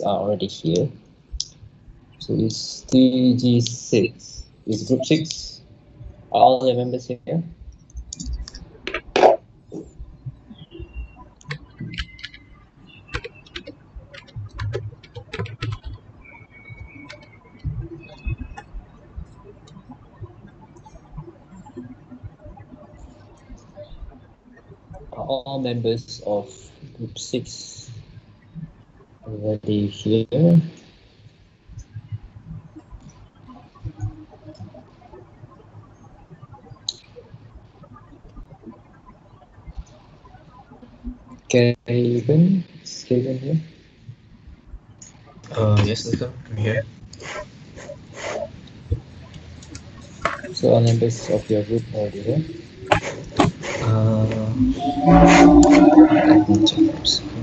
are already here. So it's 3G6. Is group 6? Are all the members here? Are all members of group 6 already here? Kevin, is Kevin here? Uh, yes, doctor, I'm here. So all members of your group already here? Uh, me check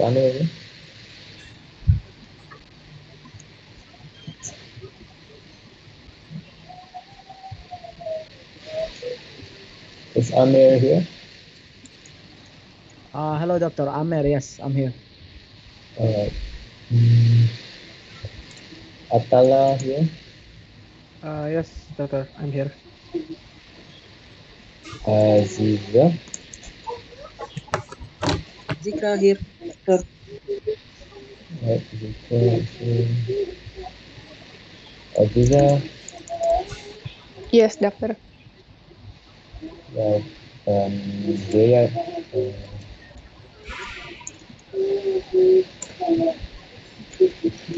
Amir here? Is Amir here? Uh, hello, Doctor Amer. Yes, I'm here. Alright. Hmm. Atala here? Uh, yes, doctor, I'm here. Aziza? Zikra here, doctor. Right, Zika is here. Aziza? Yes, doctor. Right. Um, Jaya? Uh,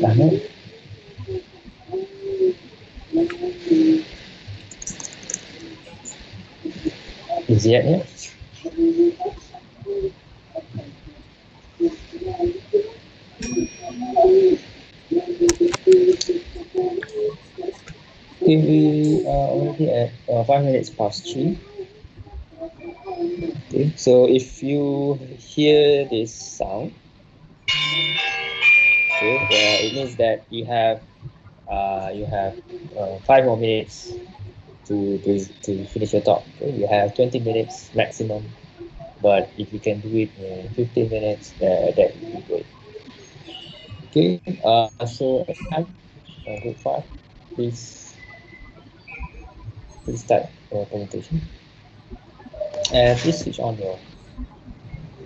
Ahmed? Is he here? Okay, already at uh, five minutes past three. Okay, so if you hear this sound, okay, uh, it means that you have uh, you have uh, five more minutes to, to to finish your talk. Okay? You have twenty minutes maximum, but if you can do it in fifteen minutes, uh, that would be great. Okay, uh, so uh, group five, please please start your presentation. And please switch on your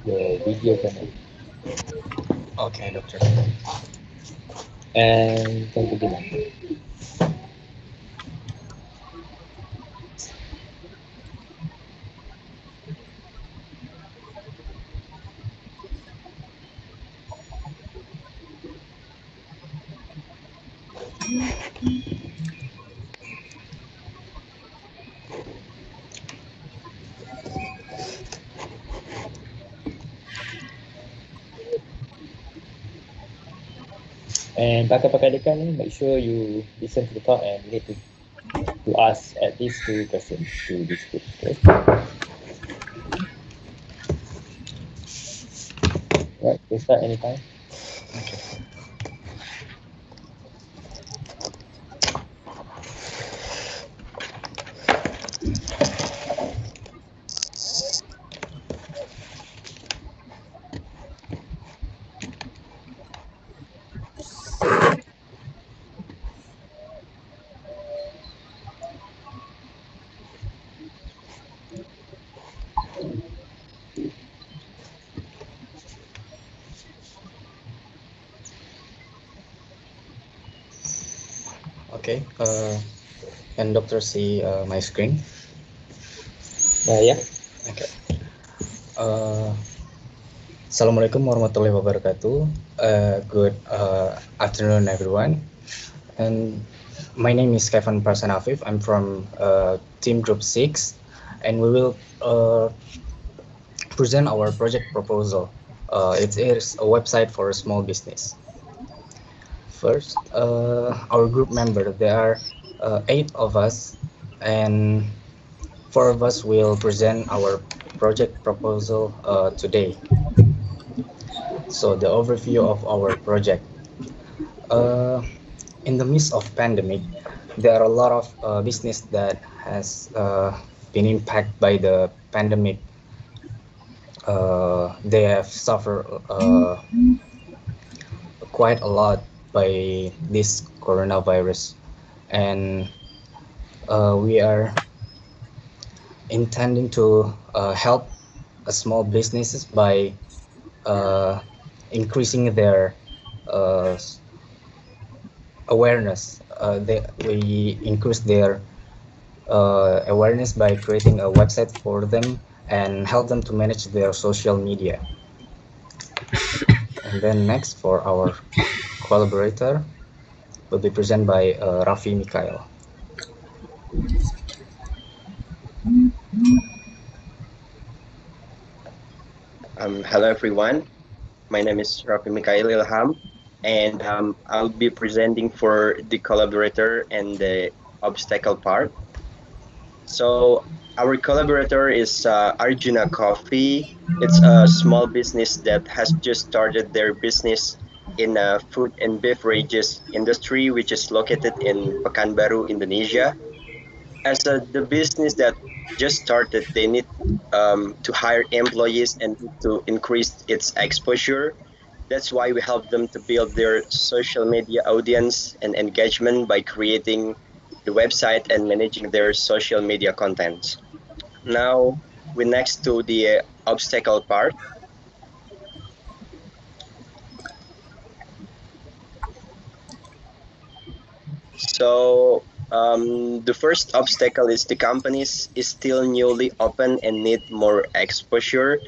your video camera Okay, doctor. and can begin. And pakai-pakai dekat ni, make sure you listen to the talk and need to to ask at least two questions to this group. Okay? Right, we start anytime. Doctor see uh, my screen? Uh, yeah. Okay. Uh, Assalamualaikum warahmatullahi wabarakatuh. Uh, good uh, afternoon, everyone. And my name is Kevin Prasanafif. I'm from uh, Team Group 6, and we will uh, present our project proposal. Uh, it is a website for a small business. First, uh, our group member, there are uh, eight of us, and four of us will present our project proposal uh, today. So the overview of our project. Uh, in the midst of pandemic, there are a lot of uh, business that has uh, been impacted by the pandemic. Uh, they have suffered uh, quite a lot by this coronavirus, and uh, we are intending to uh, help small businesses by uh, increasing their uh, awareness. Uh, they, we increase their uh, awareness by creating a website for them and help them to manage their social media. And then next for our collaborator will be presented by uh, Rafi Mikhail. Um, hello everyone. My name is Rafi Mikhail Ilham, and um, I'll be presenting for the collaborator and the obstacle part. So our collaborator is uh, Arjuna Coffee. It's a small business that has just started their business in a food and beverages industry, which is located in Pekanbaru, Indonesia. As a, the business that just started, they need um, to hire employees and to increase its exposure. That's why we help them to build their social media audience and engagement by creating the website and managing their social media content. Now, we next to the uh, obstacle part. So um, the first obstacle is the companies is still newly open and need more exposure.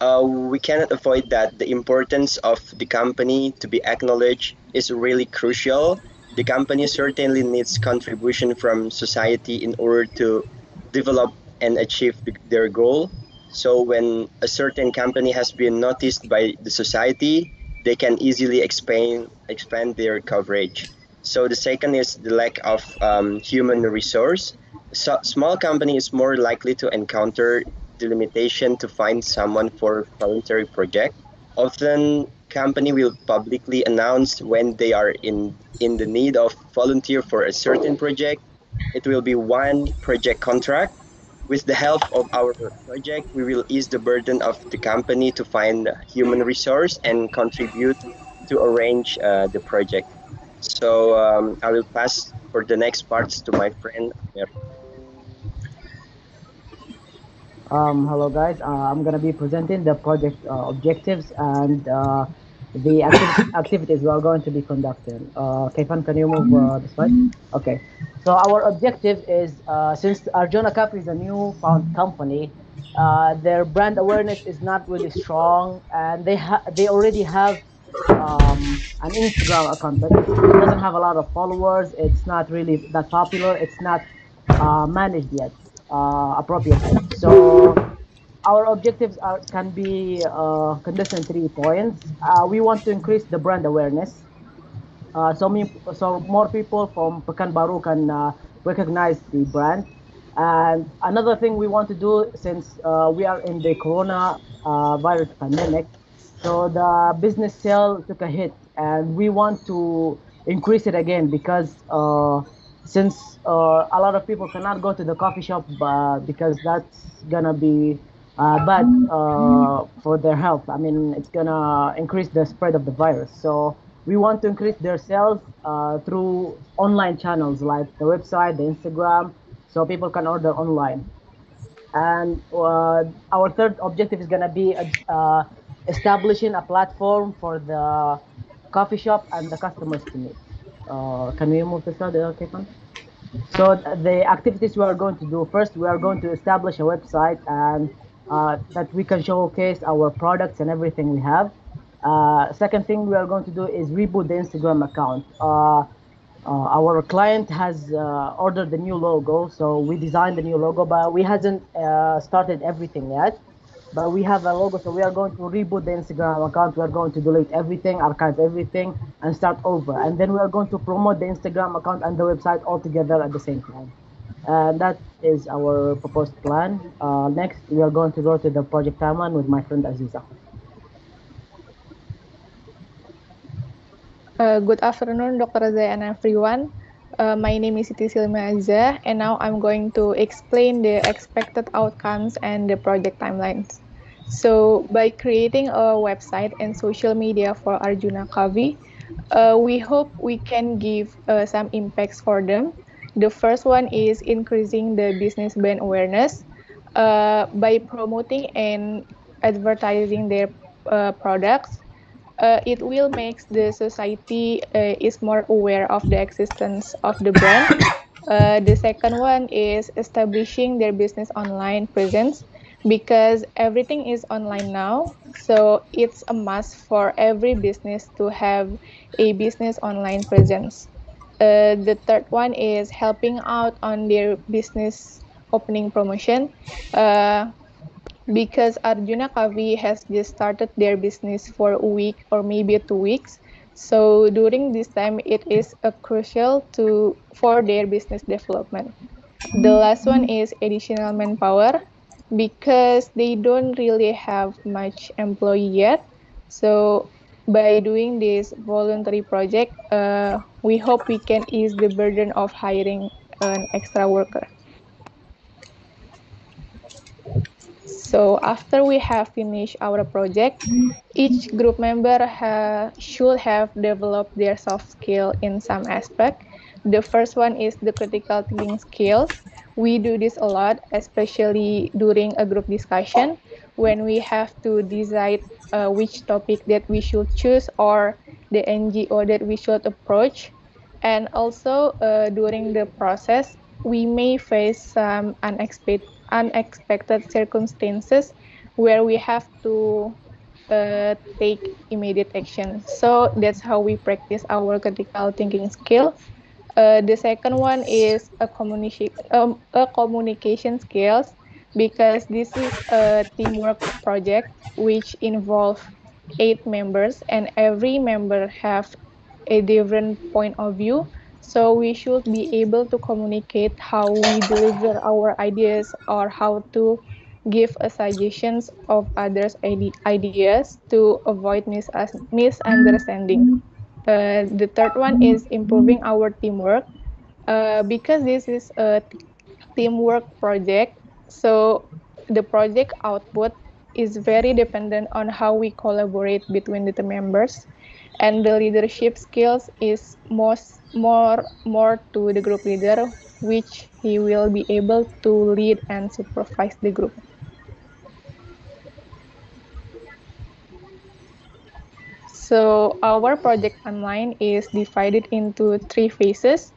Uh, we cannot avoid that the importance of the company to be acknowledged is really crucial. The company certainly needs contribution from society in order to develop and achieve their goal. So when a certain company has been noticed by the society, they can easily expand expand their coverage. So the second is the lack of um, human resource. So small company is more likely to encounter the limitation to find someone for voluntary project. Often company will publicly announce when they are in in the need of volunteer for a certain project. It will be one project contract. With the help of our project, we will ease the burden of the company to find human resource and contribute to arrange uh, the project. So um, I will pass for the next parts to my friend. Um, hello guys, uh, I'm gonna be presenting the project uh, objectives and uh, the activ- activities we are going to be conducting. Uh, Kaifan, can you move uh? Okay. So our objective is uh, since Arjuna Cup is a new found company, uh, their brand awareness is not really strong, and they they already have um, an Instagram account, but it doesn't have a lot of followers. It's not really that popular. It's not uh, managed yet uh, appropriately. So our objectives are can be uh, condensed three points. Uh, we want to increase the brand awareness. Uh, so, me, so more people from Pekanbaru can uh, recognize the brand. And another thing we want to do since uh, we are in the corona uh, virus pandemic, so the business sale took a hit, and we want to increase it again because uh, since uh, a lot of people cannot go to the coffee shop uh, because that's gonna be uh, bad uh, for their health. I mean, it's gonna increase the spread of the virus. So we want to increase their sales uh, through online channels like the website, the Instagram, so people can order online. And our third objective is gonna be establishing a platform for the coffee shop and the customers to meet. Uh, can we move this slide, uh, Ketan? So the activities we are going to do first, we are going to establish a website and uh, that we can showcase our products and everything we have. Uh, second thing we are going to do is reboot the Instagram account. Uh, uh, our client has uh, ordered the new logo, so we designed the new logo, but we hasn't started everything yet. But we have a logo, so we are going to reboot the Instagram account. We are going to delete everything, archive everything, and start over. And then we are going to promote the Instagram account and the website all together at the same time. And that is our proposed plan. Uh, next, we are going to go to the project timeline with my friend Aziza. Uh, good afternoon, Dr. Zay and everyone. Uh, my name is Siti Silma and now I'm going to explain the expected outcomes and the project timelines. So, by creating a website and social media for Arjuna Coffee, uh, we hope we can give uh, some impacts for them. The first one is increasing the business brand awareness uh, by promoting and advertising their uh, products uh, it will make the society uh, is more aware of the existence of the brand. The second one is establishing their business online presence because everything is online now. So it's a must for every business to have a business online presence. Uh, the third one is helping out on their business opening promotion. Uh, because Arjuna Coffee has just started their business for a week or maybe two weeks. So during this time, it is a crucial to for their business development. The last one is additional manpower because they don't really have much employee yet. So by doing this voluntary project, uh, we hope we can ease the burden of hiring an extra worker. So after we have finished our project, each group member ha should have developed their soft skill in some aspect. The first one is the critical thinking skills. We do this a lot, especially during a group discussion when we have to decide uh, which topic that we should choose or the NGO that we should approach. And also uh, during the process, we may face some unexpected unexpected circumstances where we have to uh, take immediate action. So that's how we practice our critical thinking skill. Uh, the second one is a communication um, a communication skills because this is a teamwork project which involve eight members and every member have a different point of view so we should be able to communicate how we deliver our ideas or how to give suggestions of others' ideas to avoid mis misunderstanding. Uh, the third one is improving our teamwork uh, because this is a teamwork project. So the project output is very dependent on how we collaborate between the members and the leadership skills is most more more to the group leader which he will be able to lead and supervise the group so our project online is divided into three phases.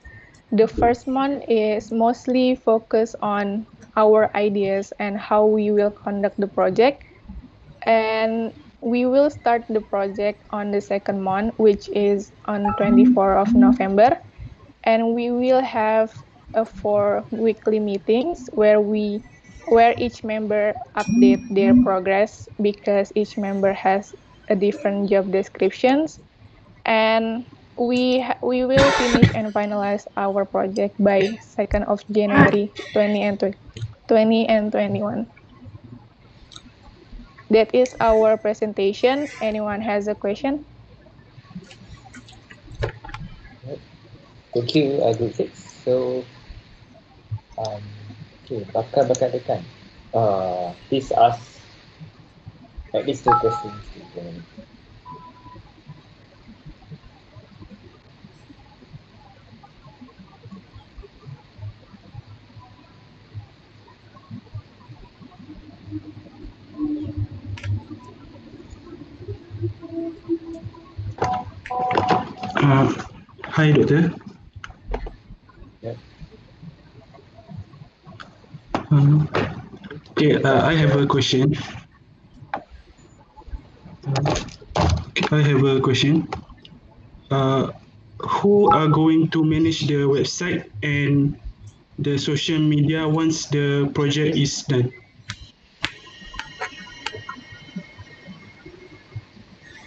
The first one is mostly focused on our ideas and how we will conduct the project. And we will start the project on the second month, which is on 24 of November, and we will have a four weekly meetings where we where each member update their progress because each member has a different job descriptions and we we will finish and finalize our project by 2nd of January 20 and 20 and 21 that is our presentation. Anyone has a question? Thank you, 6. So, um, okay, bakal-bakal dekan. Uh, please ask at least two questions. Uh, hi, Doctor. Yeah. Um, Okay, uh, I have a question. I have a question. Uh, who are going to manage the website and the social media once the project is done?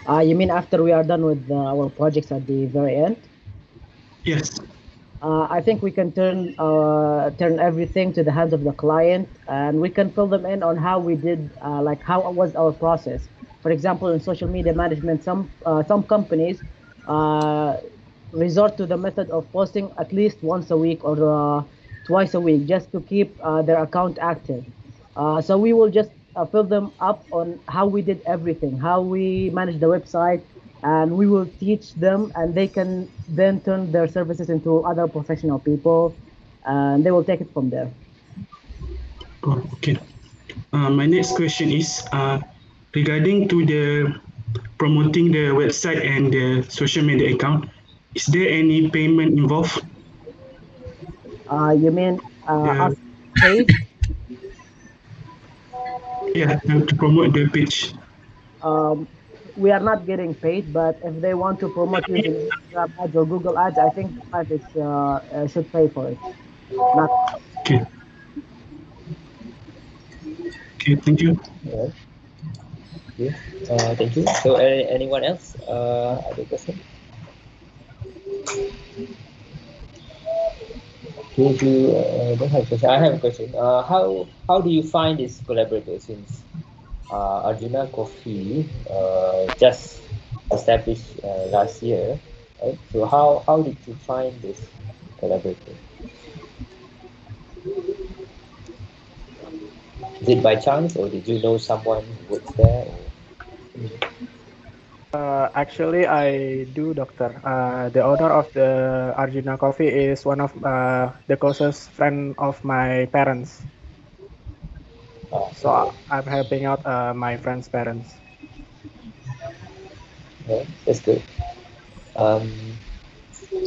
Uh, you mean after we are done with uh, our projects at the very end? Yes. Uh, I think we can turn uh, turn everything to the hands of the client, and we can fill them in on how we did, uh, like how was our process. For example, in social media management, some uh, some companies uh, resort to the method of posting at least once a week or uh, twice a week just to keep uh, their account active. Uh, so we will just fill them up on how we did everything, how we managed the website, and we will teach them, and they can then turn their services into other professional people, and they will take it from there. Oh, okay. Uh, my next question is uh, regarding to the promoting the website and the social media account. Is there any payment involved? Uh, you mean uh, Yeah. Yeah, to promote the page. Um, we are not getting paid, but if they want to promote using Instagram ads or Google ads, I think the client uh, uh, should pay for it. Not Okay. Okay, thank you. Alright. Uh, thank you. So, any, anyone else? Uh, other question? Do you uh, don't have a question? I have a question. Uh, how how do you find this collaborator since uh, Arjuna Coffee uh, just established uh, last year, right? So how how did you find this collaborator? Is it by chance, or did you know someone who works there? Uh, actually, I do, doctor. Uh, the owner of the Arjuna Coffee is one of uh, the closest friend of my parents. Ah, So I- I'm helping out uh, my friend's parents. Yeah, that's good. Um,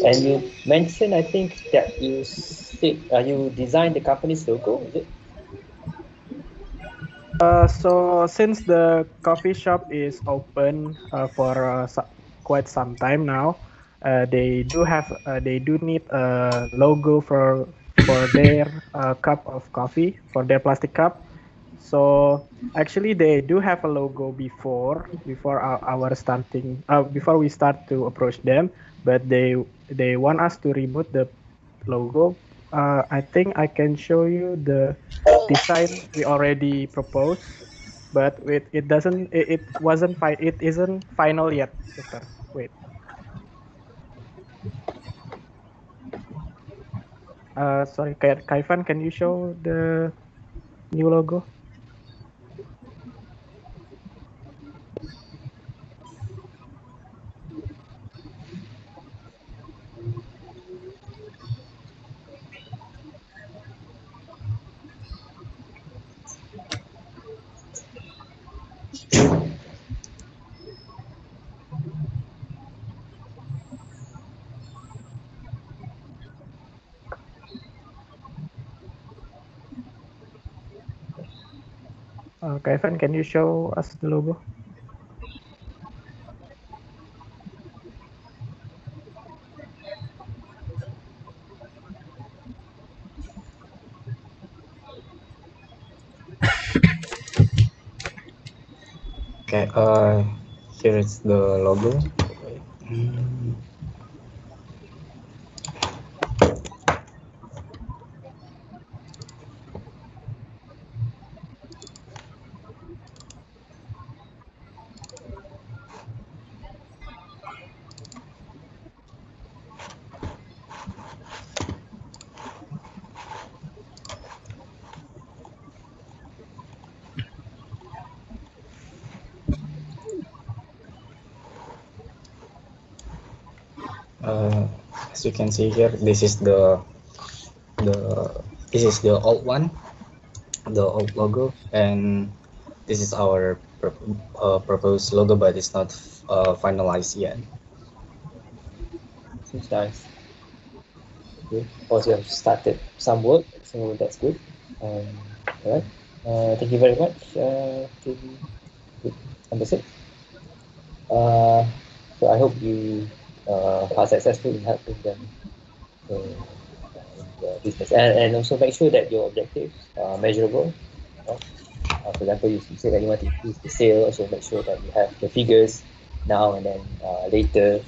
and you mentioned, I think, that you said, uh, you designed the company's logo, is it? Uh, so since the coffee shop is open uh, for uh, quite some time now, uh, they do have uh, they do need a logo for for their cup of coffee for their plastic cup. So actually, they do have a logo before before our, our starting before we start to approach them, but they they want us to reboot the logo. Uh, I think I can show you the design we already proposed, but it, it doesn't it, it wasn't fi- it isn't final yet. Wait. Uh, sorry, Kai- Kaifan, can you show the new logo? Uh, Kaifan, can you show us the logo? Okay, uh, here is the logo. Mm, Uh, as you can see here, this is the the this is the old one, the old logo, and this is our uh, proposed logo, but it's not uh, finalized yet. Seems nice. Good. Also, you have started some work, so that's good. Um, alright. Uh, thank you very much, uh, to number six. Uh, so I hope you uh, are successful in helping them in, in the business, and, and also make sure that your objectives are measurable. Uh, for example, you, you that you want to increase the sale, also make sure that you have the figures now and then uh, later.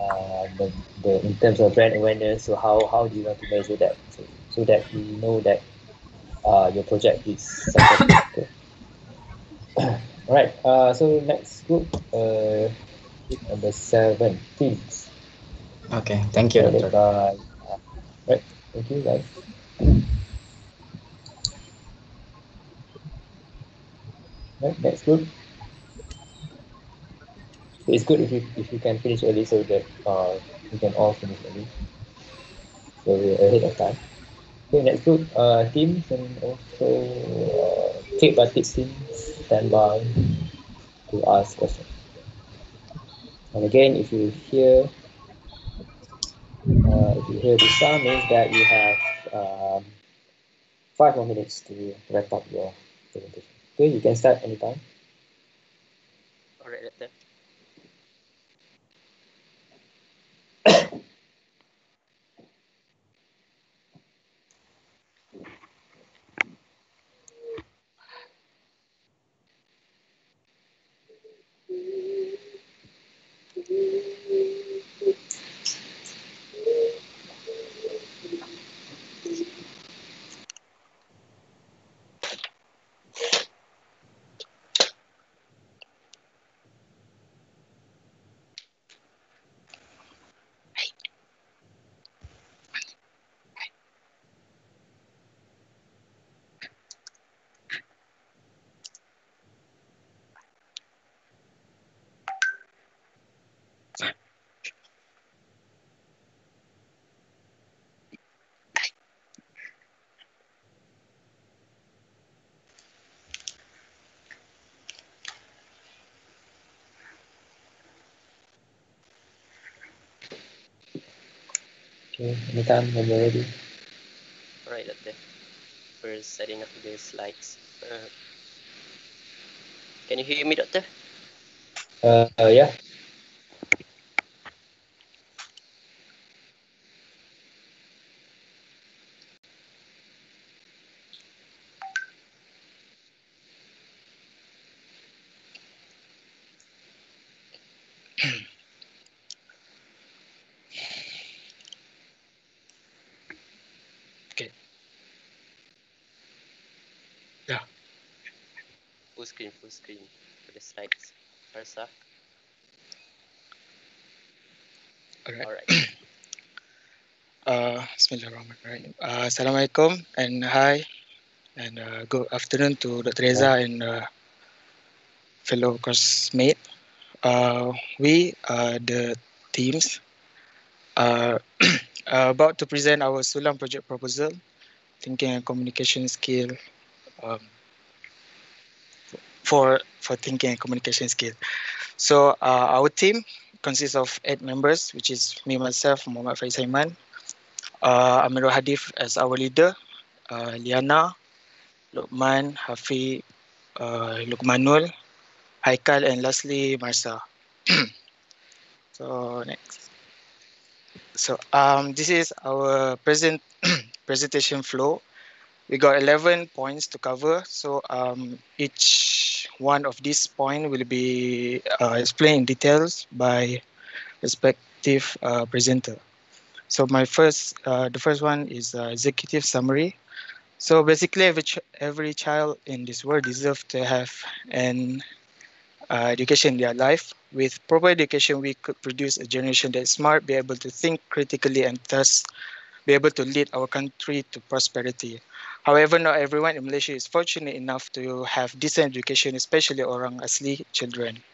Uh, the, the in terms of brand awareness, so how, how do you want to measure that so, so that you know that uh, your project is successful. All right. Uh, so next group, uh, number seven, teams. Okay, thank you, Doctor. by, uh, right. Thank you, guys. Right. Next group. It's good if you if you can finish early so that uh we can all finish early. So we're ahead of time. Okay, next group, uh, teams and also uh, Kate Batik team stand by to ask questions. And again, if you hear, uh, if you hear the sound, means that you have um, five more minutes to wrap up your presentation. Okay, you can start anytime. Alright, doctor. Okay, anytime when you're ready. Alright, doctor. First, setting up the slides. Uh, can you hear me, doctor? Uh, uh, yeah. Screen, for the slides. Farsa. Alright. Alright. Uh, Bismillahirrahmanirrahim. Uh, Assalamualaikum and hi and uh, good afternoon to Dr. Reza and uh, fellow coursemate. Uh, we are the teams uh, are about to present our Sulam project proposal, thinking and communication skill um, for for thinking and communication skills. So uh, our team consists of eight members, which is me myself, Muhammad Faiz Saiman, uh, Amirul Hadif as our leader, uh, Liana, Lukman, Hafi, uh, Lukmanul, Haikal, and lastly Marsa. so next. So um, this is our present presentation flow. We got 11 points to cover. So um, each one of these points will be uh, explained in details by respective uh, presenter. So my first, uh, the first one is uh, executive summary. So basically, every ch- every child in this world deserves to have an uh, education in their life. With proper education, we could produce a generation that is smart, be able to think critically, and thus be able to lead our country to prosperity. However, not everyone in Malaysia is fortunate enough to have decent education, especially orang asli children.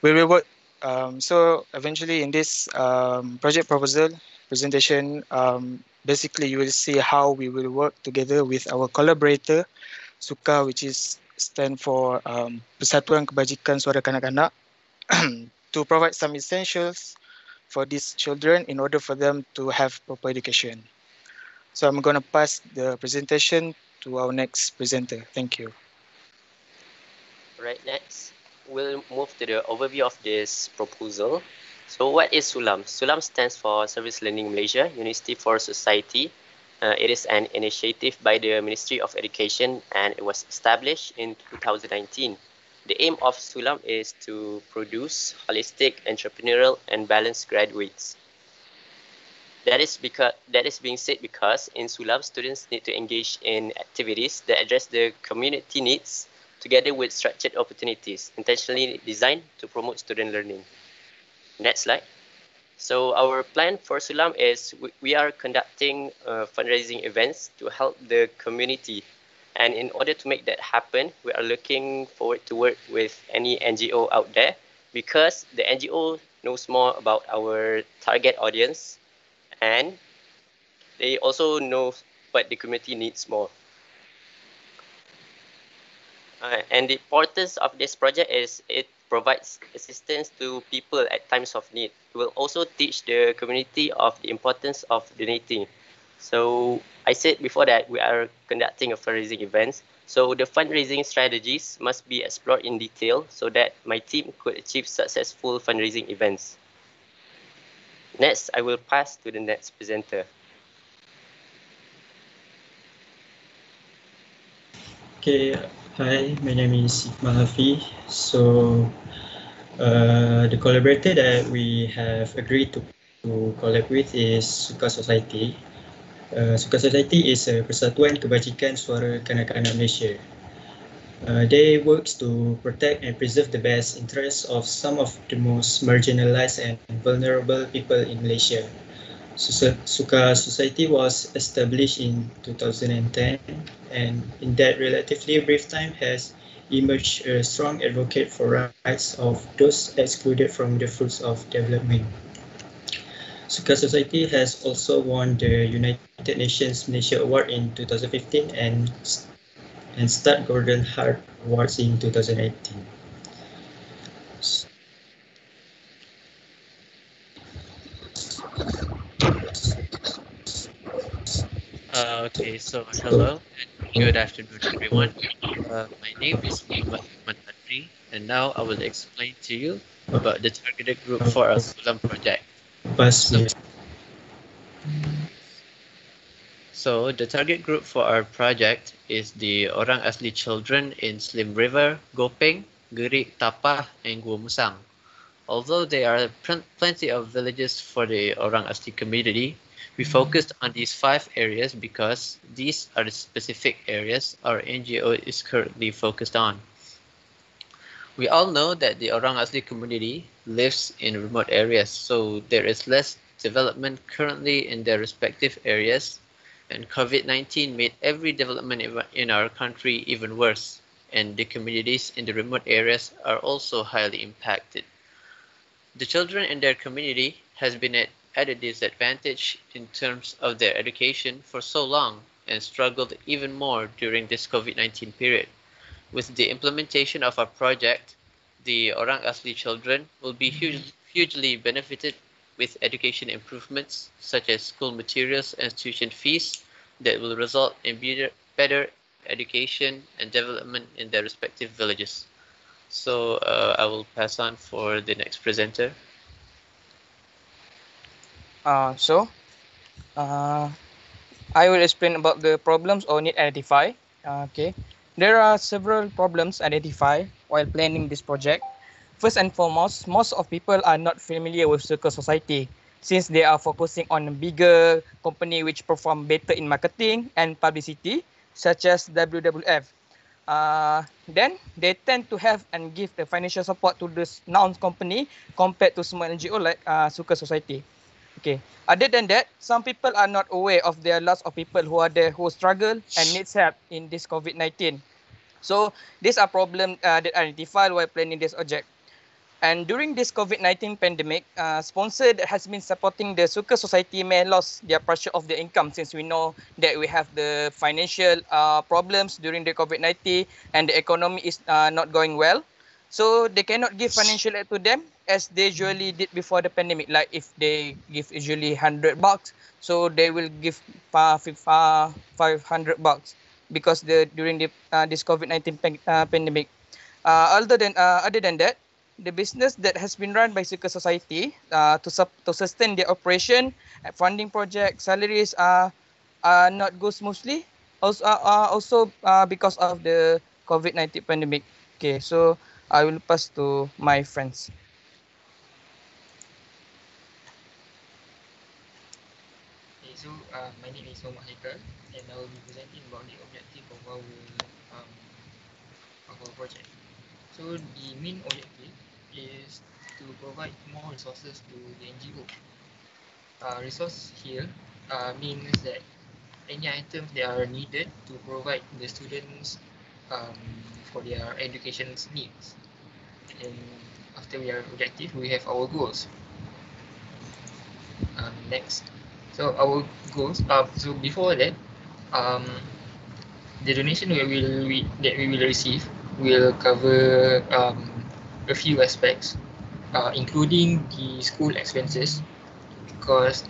We work. Um, so eventually, in this um, project proposal presentation, um, basically you will see how we will work together with our collaborator, SUKA, which is stand for um, Persatuan Kebajikan Suara Kanak-Kanak, to provide some essentials for these children in order for them to have proper education. So I'm going to pass the presentation to our next presenter. Thank you. Right, next, we'll move to the overview of this proposal. So what is SULAM? SULAM stands for Service Learning Malaysia, University for Society. Uh, it is an initiative by the Ministry of Education and it was established in 2019. The aim of SULAM is to produce holistic, entrepreneurial, and balanced graduates. That is because that is being said because in SULAM, students need to engage in activities that address the community needs together with structured opportunities intentionally designed to promote student learning. Next slide. So our plan for Sulam is we, are conducting uh, fundraising events to help the community. And in order to make that happen, we are looking forward to work with any NGO out there because the NGO knows more about our target audience and they also know what the community needs more. Uh, and the importance of this project is it provides assistance to people at times of need. It will also teach the community of the importance of donating. So I said before that we are conducting a fundraising events. So the fundraising strategies must be explored in detail so that my team could achieve successful fundraising events. Next, I will pass to the next presenter. Okay, hi, my name is Iqmal Hafi. So, uh, the collaborator that we have agreed to, to collab with is Suka Society. Uh, Suka Society is a persatuan kebajikan suara kanak-kanak Malaysia. Uh, they works to protect and preserve the best interests of some of the most marginalized and vulnerable people in Malaysia. Suka Society was established in 2010 and in that relatively brief time has emerged a strong advocate for rights of those excluded from the fruits of development. Suka Society has also won the United Nations Malaysia Award in 2015 and and Stud Gordon Hart Awards in 2018. Uh, okay, so hello and good afternoon, everyone. Uh, my name is Hadri, and now I will explain to you about the targeted group for our Sulam project. So, So the target group for our project is the Orang Asli children in Slim River, Gopeng, Gerik, Tapah, and Gua Musang. Although there are plenty of villages for the Orang Asli community, we mm-hmm. focused on these five areas because these are the specific areas our NGO is currently focused on. We all know that the Orang Asli community lives in remote areas, so there is less development currently in their respective areas and COVID-19 made every development in our country even worse, and the communities in the remote areas are also highly impacted. The children in their community has been at, at a disadvantage in terms of their education for so long and struggled even more during this COVID-19 period. With the implementation of our project, the Orang Asli children will be huge, hugely benefited with education improvements such as school materials and tuition fees that will result in better, better education and development in their respective villages. So uh, I will pass on for the next presenter. Uh, so uh, I will explain about the problems or need identify. Uh, okay, there are several problems identified while planning this project. First and foremost, most of people are not familiar with circle society since they are focusing on bigger company which perform better in marketing and publicity, such as WWF. Uh, then they tend to have and give the financial support to this known company compared to small NGO like uh, Suka Society. Okay. Other than that, some people are not aware of their lots of people who are there who struggle and needs help in this COVID-19. So these are problems uh, that are identified while planning this project. And during this COVID-19 pandemic, uh, sponsor that has been supporting the Suka Society may lost their portion of their income since we know that we have the financial uh, problems during the COVID-19 and the economy is uh, not going well. So they cannot give financial aid to them as they usually did before the pandemic. Like if they give usually 100 bucks, so they will give 500 bucks. because the during the uh, this COVID-19 pan- uh, pandemic. Uh, other than uh, other than that, the business that has been run by Suka Society uh, to sup- to sustain their operation, uh, funding project, salaries are are not go smoothly. Also, uh, also uh, because of the COVID-19 pandemic. Okay, so I will pass to my friends. Okay, so uh, my name is Muhammad Haikal and I will be presenting about the objective of our um, of our project. So the main objective is to provide more resources to the NGO. Uh, resource here uh, means that any items that are needed to provide the students um, for their education needs. And after we are objective, we have our goals. Um, next. So our goals. Uh, so before that, um, the donation we will we, that we will receive will cover um, a few aspects, uh, including the school expenses, because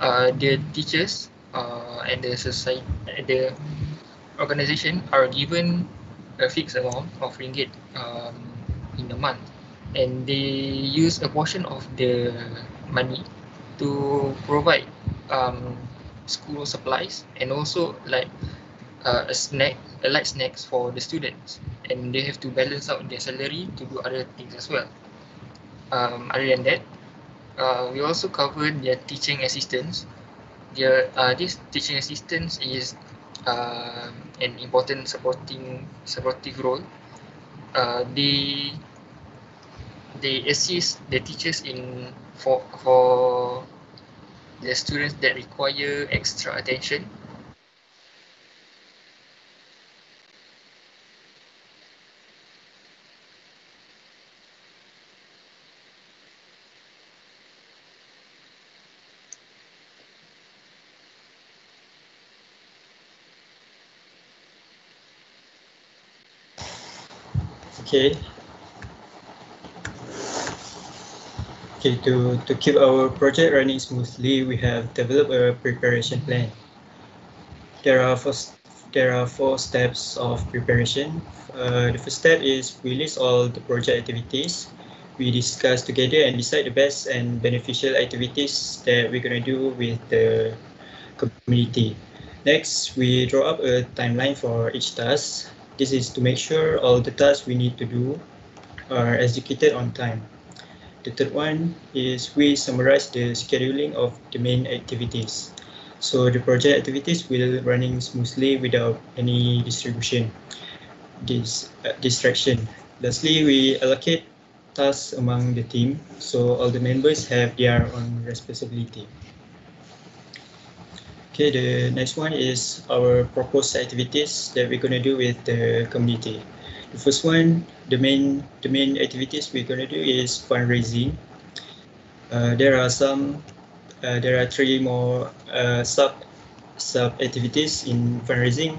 uh, the teachers uh, and the society, the organization are given a fixed amount of ringgit um, in a month, and they use a portion of the money to provide um, school supplies and also like uh, a snack, a light snacks for the students, and they have to balance out their salary to do other things as well. Um, other than that, uh, we also covered their teaching assistants. Their uh, this teaching assistants is uh, an important supporting supportive role. Uh, they they assist the teachers in for for the students that require extra attention. Okay. Okay, to, to keep our project running smoothly, we have developed a preparation plan. There are four, there are four steps of preparation. Uh, the first step is we list all the project activities. We discuss together and decide the best and beneficial activities that we're going to do with the community. Next, we draw up a timeline for each task. This is to make sure all the tasks we need to do are executed on time. The third one is we summarize the scheduling of the main activities. So the project activities will running smoothly without any distribution, this uh, distraction. Lastly, we allocate tasks among the team so all the members have their own responsibility. Okay, the next one is our proposed activities that we're going to do with the community. The first one, the main the main activities we're going to do is fundraising. Uh, there are some, uh, there are three more uh, sub sub activities in fundraising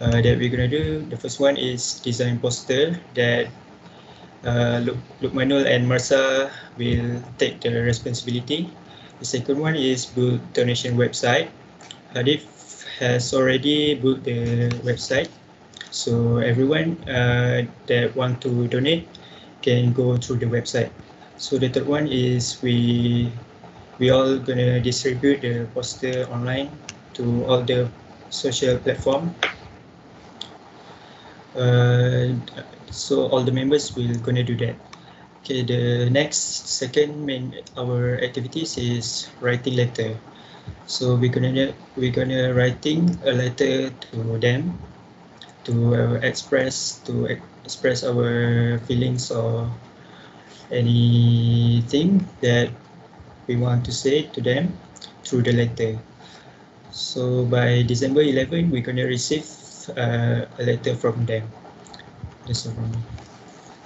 uh, that we're going to do. The first one is design poster that uh, Luk Lukmanul and Marsa will take the responsibility. The second one is build donation website. Hadif has already built the website so everyone uh, that want to donate can go through the website. So the third one is we we all gonna distribute the poster online to all the social platform. Uh, so all the members will gonna do that. Okay, the next second main our activities is writing letter. So we're gonna we're gonna writing a letter to them to uh, express to express our feelings or anything that we want to say to them through the letter. So by December 11, we're to receive uh, a letter from them. That's all from me.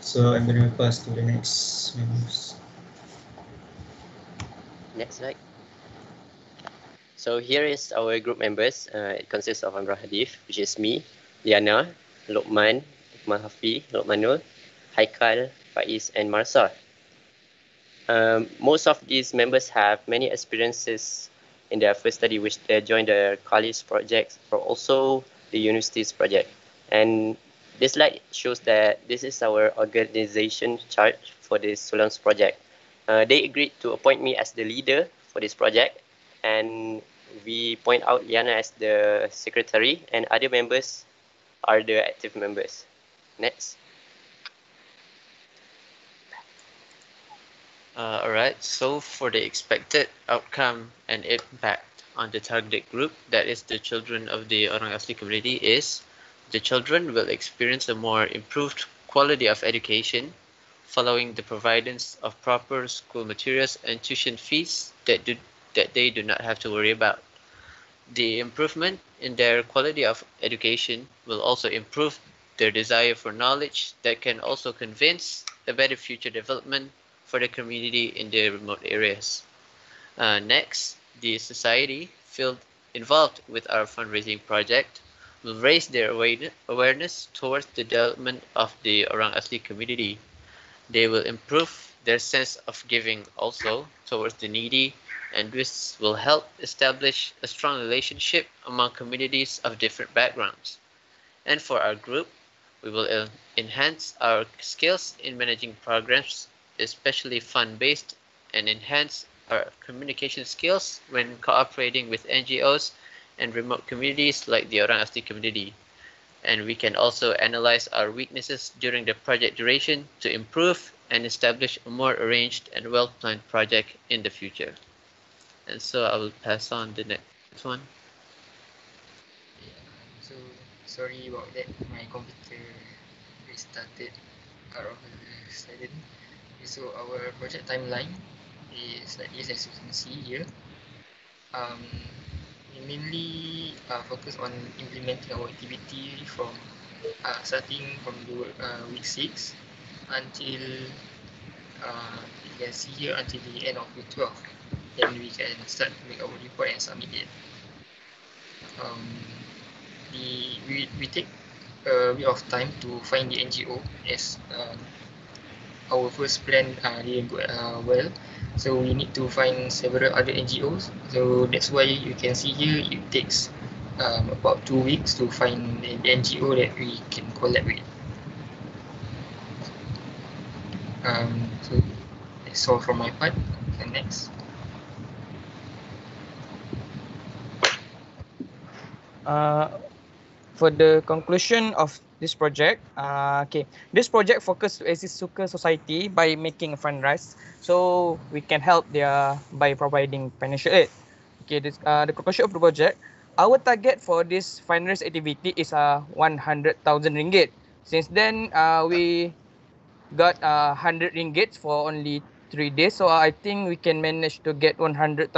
So I'm going to pass to the next members. Next slide. So here is our group members. Uh, it consists of Amrah Hadif, which is me, Liana, Lokman, Ikmal Hafi, Lokmanul, Haikal, Faiz, and Marsa. Um, most of these members have many experiences in their first study, which they joined the college projects, or also the university's project. And this slide shows that this is our organization chart for this Sulam's project. Uh, they agreed to appoint me as the leader for this project and we point out Liana as the secretary and other members are the active members. Next. Uh, Alright, so for the expected outcome and impact on the target group, that is the children of the Orang Asli community, is the children will experience a more improved quality of education following the providence of proper school materials and tuition fees that do that they do not have to worry about. The improvement in their quality of education will also improve their desire for knowledge that can also convince a better future development for the community in the remote areas. Uh, next, the society field involved with our fundraising project will raise their awareness towards the development of the Orang Asli community. They will improve their sense of giving also towards the needy and this will help establish a strong relationship among communities of different backgrounds. And for our group, we will enhance our skills in managing programs, especially fund-based, and enhance our communication skills when cooperating with NGOs and remote communities like the Orang Asli community. And we can also analyze our weaknesses during the project duration to improve and establish a more arranged and well-planned project in the future. And so I will pass on the next one. So sorry about that. My computer restarted out of the sudden. So our project timeline is like this as you can see here. Um, we mainly uh, focus on implementing our activity from uh, starting from the uh, week six until uh, you can see here until the end of week twelve. Then we can start to make our report and submit it. Um, the we, we take a bit of time to find the NGO as um, our first plan uh, didn't go uh, well. So we need to find several other NGOs. So that's why you can see here it takes um, about two weeks to find the NGO that we can collaborate. Um, so that's all from my part. Next. For the conclusion of this project, uh, okay, this project focus to assist Suka society by making a fundraise, so we can help their by providing financial aid. Okay, this, uh, the conclusion of the project, our target for this fundraise activity is uh, 100,000 ringgit. Since then, uh, we got uh, 100 ringgit for only three days, so I think we can manage to get 100,000.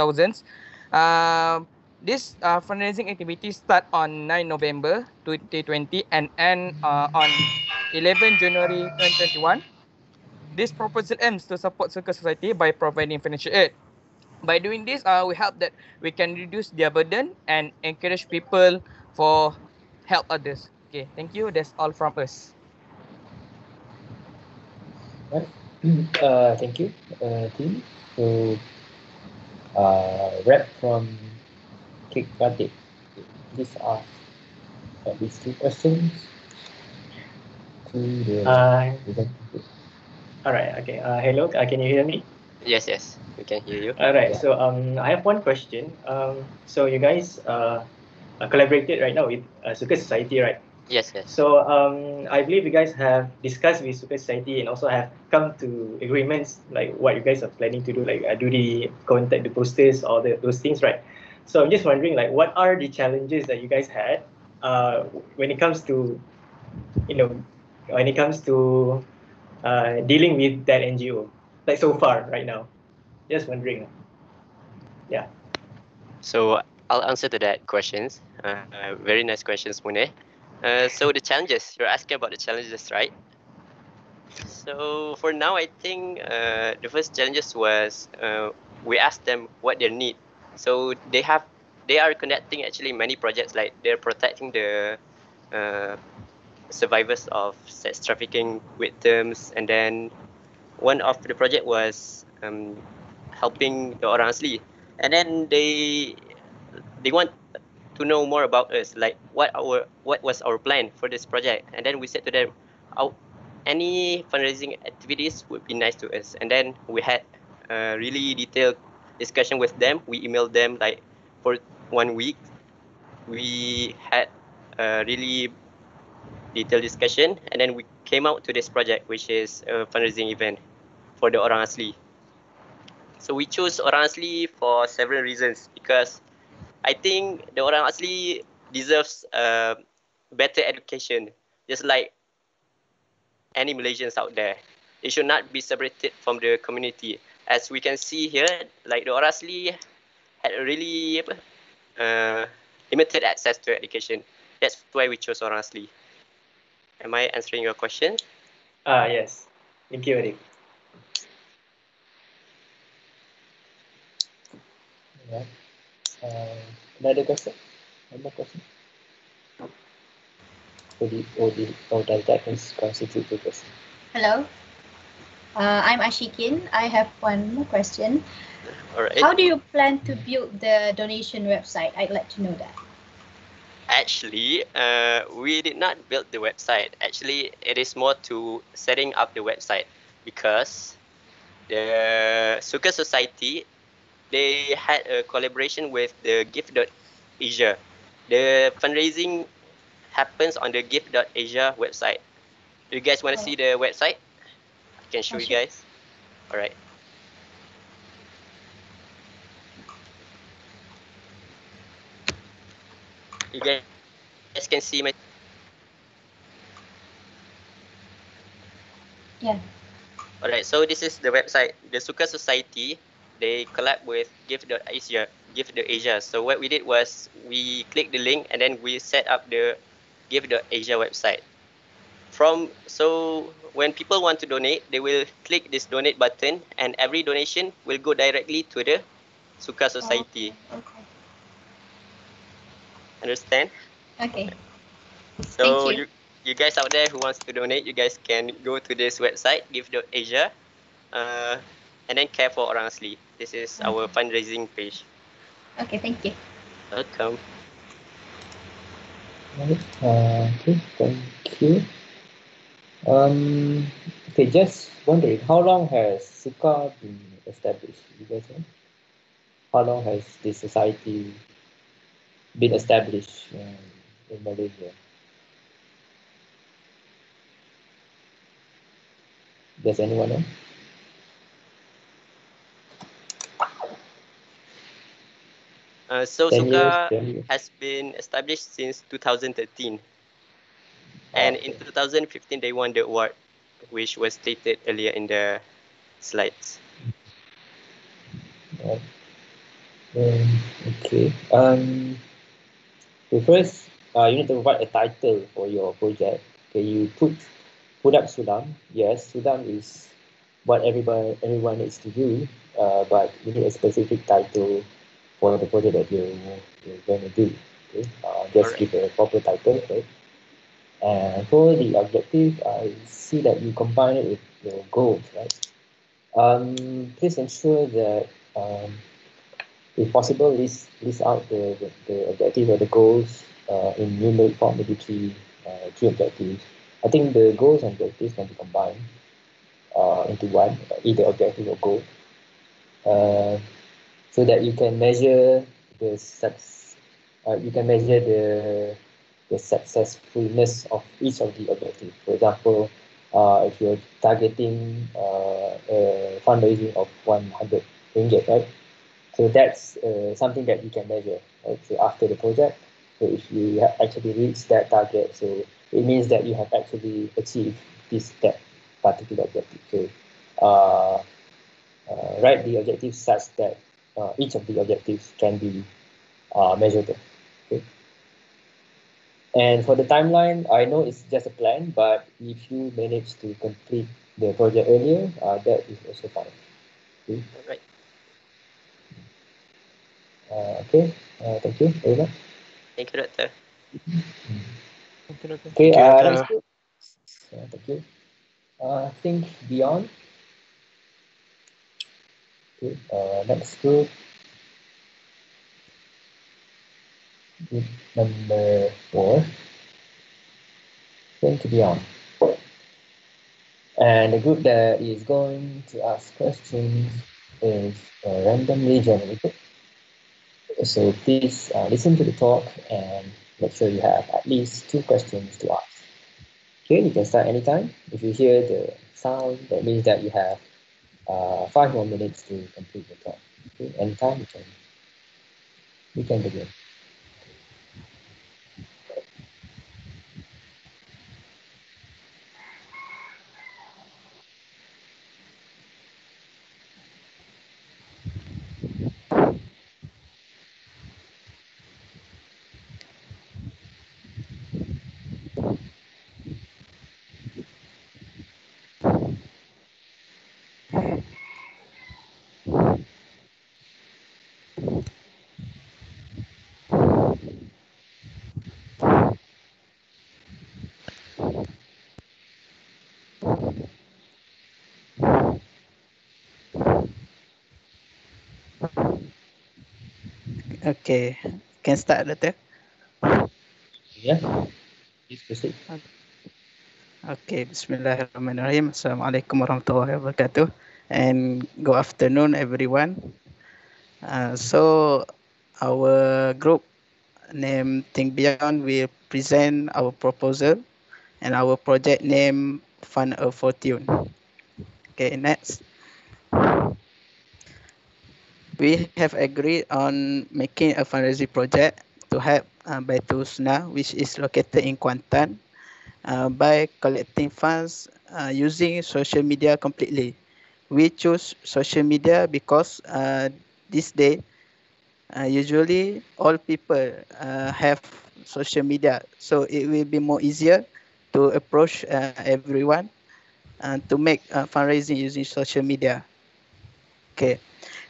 Uh, this uh, fundraising activity start on 9 November 2020 and end uh, on 11 January 2021. This proposal aims to support Suka Society by providing financial aid. By doing this, uh, we hope that we can reduce their burden and encourage people for help others. Okay, thank you. That's all from us. Uh, thank you, uh, team. So, uh, rep from Kick Batik. These are at least two questions. To the, Uh, all right. Okay. Uh, hello. Uh, can you hear me? Yes, yes, we can hear you. All right. So um, I have one question. Um, so you guys uh, collaborated right now with uh, Suka Society, right? Yes, yes. So um, I believe you guys have discussed with Suka Society and also have come to agreements like what you guys are planning to do, like uh, do the contact the posters or the, those things, right? So I'm just wondering, like, what are the challenges that you guys had uh, when it comes to, you know, when it comes to uh, dealing with that NGO, like so far right now? Just wondering. Yeah. So I'll answer to that questions. Uh, very nice questions, Mune. Uh, so the challenges you're asking about the challenges, right? So for now, I think uh, the first challenges was uh, we asked them what they need. So they have they are connecting actually many projects like they're protecting the uh, survivors of sex trafficking victims, and then one of the project was um, helping the orang asli, and then they they want to know more about us, like what our what was our plan for this project. And then we said to them, any fundraising activities would be nice to us. And then we had a really detailed discussion with them. We emailed them like for one week. We had a really detailed discussion, and then we came out to this project, which is a fundraising event for the Orang Asli. So we chose Orang Asli for several reasons because I think the Orang Asli deserves a better education, just like any Malaysians out there. It should not be separated from the community. As we can see here, like the Orang Asli had really uh, limited access to education. That's why we chose Orang Asli. Am I answering your question? Ah, yes. Thank you, Eric. Yeah. Uh, another question? One more question? Or, the, or, the, or does that constitute the question? Hello. Uh, I'm Ashikin. I have one more question. All right. How do you plan to build the donation website? I'd like to know that. Actually, uh, we did not build the website. Actually, it is more to setting up the website because the Suka Society, they had a collaboration with the Give.asia. The fundraising happens on the Give.asia website. Do you guys want to see the website? Can show you guys. All right. You guys can see my Yeah. Alright, so this is the website. The Suka Society, they collab with Give the Asia, Give the Asia. So what we did was we clicked the link and then we set up the Give the Asia website. From so when people want to donate, they will click this donate button and every donation will go directly to the Suka Society. Okay. Understand? Okay. So Thank you. you. you guys out there who wants to donate, you guys can go to this website, Give.asia, uh, and then care for Orang Asli. This is our fundraising page. Okay. Thank you. Welcome. Uh, okay, thank you. Um, okay, just wondering, how long has Suka been established? You guys know? How long has this society been established um, in Malaysia? Does anyone know? Uh, so 10 Suka has been established since 2013. And in 2015, they won the award, which was stated earlier in the slides. Right. Um, okay. Um, so first, uh, you need to provide a title for your project. Okay, you put put up Sulam. Yes, Sulam is what everybody everyone needs to do. Uh, but you need a specific title for the project that you're, you're going to do. Okay, uh, just give a proper title. Right. And for the objective, I see that you combine it with your goals, right? Um, please ensure that um, if possible, list list out the, the, the objective or the goals uh, in numeric form, maybe three uh, three objectives. I think the goals and objectives can be combined uh, into one, either objective or goal, uh, so that you can measure the success. Uh, you can measure the the successfulness of each of the objectives. For example, uh, if you're targeting uh, a fundraising of 100 ringgit, right? So that's uh, something that you can measure, right? So after the project, so if you actually reached that target, so it means that you have actually achieved this that particular objective. So uh, uh, write the objectives such that uh, each of the objectives can be uh, measurable. Okay. And for the timeline, I know it's just a plan, but if you manage to complete the project earlier, uh, that is also fine. Okay. Alright. Uh, okay. Uh, thank you very much. Thank you, Doctor. Okay. you, Uh, Doctor. next group. Uh, thank you. Uh, I think beyond. Okay. Uh, next group. Group number four going to be on. And the group that is going to ask questions is uh, randomly generated. So please uh, listen to the talk and make sure you have at least two questions to ask. Okay, you can start anytime. If you hear the sound, that means that you have uh, five more minutes to complete the talk. Okay, anytime you can, you can begin. Okay, can start Doctor. Yeah, please proceed. Okay, Bismillahirrahmanirrahim. Assalamualaikum warahmatullahi wabarakatuh. And good afternoon, everyone. Uh, so, our group name Think Beyond will present our proposal and our project name Fun of Fortune. Okay, next. We have agreed on making a fundraising project to help uh, Baitul which is located in Kuantan, uh, by collecting funds uh, using social media completely. We choose social media because uh, this day, uh, usually all people uh, have social media, so it will be more easier to approach uh, everyone and to make fundraising using social media. Okay,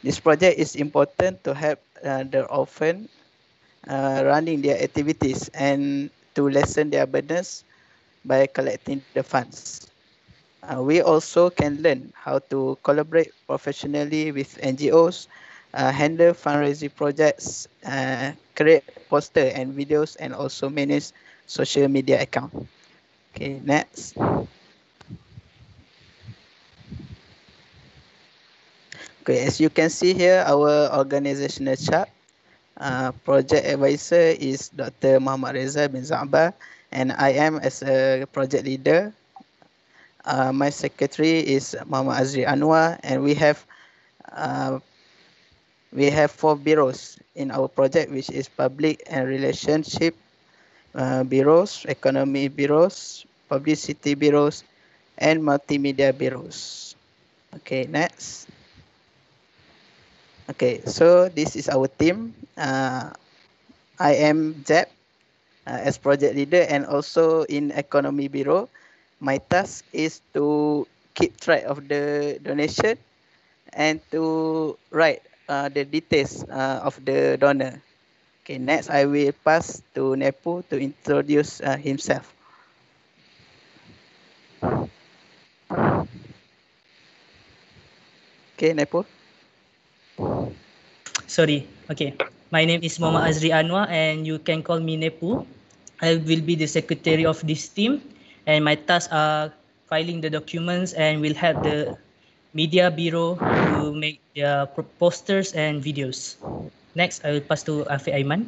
this project is important to help uh, the orphan uh, running their activities and to lessen their burdens by collecting the funds. Uh, we also can learn how to collaborate professionally with NGOs, uh, handle fundraising projects, uh, create poster and videos, and also manage social media account. Okay, next. Okay, as you can see here, our organizational chart. Uh, project advisor is Dr. Muhammad Reza bin Zaba, and I am as a project leader. Uh, my secretary is Muhammad Azri Anwar, and we have uh, we have four bureaus in our project, which is public and relationship uh, bureaus, economy bureaus, publicity bureaus, and multimedia bureaus. Okay, next. Okay, so this is our team. Uh, I am Jeb uh, as project leader and also in economy bureau. My task is to keep track of the donation and to write uh, the details uh, of the donor. Okay, next I will pass to Nepu to introduce uh, himself. Okay, Nepu. Sorry. Okay. My name is Muhammad Azri Anwar and you can call me Nepu. I will be the secretary of this team and my tasks are filing the documents and will help the media bureau to make their posters and videos. Next, I will pass to Afiq Aiman.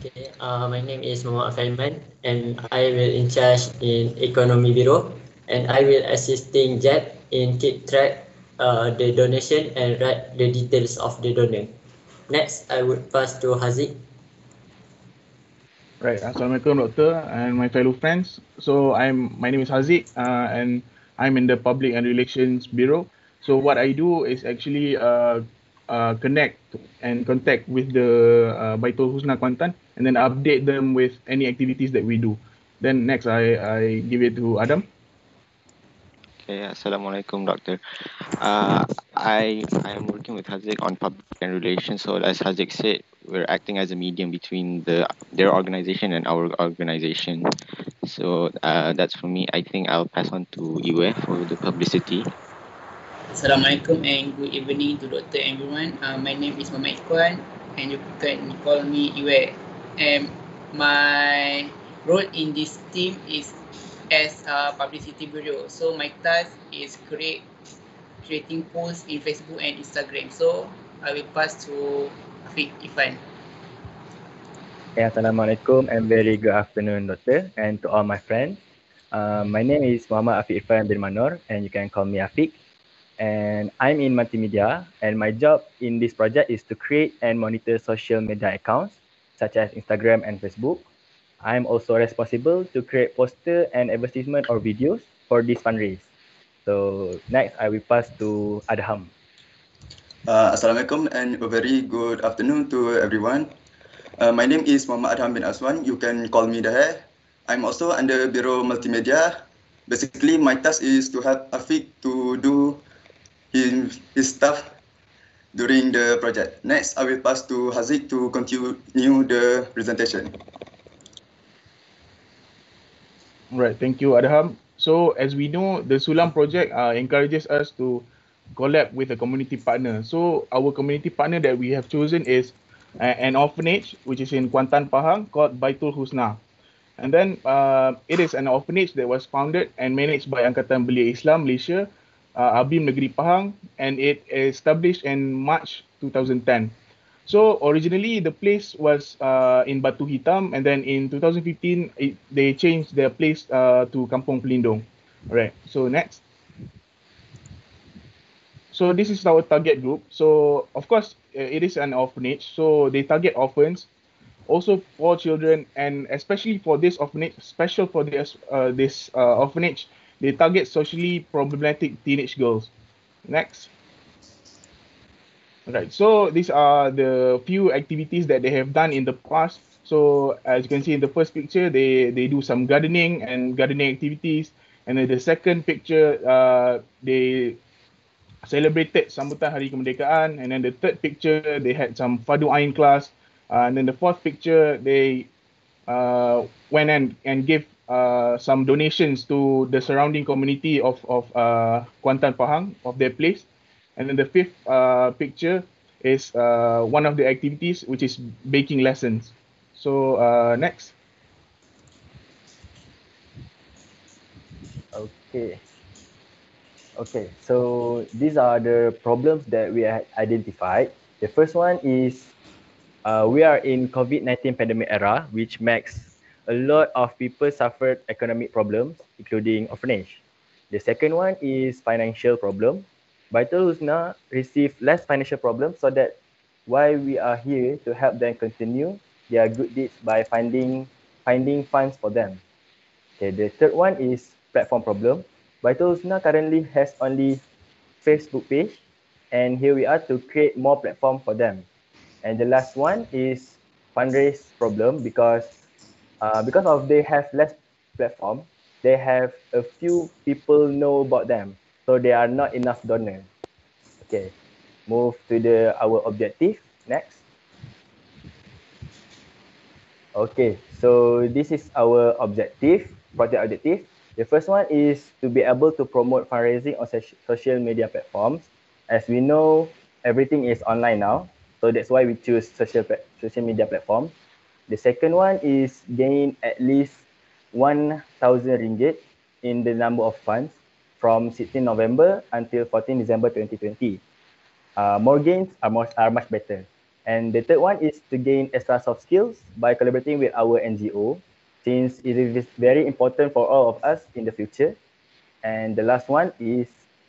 Okay, uh, my name is Muhammad Feldman and I will in charge in economy bureau and I will assisting Jeb in keep track uh, the donation and write the details of the donor. Next, I would pass to Haziq. Right. Assalamualaikum, Doctor, and my fellow friends. So I'm my name is Haziq, uh, and I'm in the Public and Relations Bureau. So what I do is actually uh, uh, connect and contact with the uh, Baitul Husna Kuantan, and then update them with any activities that we do. Then next, I I give it to Adam. Okay, Assalamualaikum, Doctor. Uh, I I am working with Haziq on public and relations. So as Haziq said, we're acting as a medium between the their organization and our organization. So uh, that's for me. I think I'll pass on to Iwe for the publicity. Assalamualaikum and good evening to Dr. everyone. Uh, my name is Muhammad Ikhwan. and you can call me Iwe. And my role in this team is as a publicity bureau. So my task is create creating posts in Facebook and Instagram. So I will pass to Afiq Ifan. Assalamualaikum and very good afternoon, Doctor, and to all my friends. Uh, my name is Muhammad Afiq Ifan bin Manor, and you can call me Afiq. And I'm in multimedia, and my job in this project is to create and monitor social media accounts such as Instagram and Facebook. I'm also responsible to create poster and advertisement or videos for this fundraise. So next, I will pass to Adham. Uh, Assalamualaikum and a very good afternoon to everyone. Uh, my name is Muhammad Adham bin Aswan. You can call me Dahe. I'm also under Bureau Multimedia. Basically, my task is to help Afiq to do his, his stuff during the project. Next, I will pass to Haziq to continue the presentation. Right, thank you, Adham. So as we know, the Sulam project uh, encourages us to collab with a community partner. So our community partner that we have chosen is uh, an orphanage, which is in Kuantan, Pahang, called Baitul Husna. And then uh, it is an orphanage that was founded and managed by Angkatan Belia Islam Malaysia, uh, Abim Negeri Pahang, and it established in March 2010. So originally the place was uh, in Batu Hitam, and then in 2015 it, they changed their place uh, to Kampung Pelindung. Right. So next. So this is our target group. So of course uh, it is an orphanage. So they target orphans, also for children, and especially for this orphanage, special for this uh, this uh, orphanage, they target socially problematic teenage girls. Next. Right. So these are the few activities that they have done in the past. So as you can see in the first picture, they they do some gardening and gardening activities. And then the second picture, uh, they celebrated sambutan Hari Kemerdekaan. And then the third picture, they had some Fardu Ain class. Uh, and then the fourth picture, they uh, went and, and gave uh, some donations to the surrounding community of, of uh, Kuantan Pahang, of their place. And then the fifth uh, picture is uh, one of the activities, which is baking lessons. So uh, next. Okay. Okay, so these are the problems that we identified. The first one is uh, we are in COVID-19 pandemic era, which makes a lot of people suffered economic problems, including orphanage. The second one is financial problem. Baitul Husna received less financial problems so that why we are here to help them continue their good deeds by finding finding funds for them. Okay, the third one is platform problem. Baitul Husna currently has only Facebook page and here we are to create more platform for them. And the last one is fundraise problem because uh, because of they have less platform, they have a few people know about them. So there are not enough donor. Okay, move to the our objective next. Okay, so this is our objective, project objective. The first one is to be able to promote fundraising on social media platforms. As we know, everything is online now. So that's why we choose social, social media platform. The second one is gain at least 1,000 ringgit in the number of funds from 16 November until 14 December 2020. Uh, more gains are, more, are much better. And the third one is to gain extra soft skills by collaborating with our NGO, since it is very important for all of us in the future. And the last one is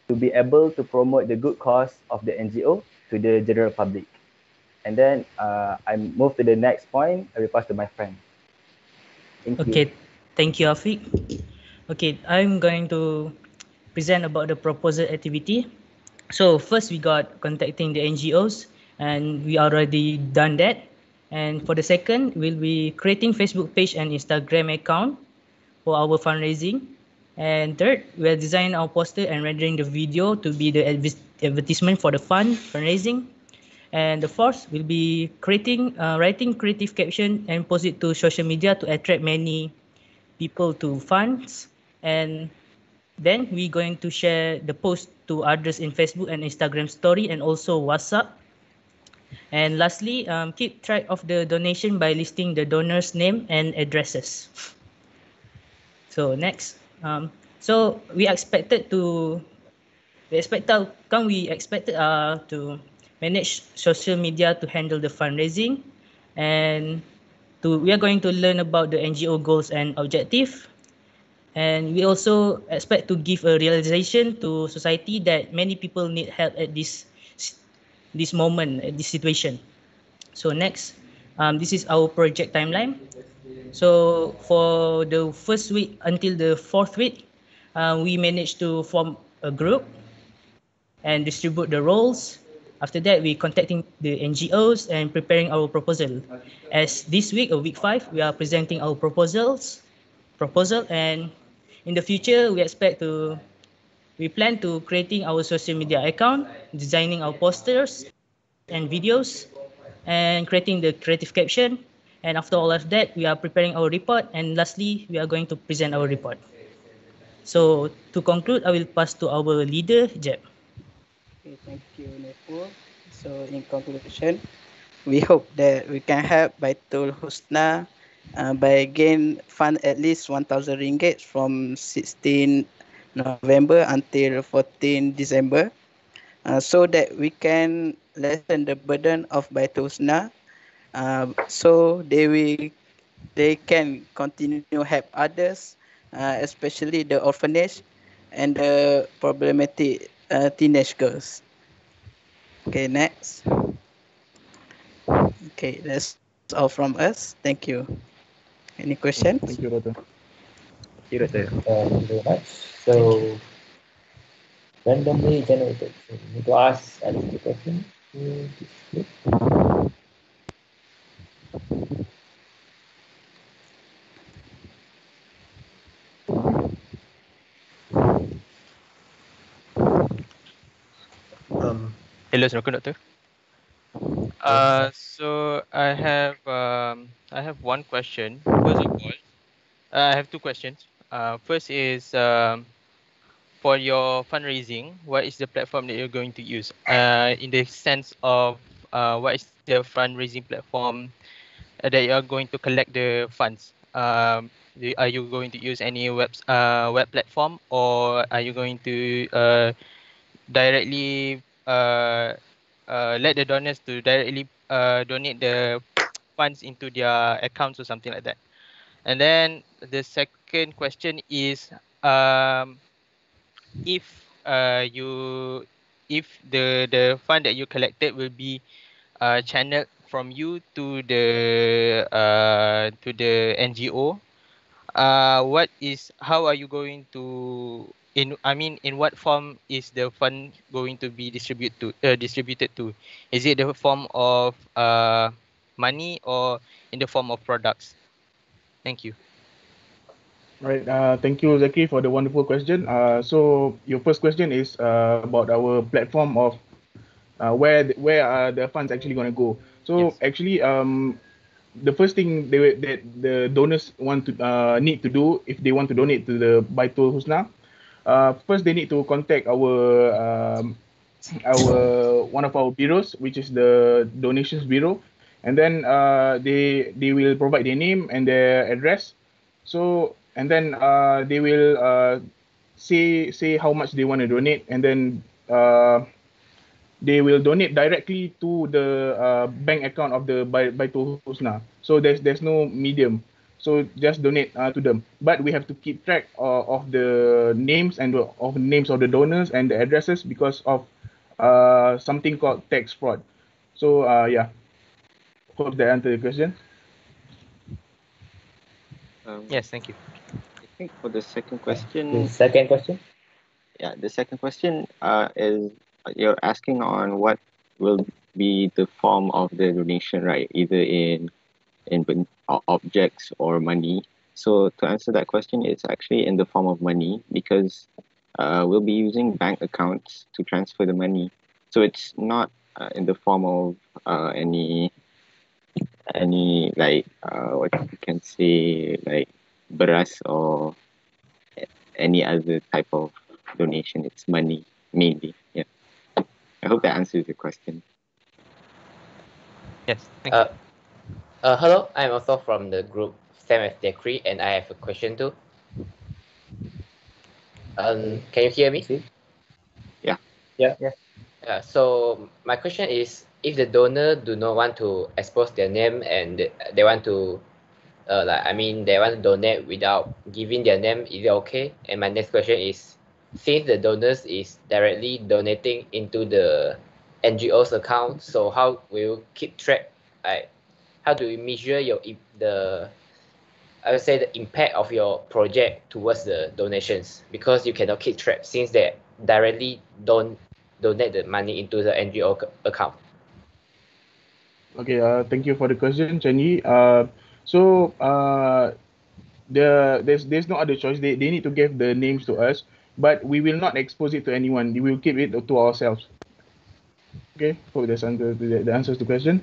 to be able to promote the good cause of the NGO to the general public. And then uh, I move to the next point. I will pass to my friend. Thank okay, you. thank you, Afiq. Okay, I'm going to present about the proposal activity. So first we got contacting the NGOs and we already done that. And for the second, we'll be creating Facebook page and Instagram account for our fundraising. And third, we'll design our poster and rendering the video to be the advertisement for the fund fundraising. And the fourth will be creating, uh, writing creative caption and post it to social media to attract many people to funds. And then we're going to share the post to others in Facebook and Instagram story and also WhatsApp. And lastly, um, keep track of the donation by listing the donor's name and addresses. So next, um, so we expected to, we expected, can we expected uh, to manage social media to handle the fundraising and to, we are going to learn about the NGO goals and objective. And we also expect to give a realization to society that many people need help at this this moment, at this situation. So next, um, this is our project timeline. So for the first week until the fourth week, uh, we managed to form a group and distribute the roles. After that, we contacting the NGOs and preparing our proposal. As this week or week five, we are presenting our proposals, proposal, and in the future, we expect to, we plan to creating our social media account, designing our posters and videos, and creating the creative caption. And after all of that, we are preparing our report. And lastly, we are going to present our report. So to conclude, I will pass to our leader, Jeb. Okay, thank you, Nepo. So in conclusion, we hope that we can help Baitul Husna uh, by gain fund at least 1,000 ringgit from 16 November until 14 December, uh, so that we can lessen the burden of Baitul Husna, uh, so they will they can continue help others, uh, especially the orphanage and the problematic uh, teenage girls. Okay, next. Okay, that's all from us. Thank you. Any questions? Thank you, Doctor. Thank you, Doctor. Uh, thank you very much. So, randomly generated. So, you need to ask at least a question. Um, hello, Assalamualaikum, Doctor. Uh, so I have um, I have one question. First of all, uh, I have two questions. Uh, first is um, for your fundraising, what is the platform that you're going to use? Uh, in the sense of uh, what is the fundraising platform that you are going to collect the funds? Um, are you going to use any web uh, web platform or are you going to uh, directly uh, uh, let the donors to directly uh, donate the funds into their accounts or something like that. And then the second question is um, if uh, you if the the fund that you collected will be uh, channeled from you to the uh, to the NGO, uh, what is how are you going to in I mean in what form is the fund going to be distributed to uh, distributed to? Is it the form of uh, money or in the form of products? Thank you. Right. Uh, thank you, Zaki, for the wonderful question. Uh, so your first question is uh, about our platform of uh, where the, where are the funds actually going to go. So actually, um, the first thing they that the donors want to uh, need to do if they want to donate to the Baitul Husna, uh, first they need to contact our um, our one of our bureaus, which is the donations bureau, and then uh, they they will provide their name and their address. So and then uh, they will uh, say say how much they want to donate, and then uh, they will donate directly to the uh, bank account of the Bai- Baitul Husna. So there's there's no medium. So just donate uh, to them. But we have to keep track of, of the names and the, of names of the donors and the addresses because of uh, something called tax fraud. So uh, yeah, hope that answered the question. Um, Yes, thank you. I think for the second question. The second question? Yeah, the second question uh, is you're asking on what will be the form of the donation, right? Either in in objects or money. So to answer that question, it's actually in the form of money because uh, we'll be using bank accounts to transfer the money. So it's not uh, in the form of uh, any any like uh, what you can say like beras or any other type of donation. It's money mainly. Yeah. I hope that answers your question. Yes, thank uh, uh, hello, I'm also from the group STEM as Decree, and I have a question too. Um, can you hear me? Yeah. Yeah. Yeah. Uh, so my question is, if the donor do not want to expose their name and they, want to, uh, like I mean, they want to donate without giving their name, is it okay? And my next question is, since the donors is directly donating into the NGO's account, so how will you keep track? Like, how do you measure your the I would say the impact of your project towards the donations because you cannot keep track since they directly don't donate the money into the NGO account. Okay, uh, thank you for the question, Chen Yi. Uh, so uh, the there's there's no other choice. They, they need to give the names to us, but we will not expose it to anyone. We will keep it to ourselves. Okay, hope that's answer the, answers to the question.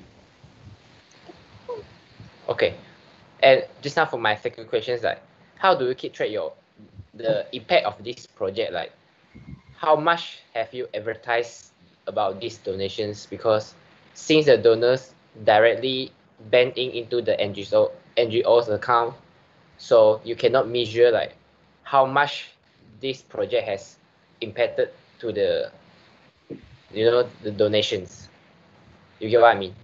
Okay. And just now for my second question is like how do you keep track your the impact of this project? Like how much have you advertised about these donations? Because since the donors directly banking into the NGO NGO's account, so you cannot measure like how much this project has impacted to the you know the donations. You get what I mean?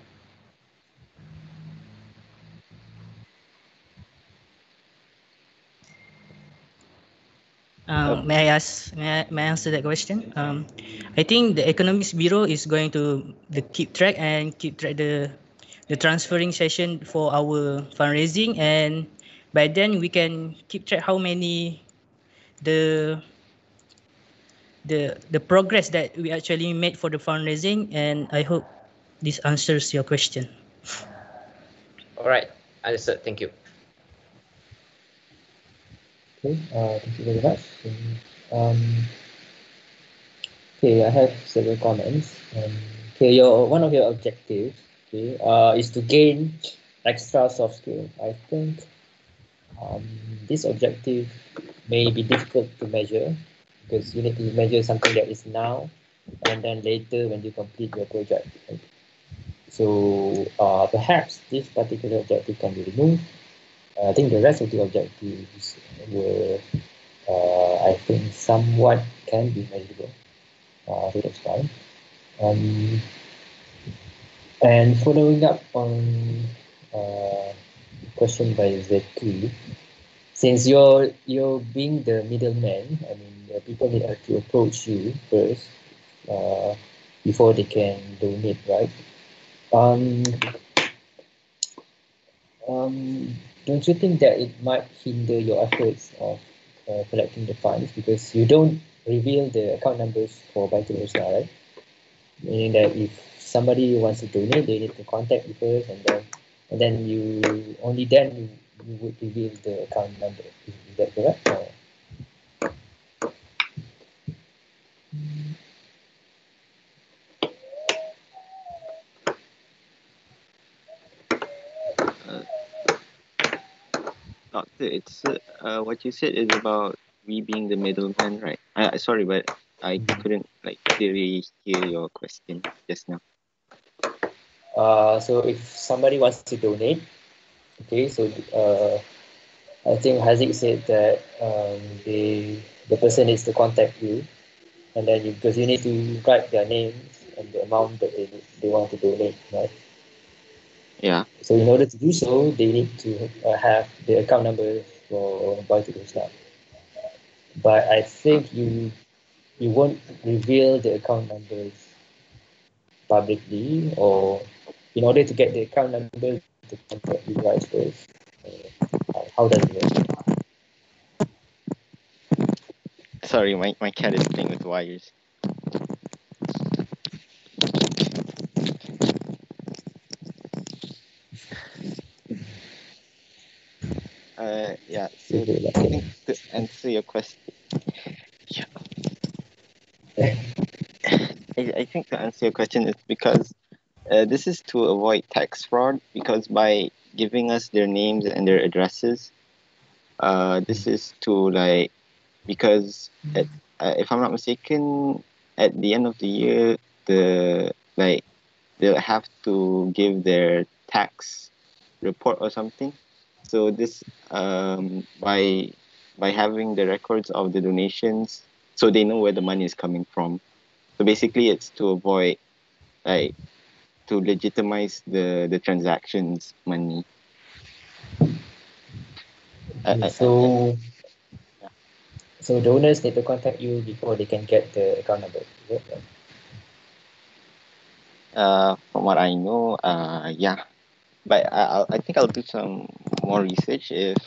Um, may I ask? May I, may I answer that question? Um, I think the economics bureau is going to the keep track and keep track the the transferring session for our fundraising, and by then we can keep track how many the the the progress that we actually made for the fundraising, and I hope this answers your question. All right, understood. Thank you. Okay, uh, thank you very much. Um, okay, I have several comments. Um, okay, your one of your objectives, okay, uh, is to gain extra soft skill. I think um, this objective may be difficult to measure because you need to measure something that is now and then later when you complete your project. right? So uh, perhaps this particular objective can be removed. Uh, I think the rest of the objectives were, uh, I think, somewhat can be measurable. Uh, so that's fine. Um, and following up on uh, question by Zeki, since you're you're being the middleman, I mean, people need to approach you first uh, before they can donate, right? Um, um, don't you think that it might hinder your efforts of uh, collecting the funds because you don't reveal the account numbers for Husna, right? Meaning that if somebody wants to donate, they need to contact you first, and then and then you only then you, you would reveal the account number. Is, is that correct? Or? Doctor, it's uh, what you said is about we being the middleman, right? Uh, sorry, but I couldn't like clearly hear your question just now. Uh, so if somebody wants to donate, okay, so uh, I think Haziq said that um, they the person needs to contact you, and then you because you need to write their names and the amount that they they want to donate, right? Yeah. So in order to do so, they need to uh, have the account number for Baitul Islam. But I think you you won't reveal the account numbers publicly, or in order to get the account number to contact you guys first. Uh, how- how does it work? Sorry, my, my cat is playing with wires. Uh, yeah, so I think to answer your question, yeah. I, I think to answer your question is because uh, this is to avoid tax fraud because by giving us their names and their addresses, uh, this is to like because at, uh, if I'm not mistaken, at the end of the year, the like they'll have to give their tax report or something. So this um, by by having the records of the donations, so they know where the money is coming from. So basically, it's to avoid like to legitimize the the transactions money. Uh, uh, so so donors need to contact you before they can get the account number. Uh, from what I know, uh, yeah, but I, I think I'll do some more research if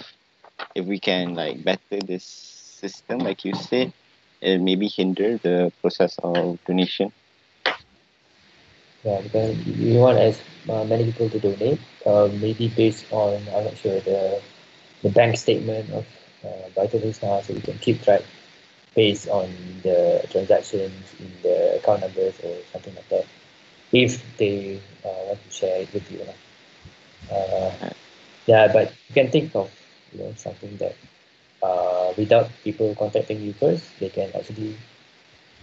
if we can like better this system, like you said, and maybe hinder the process of donation. Yeah, because you want as uh, many people to donate, uh, maybe based on I'm not sure the the bank statement of uh, Vital now, so we can keep track based on the transactions in the account numbers or something like that. If they uh, want to share it with you, uh, yeah, but you can think of you know something that uh, without people contacting you first, they can actually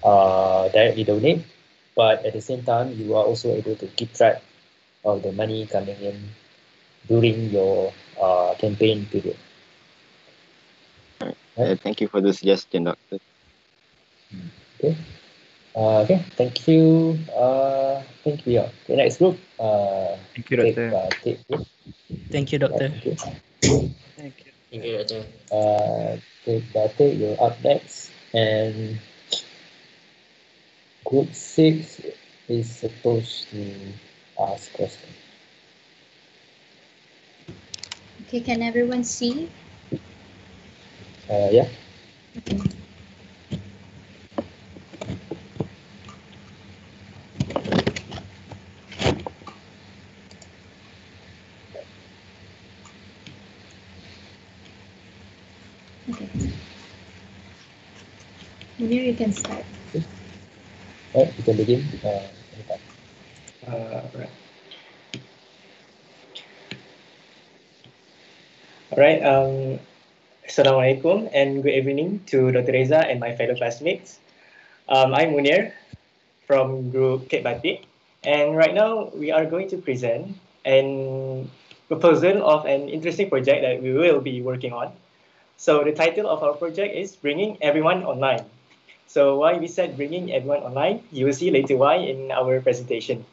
uh, directly donate but at the same time you are also able to keep track of the money coming in during your uh, campaign period. Uh, thank you for the suggestion, doctor. Okay. Uh, okay. Thank you. Uh, thank you. Okay, next group. Uh, Thank you, take, Doctor. Uh, take group. Thank you, doctor. Thank you. Thank you, Doctor. Uh, Kek Batik, you're up next. And group six is supposed to ask questions. Okay, can everyone see? Uh, yeah. Okay. Munir, you can start. Right, you can begin. Uh, anytime. Uh, right. Alright, um, Assalamualaikum and good evening to Dr. Reza and my fellow classmates. Um, I'm Munir from group Kek Batik and right now we are going to present an proposal of an interesting project that we will be working on. So the title of our project is Bringing Everyone Online. So why we said bringing everyone online, you will see later why in our presentation.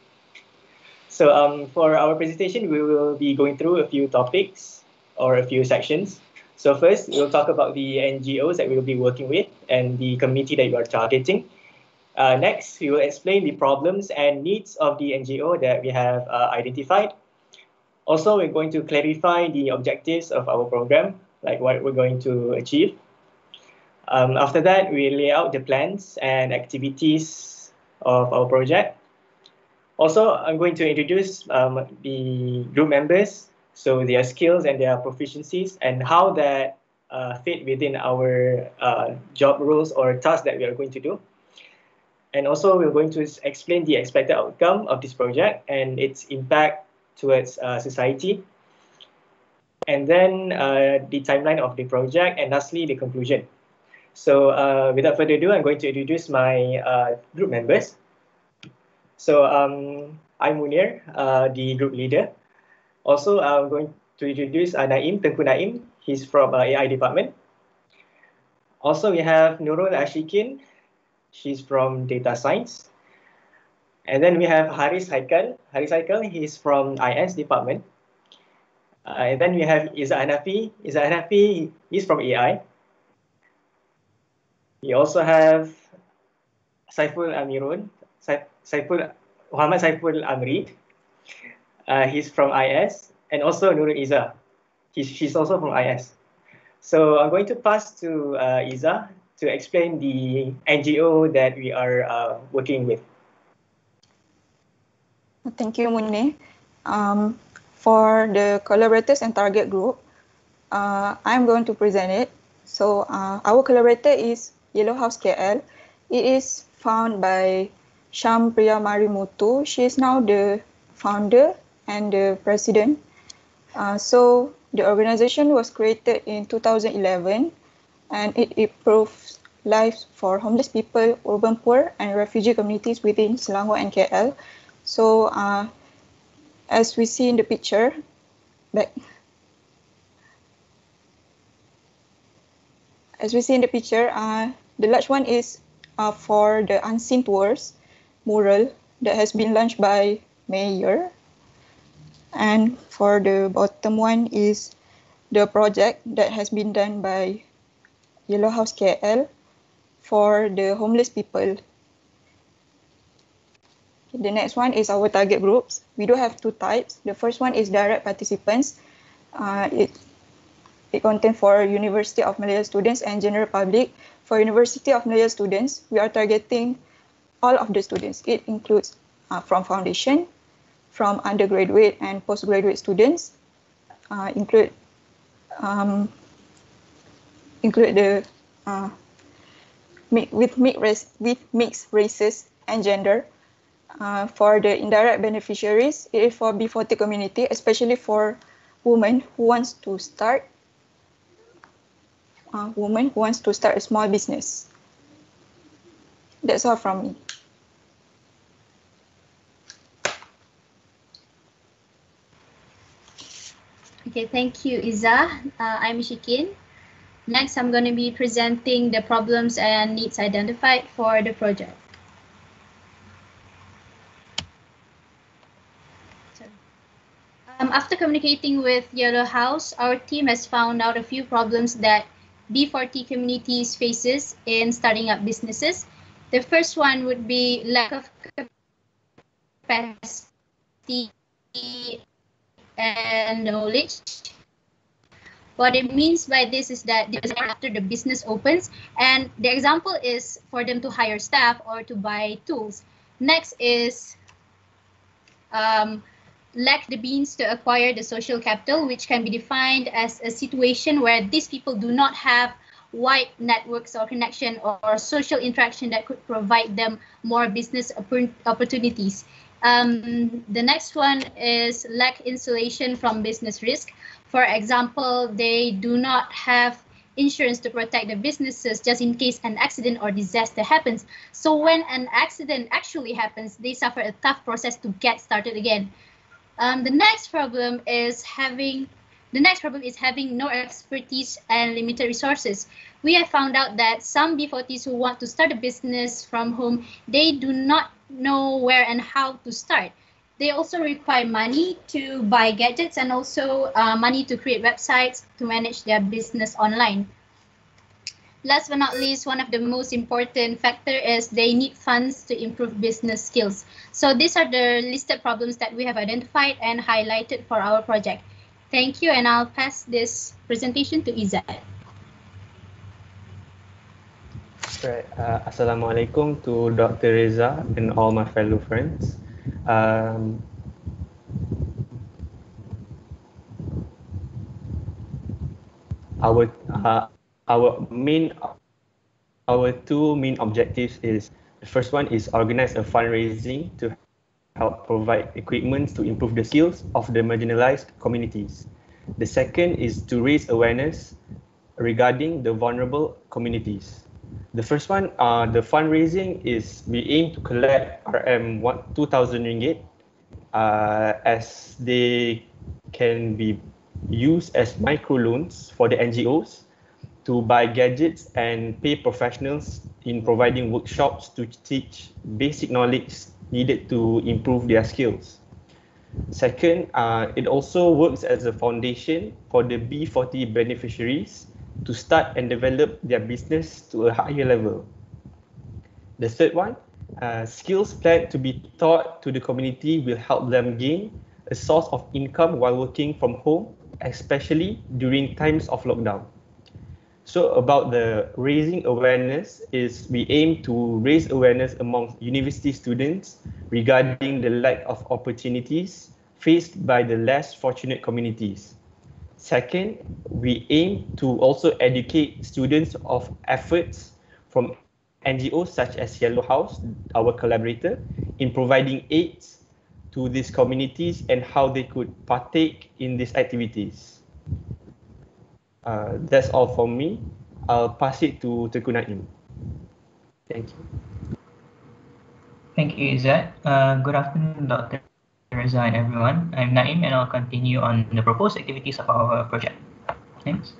So um, for our presentation, we will be going through a few topics or a few sections. So first, we'll talk about the NGOs that we will be working with and the community that we are targeting. Uh, next, we will explain the problems and needs of the NGO that we have uh, identified. Also, we're going to clarify the objectives of our program, like what we're going to achieve. Um, after that, we lay out the plans and activities of our project. Also, I'm going to introduce um, the group members, so their skills and their proficiencies, and how that uh, fit within our uh, job roles or tasks that we are going to do. And also, we're going to explain the expected outcome of this project and its impact towards uh, society. And then uh, the timeline of the project, and lastly, the conclusion. So uh, without further ado, I'm going to introduce my uh, group members. So um, I'm Munir, uh, the group leader. Also, I'm going to introduce uh, Naim, Tengku Naim. He's from uh, AI department. Also, we have Nurul Ashikin. She's from data science. And then we have Haris Haikal. Haris Haikal, he's from IS department. Uh, and then we have Iza Hanafi. Iza Hanafi, he's from AI. We also have Saiful Amirun, Saif, Saiful Muhammad Saiful Amri. Uh, he's from IS, and also Nurul Iza. He's, she's also from IS. So I'm going to pass to uh, Iza to explain the NGO that we are uh, working with. Thank you, Munir. Um, for the collaborators and target group, uh, I'm going to present it. So uh, our collaborator is Yellow House KL. It is found by Sham Priya Marimutu. She is now the founder and the president. Uh, so the organization was created in 2011 and it improves lives for homeless people, urban poor, and refugee communities within Selangor and KL. So uh, as we see in the picture, back. As we see in the picture, uh, the large one is uh, for the unseen tours mural that has been launched by Mayor. And for the bottom one is the project that has been done by Yellow House KL for the homeless people. The next one is our target groups. We do have two types. The first one is direct participants. Uh, it, it contains for University of Malaya students and general public. For University of Malaya students, we are targeting all of the students. It includes uh, from foundation, from undergraduate and postgraduate students, uh, include um, include the uh, with mixed race with mixed races and gender. Uh, for the indirect beneficiaries, it is for B40 community, especially for women who wants to start uh, woman who wants to start a small business. That's all from me. Okay, thank you, Iza. Uh, I'm Shikin. Next, I'm going to be presenting the problems and needs identified for the project. Um, after communicating with Yellow House, our team has found out a few problems that B40 communities faces in starting up businesses. The first one would be lack of capacity and knowledge. What it means by this is that after the business opens, and the example is for them to hire staff or to buy tools. Next is um, lack the means to acquire the social capital, which can be defined as a situation where these people do not have wide networks or connection or, or social interaction that could provide them more business opportunities. Um, the next one is lack insulation from business risk. For example, they do not have insurance to protect the businesses just in case an accident or disaster happens. So when an accident actually happens, they suffer a tough process to get started again. Um, the next problem is having the next problem is having no expertise and limited resources. We have found out that some B40s who want to start a business from home, they do not know where and how to start. They also require money to buy gadgets and also uh, money to create websites to manage their business online. Last but not least, one of the most important factor is they need funds to improve business skills. So these are the listed problems that we have identified and highlighted for our project. Thank you, and I'll pass this presentation to Izzat. Right. Uh, Assalamualaikum to Dr. Reza and all my fellow friends. Um, our uh, our main our two main objectives is the first one is organize a fundraising to help provide equipment to improve the skills of the marginalized communities. The second is to raise awareness regarding the vulnerable communities. The first one, uh, the fundraising is we aim to collect RM one, 2,000 ringgit uh, as they can be used as microloans for the NGOs to buy gadgets and pay professionals in providing workshops to teach basic knowledge needed to improve their skills. Second, uh, it also works as a foundation for the B40 beneficiaries to start and develop their business to a higher level. The third one, uh, skills planned to be taught to the community will help them gain a source of income while working from home, especially during times of lockdown. So about the raising awareness is we aim to raise awareness among university students regarding the lack of opportunities faced by the less fortunate communities. Second, we aim to also educate students of efforts from NGOs such as Yellow House, our collaborator, in providing aids to these communities and how they could partake in these activities. Uh, that's all from me. I'll pass it to Tengku Naim. Thank you. Thank you, Izzat. Uh, good afternoon, Dr. Reza and everyone. I'm Naim and I'll continue on the proposed activities of our project. Thanks.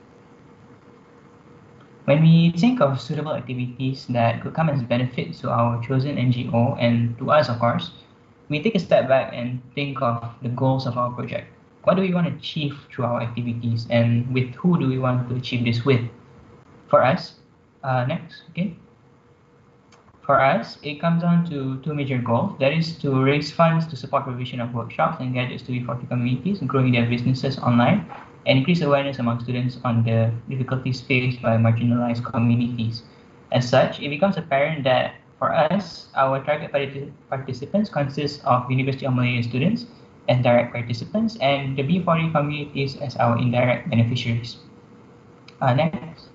When we think of suitable activities that could come as benefit to our chosen NGO and to us, of course, we take a step back and think of the goals of our project. What do we want to achieve through our activities and with who do we want to achieve this with? For us, uh, next, okay. For us, it comes down to two major goals. That is to raise funds to support provision of workshops and gadgets to B40 communities, growing their businesses online, and increase awareness among students on the difficulties faced by marginalized communities. As such, it becomes apparent that for us, our target participants consist of University of Malaya students as direct participants and the B40 communities as our indirect beneficiaries. Uh, next.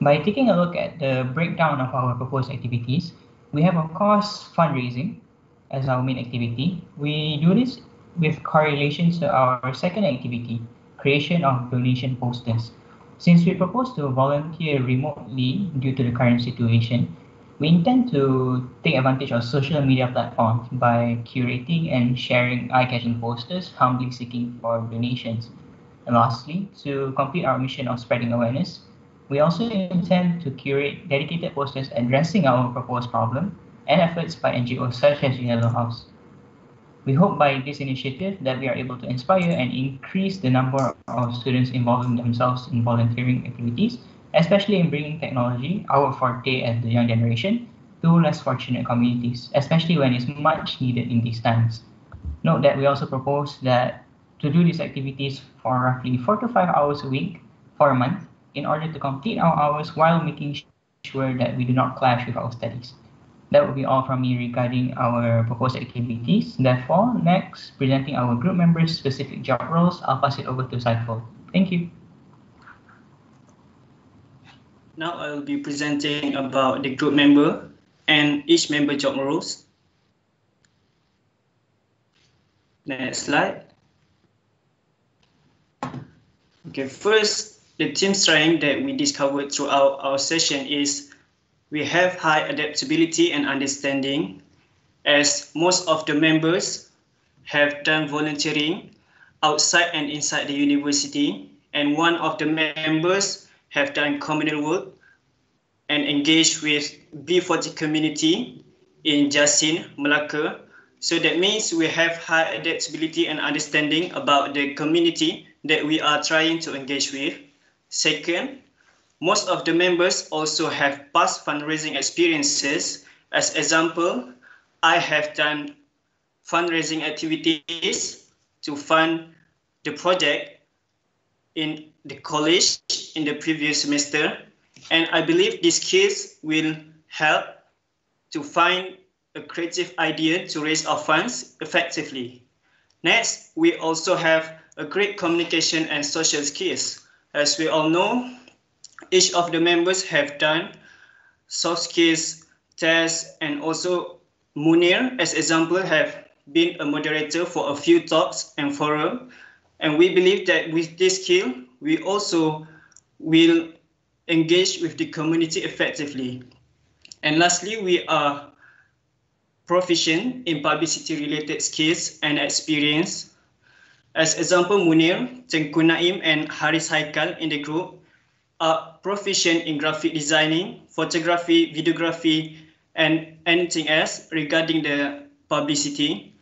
By taking a look at the breakdown of our proposed activities, we have of course fundraising as our main activity. We do this with correlations to our second activity, creation of donation posters. Since we propose to volunteer remotely due to the current situation, we intend to take advantage of social media platforms by curating and sharing eye-catching posters, humbly seeking for donations. And lastly, to complete our mission of spreading awareness, we also intend to curate dedicated posters addressing our proposed problem and efforts by NGOs such as Yellow House. We hope by this initiative that we are able to inspire and increase the number of students involving themselves in volunteering activities, especially in bringing technology, our forte as the young generation, to less fortunate communities, especially when it's much needed in these times. Note that we also propose that to do these activities for roughly four to five hours a week for a month in order to complete our hours while making sure that we do not clash with our studies. That will be all from me regarding our proposed activities. Therefore, next, presenting our group members' specific job roles, I'll pass it over to Saiful. Thank you. Now I will be presenting about the group member and each member job roles. Next slide. Okay, first, the team strength that we discovered throughout our session is we have high adaptability and understanding as most of the members have done volunteering outside and inside the university and one of the members have done communal work and engaged with B40 community in Jasin, Melaka. So that means we have high adaptability and understanding about the community that we are trying to engage with. Second, most of the members also have past fundraising experiences. As example, I have done fundraising activities to fund the project in the college in the previous semester. And I believe these skills will help to find a creative idea to raise our funds effectively. Next, we also have a great communication and social skills. As we all know, each of the members have done soft skills tests and also Munir, as example, have been a moderator for a few talks and forum. And we believe that with this skill, we also will engage with the community effectively. And lastly, we are proficient in publicity related skills and experience. As example, Munir, Tengku Naim, and Haris Haikal in the group are proficient in graphic designing, photography, videography, and anything else regarding the publicity.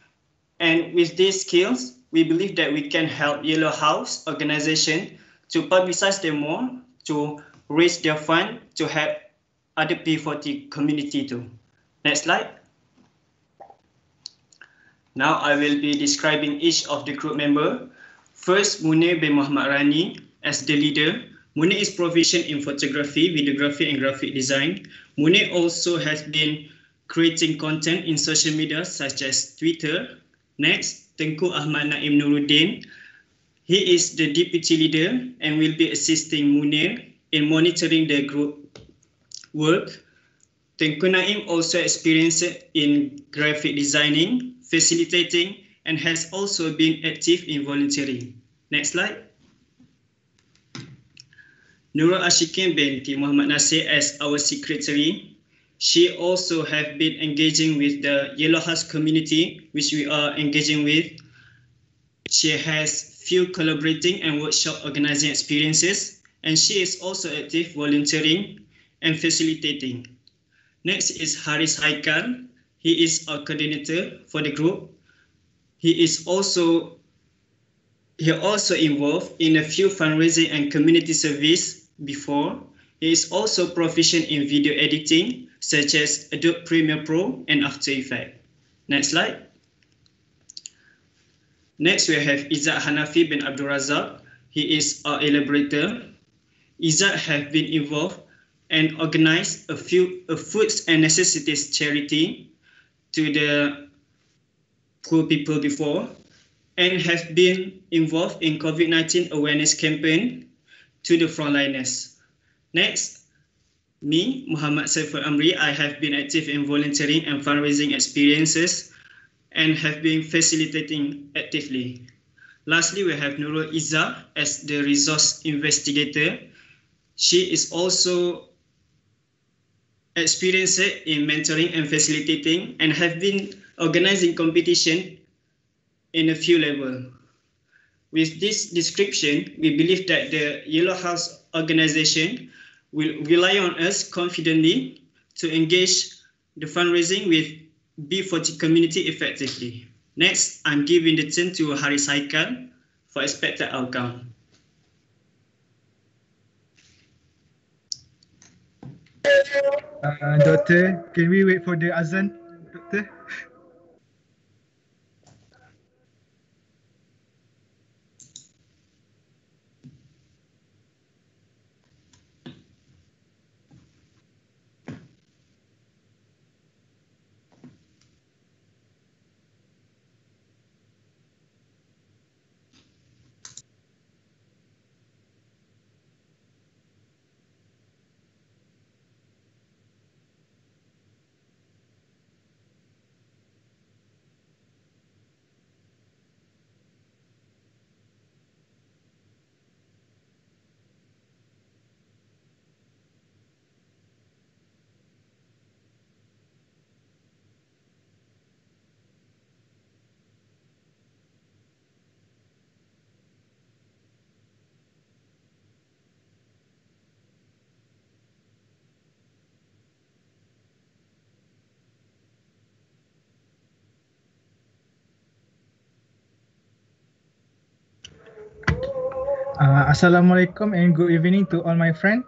And with these skills, we believe that we can help Yellow House organization to publicize them more, to raise their fund, to help other B40 community too. Next slide. Now I will be describing each of the group member. First, Munir bin Muhammad Rani as the leader. Munir is proficient in photography, videography, and graphic design. Munir also has been creating content in social media such as Twitter. Next, Tengku Ahmad Naim Nuruddin. He is the deputy leader and will be assisting Munir in monitoring the group work. Tengku Naim also experienced in graphic designing, facilitating, and has also been active in volunteering. Next slide. Nurul Ashikin binti Muhammad Nasir as our secretary. she also have been engaging with the Yellow House community, which we are engaging with. She has few collaborating and workshop organizing experiences, and she is also active volunteering and facilitating. Next is Haris Haikal. He is our coordinator for the group. He is also he also involved in a few fundraising and community service before. He is also proficient in video editing, such as Adobe Premiere Pro and After Effects. Next slide. Next, we have Izzat Hanafi bin Abdul Razak. He is our elaborator. Izzat have been involved and organized a few a foods and necessities charity to the poor people before and have been involved in COVID-19 awareness campaign to the frontliners. Next, me, Muhammad Saiful Amri, I have been active in volunteering and fundraising experiences and have been facilitating actively. Lastly, we have Nurul Iza as the resource investigator. She is also experienced in mentoring and facilitating and have been organizing competition in a few levels. With this description, we believe that the Yellow House organization will rely on us confidently to engage the fundraising with B40 community effectively. Next, I'm giving the turn to Haris Haikal for expected outcome. Uh, doctor, can we wait for the azan, doctor? Uh, Assalamualaikum and good evening to all my friends.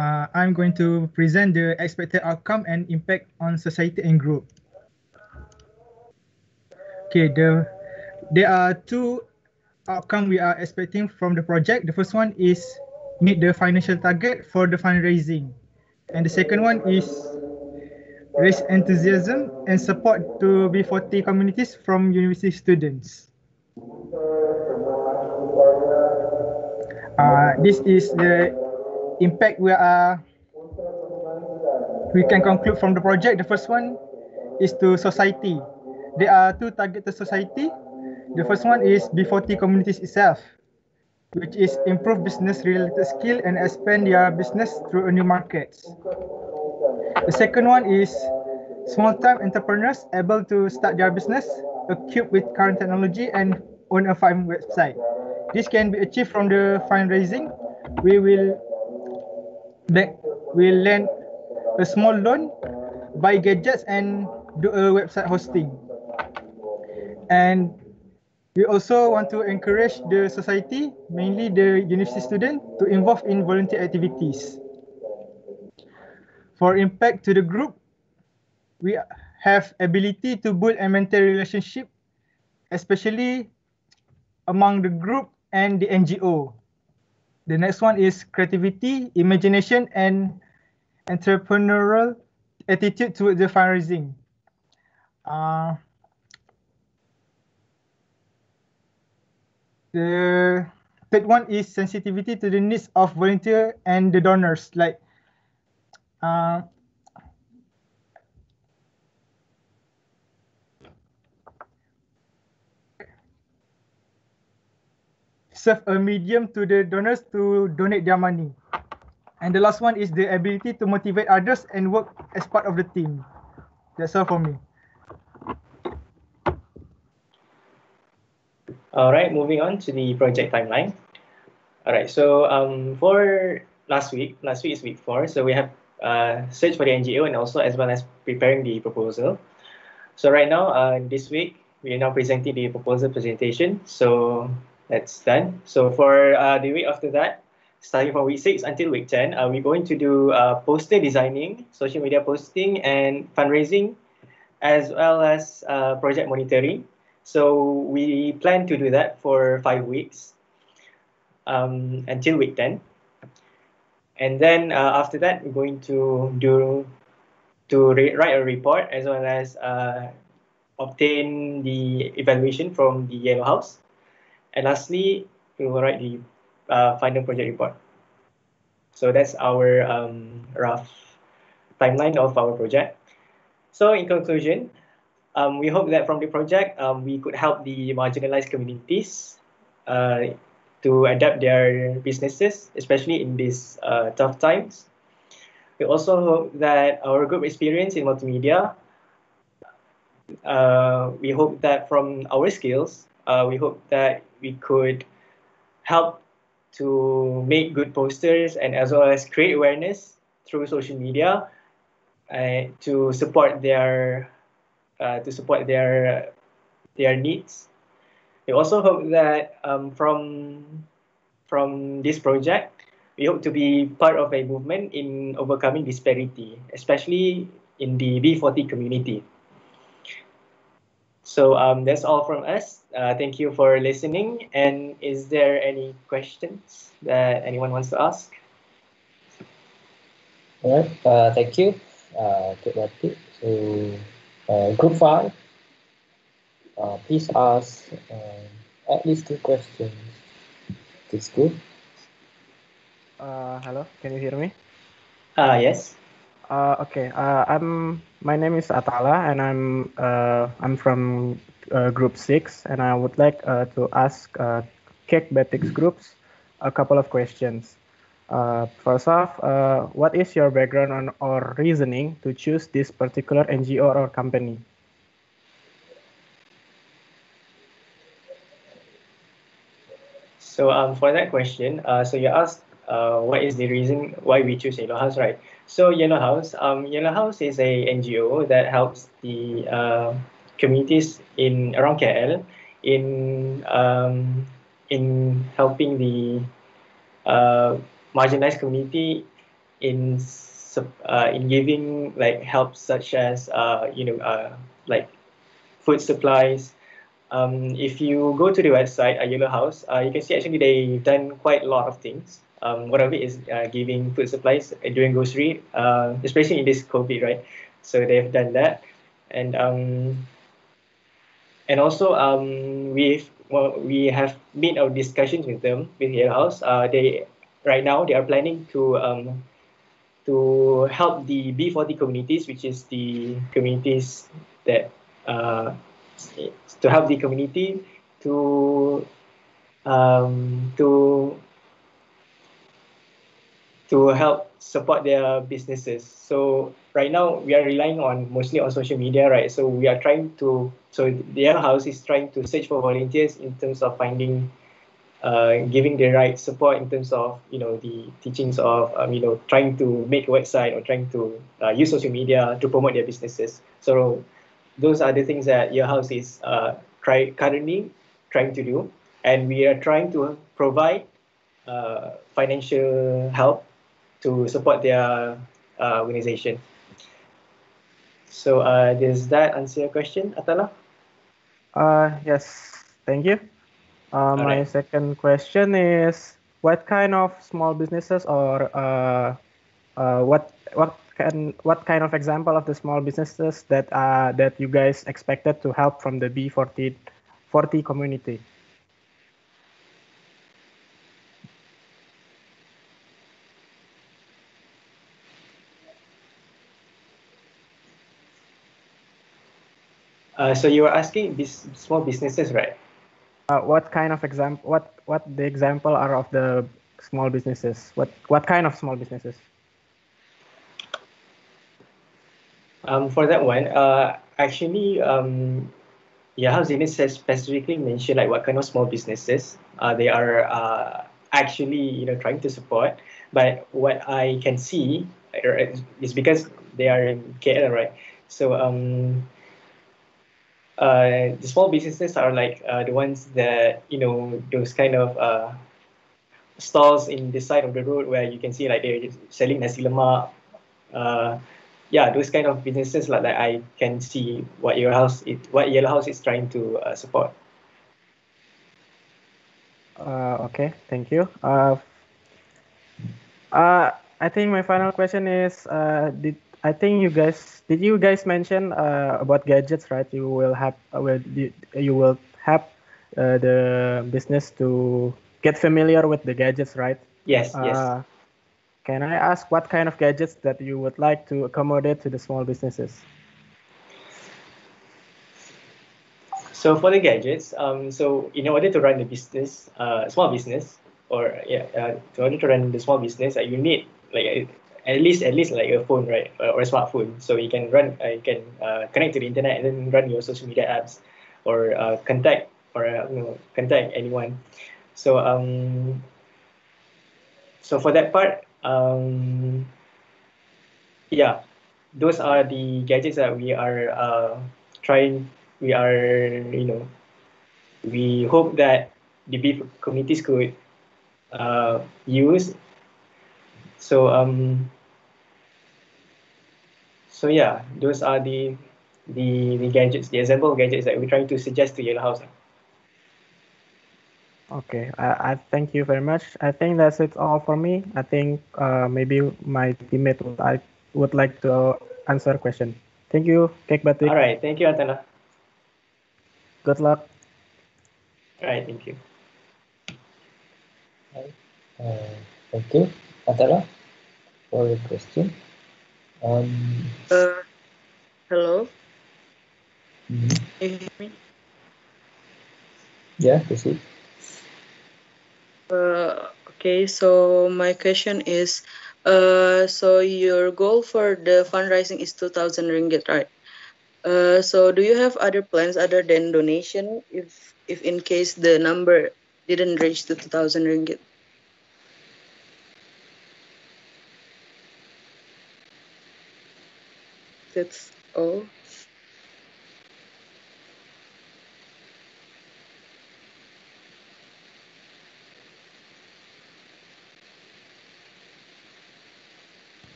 Uh, I'm going to present the expected outcome and impact on society and group. Okay, the there are two outcome we are expecting from the project. The first one is meet the financial target for the fundraising. And the second one is raise enthusiasm and support to B40 communities from university students. Uh, this is the impact we are we can conclude from the project. The first one is to society. There are two targeted society. The first one is B40 communities itself, which is improve business related skill and expand their business through a new markets. The second one is small time entrepreneurs able to start their business, equipped with current technology and own a farm website. This can be achieved from the fundraising. We will back, will lend a small loan, buy gadgets and do a website hosting. And we also want to encourage the society, mainly the university student, to involve in volunteer activities. For impact to the group, we have ability to build and maintain relationship, especially among the group and the NGO. The next one is creativity, imagination, and entrepreneurial attitude towards the fundraising. Uh, the third one is sensitivity to the needs of volunteer and the donors. Like, uh, serve a medium to the donors to donate their money. And the last one is the ability to motivate others and work as part of the team. That's all for me. All right, moving on to the project timeline. All right, so um, for last week, last week is week four, so we have uh, search for the NGO and also as well as preparing the proposal. So right now, uh, this week, we are now presenting the proposal presentation. So that's done. So for uh, the week after that, starting from week six until week 10, uh, we're going to do uh, poster designing, social media posting and fundraising, as well as uh, project monitoring. So we plan to do that for five weeks um, until week 10. And then uh, after that, we're going to do to write a report as well as uh, obtain the evaluation from the Yellow House. And lastly, we will write the uh, final project report. So that's our um, rough timeline of our project. So in conclusion, um, we hope that from the project, um, we could help the marginalized communities uh, to adapt their businesses, especially in these uh, tough times. We also hope that our group experience in multimedia, uh, we hope that from our skills, uh, we hope that we could help to make good posters and as well as create awareness through social media uh, to support their uh, to support their their needs. We also hope that um, from from this project, we hope to be part of a movement in overcoming disparity, especially in the B40 community. So um, that's all from us. Uh, thank you for listening. And is there any questions that anyone wants to ask? All right. Uh, thank you. Uh, good Wati. So, uh, group five, uh, please ask uh, at least two questions. This group. Uh, hello, can you hear me? Uh, yes. Uh, okay. Uh, I'm. My name is Atala, and I'm. Uh, I'm from uh, Group Six, and I would like uh, to ask uh, Kek Batiks groups a couple of questions. Uh, first off, what is your background on or reasoning to choose this particular NGO or company? So um, for that question, so you asked uh, what is the reason why we choose Yellow right? So Yellow House, um, Yellow House is a NGO that helps the uh, communities in around KL in um, in helping the uh, marginalized community in uh, in giving like help such as uh, you know uh, like food supplies. Um, if you go to the website, at Yellow House, uh, you can see actually they've done quite a lot of things. Um, one of it is uh, giving food supplies during grocery, uh, especially in this COVID, right? So they've done that, and um, and also um, we've well, we have made our discussions with them with Yellow House. Uh, they right now they are planning to um, to help the B40 communities, which is the communities that uh, to help the community to um, to to help support their businesses. So right now we are relying on mostly on social media, right? So we are trying to so the Yellow House is trying to search for volunteers in terms of finding uh, giving the right support in terms of you know the teachings of um, you know trying to make a website or trying to uh, use social media to promote their businesses. So those are the things that Yellow House is uh, try, currently trying to do, and we are trying to provide uh, financial help to support their uh, organization. So uh, does that answer your question, Atala? Uh, yes, thank you. Uh, my right. second question is what kind of small businesses or uh, uh, what what can what kind of example of the small businesses that uh, that you guys expected to help from the B40 40 community? Uh, so you were asking this small businesses, right? Uh, what kind of example? What what the example are of the small businesses? What what kind of small businesses? Um, for that one, uh, actually, um, yeah, how Zenith says specifically mentioned like what kind of small businesses uh, they are uh, actually you know trying to support. But what I can see uh, is because they are in KL, right? So um, uh, the small businesses are like uh, the ones that you know those kind of uh, stalls in the side of the road where you can see like they're selling nasi lemak. Uh, yeah, those kind of businesses like that I can see what your house it what Yellow House is trying to uh, support. Uh, okay, thank you. Uh, uh, I think my final question is, uh, did I think you guys did you guys mention uh, about gadgets, right? You will have uh, will you, will have uh, the business to get familiar with the gadgets, right? Yes, yes. Uh, can I ask what kind of gadgets that you would like to accommodate to the small businesses? So for the gadgets, um, so in order to run the business, uh, small business, or yeah, uh, in order to run the small business, uh, you need like at least at least like a phone, right, or, or a smartphone, so you can run, uh, you can uh, connect to the internet and then run your social media apps, or uh, contact or uh, you know contact anyone. So um, so for that part, um, yeah, those are the gadgets that we are uh, trying we are you know we hope that the beef communities could uh, use. So um so yeah those are the the the gadgets the example gadgets that we're trying to suggest to yellow house Okay, I, I thank you very much. I think that's it all for me. I think uh, maybe my teammate would I would like to answer a question. Thank you, Kek Batik. all right thank you Atana Good luck. all right thank you Uh, thank you, Atala, for your question. Um, Uh, hello. mhm. Can you hear me? Yeah, proceed. Uh, okay, so my question is, uh, so your goal for the fundraising is 2,000 ringgit, right? Uh, so do you have other plans other than donation if, if in case the number didn't reach to 2,000 ringgit? That's all.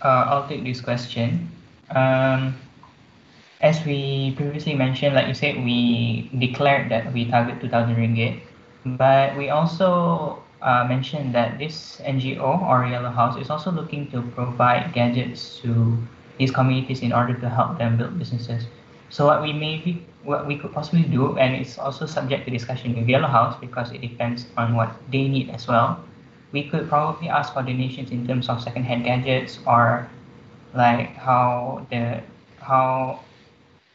Uh, I'll take this question. Um, as we previously mentioned, like you said, we declared that we target 2,000 ringgit, but we also uh, mentioned that this NGO or Yellow House is also looking to provide gadgets to these communities in order to help them build businesses. So what we maybe what we could possibly do, and it's also subject to discussion with Yellow House because it depends on what they need as well. We could probably ask for donations in terms of secondhand gadgets or like how the how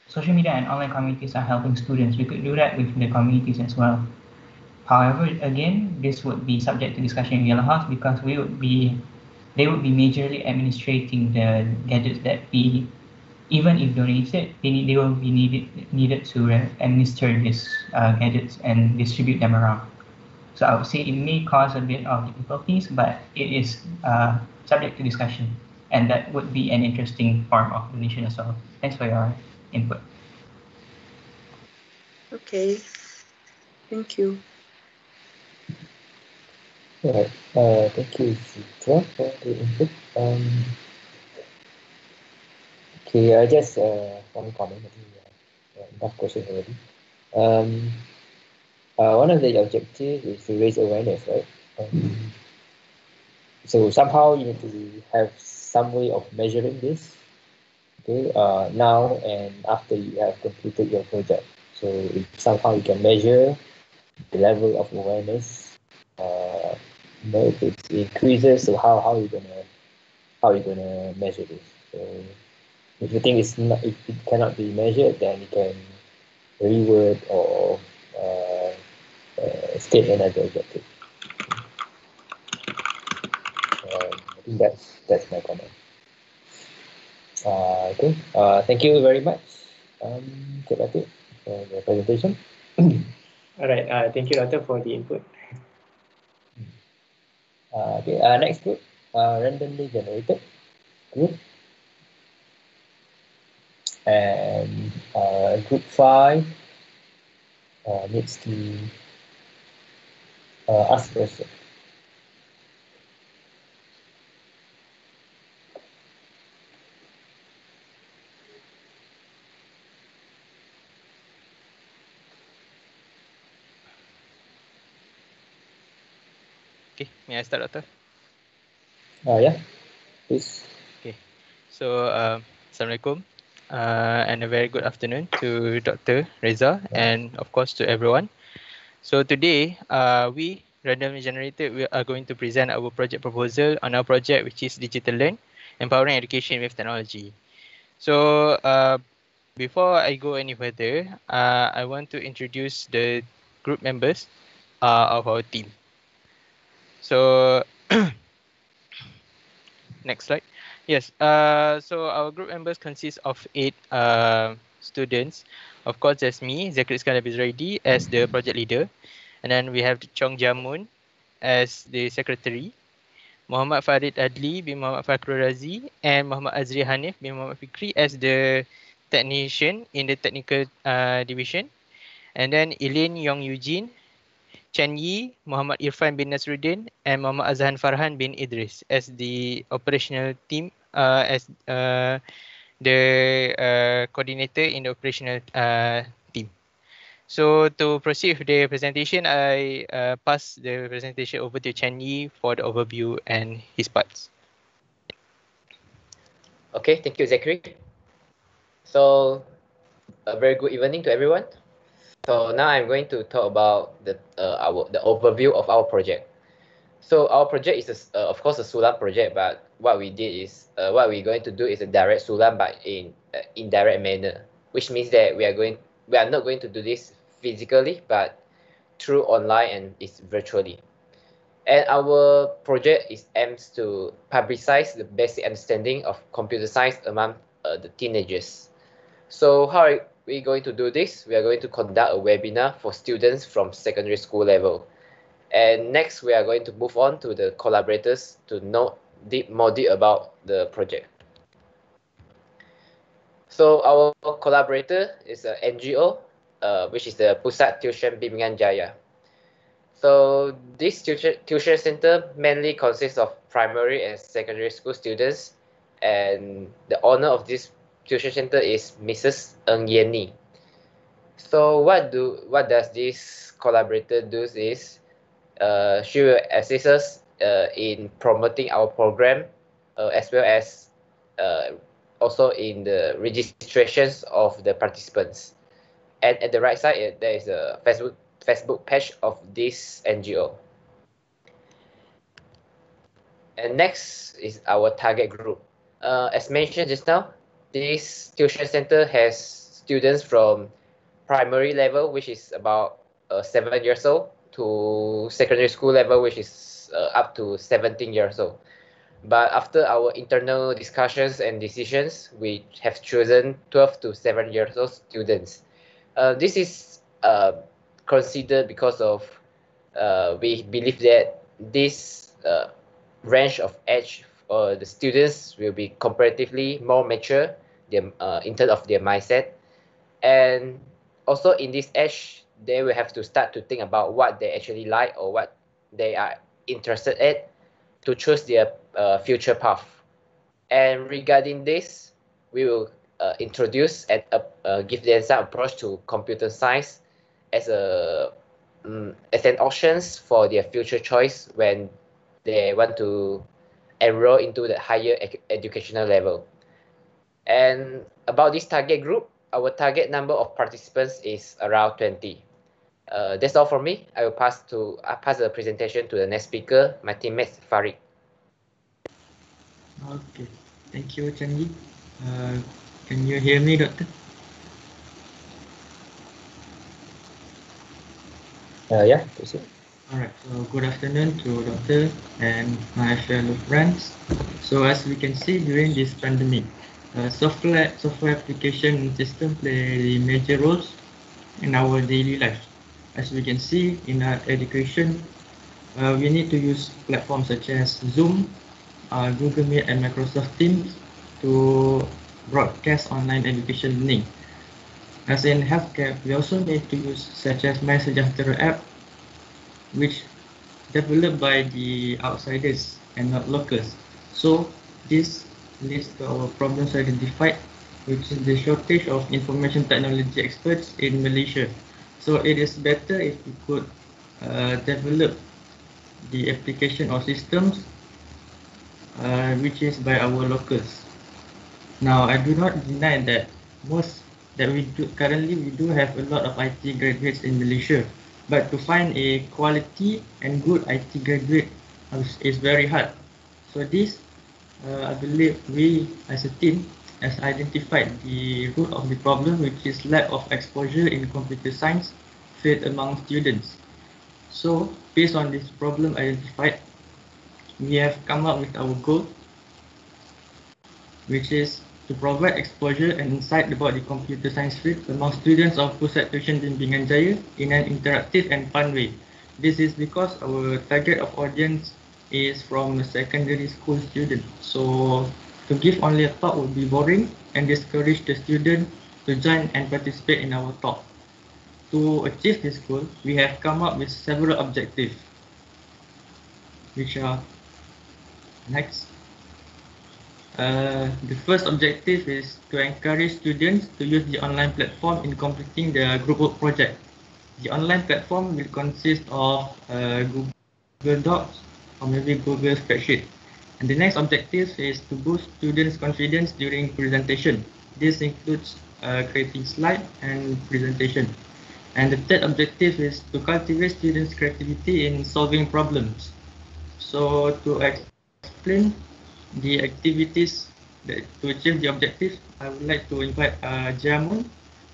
social media and online communities are helping students. We could do that with the communities as well. However, again, this would be subject to discussion in Yellow House because we would be they would be majorly administrating the gadgets that we even if donated, they, need, they will be needed needed to administer these uh, gadgets and distribute them around. So I would say it may cause a bit of difficulties, but it is uh, subject to discussion, and that would be an interesting form of donation as well. Thanks for your input. Okay. Thank you. Alright, uh, thank you, Zitra, for the input. Um, okay, I just uh, one comment. I think uh, enough question already. Um, uh, one of the objectives is to raise awareness, right? Um, so somehow you need to have some way of measuring this. Okay, uh, now and after you have completed your project. So somehow you can measure the level of awareness, uh, it increases, so how how you gonna how you gonna measure this? So if you think it's not, if it cannot be measured, then you can reword or uh, uh, state another objective. I think that's that's my comment. Uh, okay. Uh, thank you very much, um, Kek Batik, for the presentation. All right. Uh, thank you, Doctor, for the input. Uh, okay. Uh, next group, uh, randomly generated group, and uh, group five uh, needs to uh, ask question. Okay, may I start, Doctor? Uh, yeah, please. Okay, so uh, Assalamualaikum uh, and a very good afternoon to Dr. Reza and of course to everyone. So today, uh, we randomly generated, we are going to present our project proposal on our project which is Digital Learn, Empowering Education with Technology. So uh, before I go any further, uh, I want to introduce the group members uh, of our team. So next slide. Yes, uh, so our group members consist of eight uh, students. Of course, there's me, Zachary Iskandar Bizraidi as the project leader. And then we have Chong Jamun as the secretary. Muhammad Farid Adli bin Muhammad Fakhrul Razi and Muhammad Azri Hanif bin Muhammad Fikri as the technician in the technical uh, division. And then Elaine Yong Eugene, Chen Yi, Muhammad Irfan bin Nasruddin and Muhammad Azhan Farhan bin Idris as the operational team uh, as uh, the uh, coordinator in the operational uh, team. So to proceed with the presentation, I uh, pass the presentation over to Chen Yi for the overview and his parts. Okay, thank you, Zachary. So, a very good evening to everyone. So now I'm going to talk about the uh, our the overview of our project. So our project is a, uh, of course a Sulam project, but what we did is uh, what we're going to do is a direct Sulam, but in indirect manner, which means that we are going we are not going to do this physically, but through online and it's virtually. And our project is aims to publicize the basic understanding of computer science among uh, the teenagers. So how are going to do this? We are going to conduct a webinar for students from secondary school level. And next, we are going to move on to the collaborators to know deep, more deep about the project. So our collaborator is an NGO, uh, which is the Pusat Tuition Bimbingan Jaya. So this tuition, tuition center mainly consists of primary and secondary school students, and the owner of this tuition center is Mrs. Ng Yenny. So what do what does this collaborator do is uh, she will assist us uh, in promoting our program uh, as well as uh, also in the registrations of the participants. And at the right side, there is a Facebook Facebook page of this NGO. And next is our target group. Uh, as mentioned just now, this tuition center has students from primary level, which is about uh, seven years old, to secondary school level, which is uh, up to 17 years old. But after our internal discussions and decisions, we have chosen 12 to 7 years old students. Uh, this is uh, considered because of uh, we believe that this uh, range of age uh, the students will be comparatively more mature their, uh, in terms of their mindset. And also in this age, they will have to start to think about what they actually like or what they are interested in to choose their uh, future path. And regarding this, we will uh, introduce and uh, give them some approach to computer science as a um, as an options for their future choice when they want to enroll into the higher educational level. And about this target group, our target number of participants is around 20. Uh, that's all from me. I will pass to I pass the presentation to the next speaker, my teammate Farid. Okay, thank you, Chen Yi. Uh, can you hear me, Doctor? Uh, yeah, proceed. Alright, so good afternoon to Doctor and my fellow friends. So as we can see during this pandemic, uh, software software application system play major roles in our daily life. As we can see in our education, uh, we need to use platforms such as Zoom, uh, Google Meet and Microsoft Teams to broadcast online education learning. As in healthcare, we also need to use such as MySejahtera app, which developed by the outsiders and not locals. So this leads to our problems identified, which is the shortage of information technology experts in Malaysia. So it is better if we could uh, develop the application or systems uh, which is by our locals. Now, I do not deny that most that we do currently we do have a lot of IT graduates in Malaysia, but to find a quality and good IT graduate is, is very hard. So this, uh, I believe we as a team has identified the root of the problem, which is lack of exposure in computer science field among students. So based on this problem identified, we have come up with our goal, which is to provide exposure and insight about the computer science field among students of Pusat Tuition Bimbingan Jaya in an interactive and fun way. This is because our target of audience is from a secondary school student. So to give only a talk would be boring and discourage the student to join and participate in our talk. To achieve this goal, we have come up with several objectives, which are next. Uh, the first objective is to encourage students to use the online platform in completing their group work project. The online platform will consist of uh, Google Docs or maybe Google Spreadsheet. And the next objective is to boost students' confidence during presentation. This includes uh, creating slide and presentation. And the third objective is to cultivate students' creativity in solving problems. So to explain the activities that to achieve the objective, I would like to invite uh, Jamun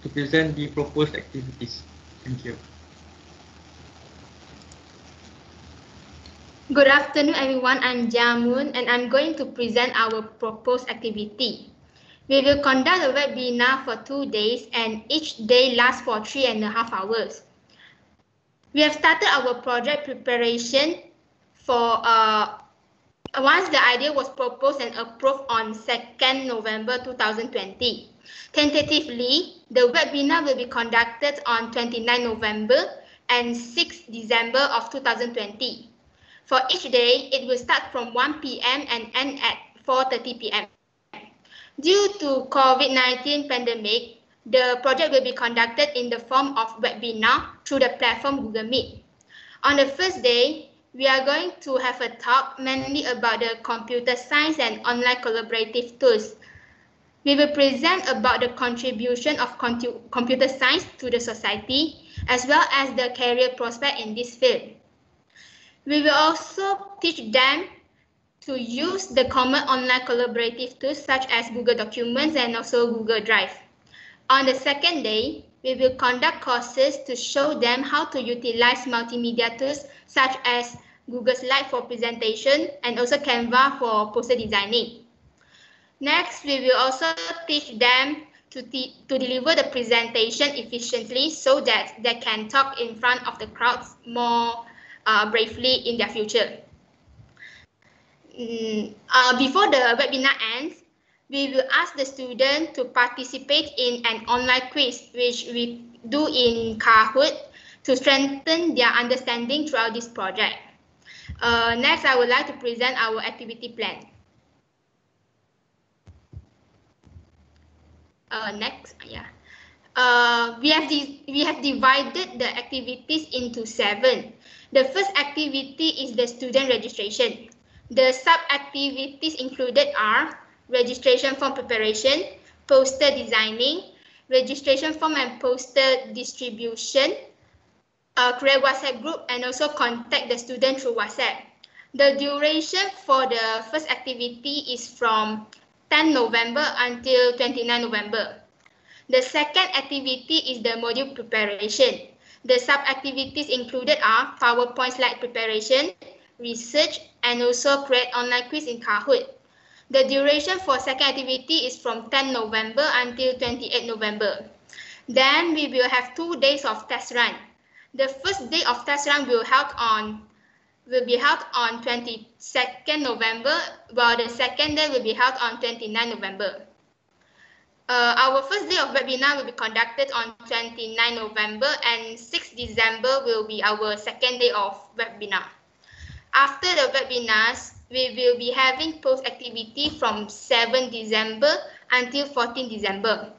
to present the proposed activities. Thank you. Good afternoon, everyone. I'm Jamun, and I'm going to present our proposed activity. We will conduct a webinar for two days, and each day lasts for three and a half hours. We have started our project preparation for uh, once the idea was proposed and approved on 2nd November 2020. Tentatively, the webinar will be conducted on 29 November and 6 December of 2020. For each day, it will start from 1 p.m. and end at 4.30 p.m. Due to COVID-19 pandemic, the project will be conducted in the form of webinar through the platform Google Meet. On the first day, we are going to have a talk mainly about the computer science and online collaborative tools. We will present about the contribution of computer science to the society, as well as the career prospect in this field. We will also teach them to use the common online collaborative tools such as Google Documents and also Google Drive. On the second day, we will conduct courses to show them how to utilize multimedia tools such as Google Slide for presentation and also Canva for poster designing. Next, we will also teach them to, to deliver the presentation efficiently so that they can talk in front of the crowds more uh, in their future. Mm, uh, before the webinar ends, we will ask the student to participate in an online quiz, which we do in Kahoot to strengthen their understanding throughout this project. Uh, next, I would like to present our activity plan. Uh, next, yeah. Uh, we have we have divided the activities into seven. The first activity is the student registration. The sub-activities included are registration form preparation, poster designing, registration form and poster distribution, uh, create WhatsApp group, and also contact the student through WhatsApp. The duration for the first activity is from 10 November until 29 November. The second activity is the module preparation. The sub-activities included are PowerPoint slide preparation, research, and also create online quiz in Kahoot. The duration for second activity is from 10 November until 28 November. Then we will have two days of test run. The first day of test run will held on will be held on 22nd November, while the second day will be held on 29 November. Uh, our first day of webinar will be conducted on 29 November and 6 December will be our second day of webinar. After the webinars, we will be having post activity from 7 December until 14 December.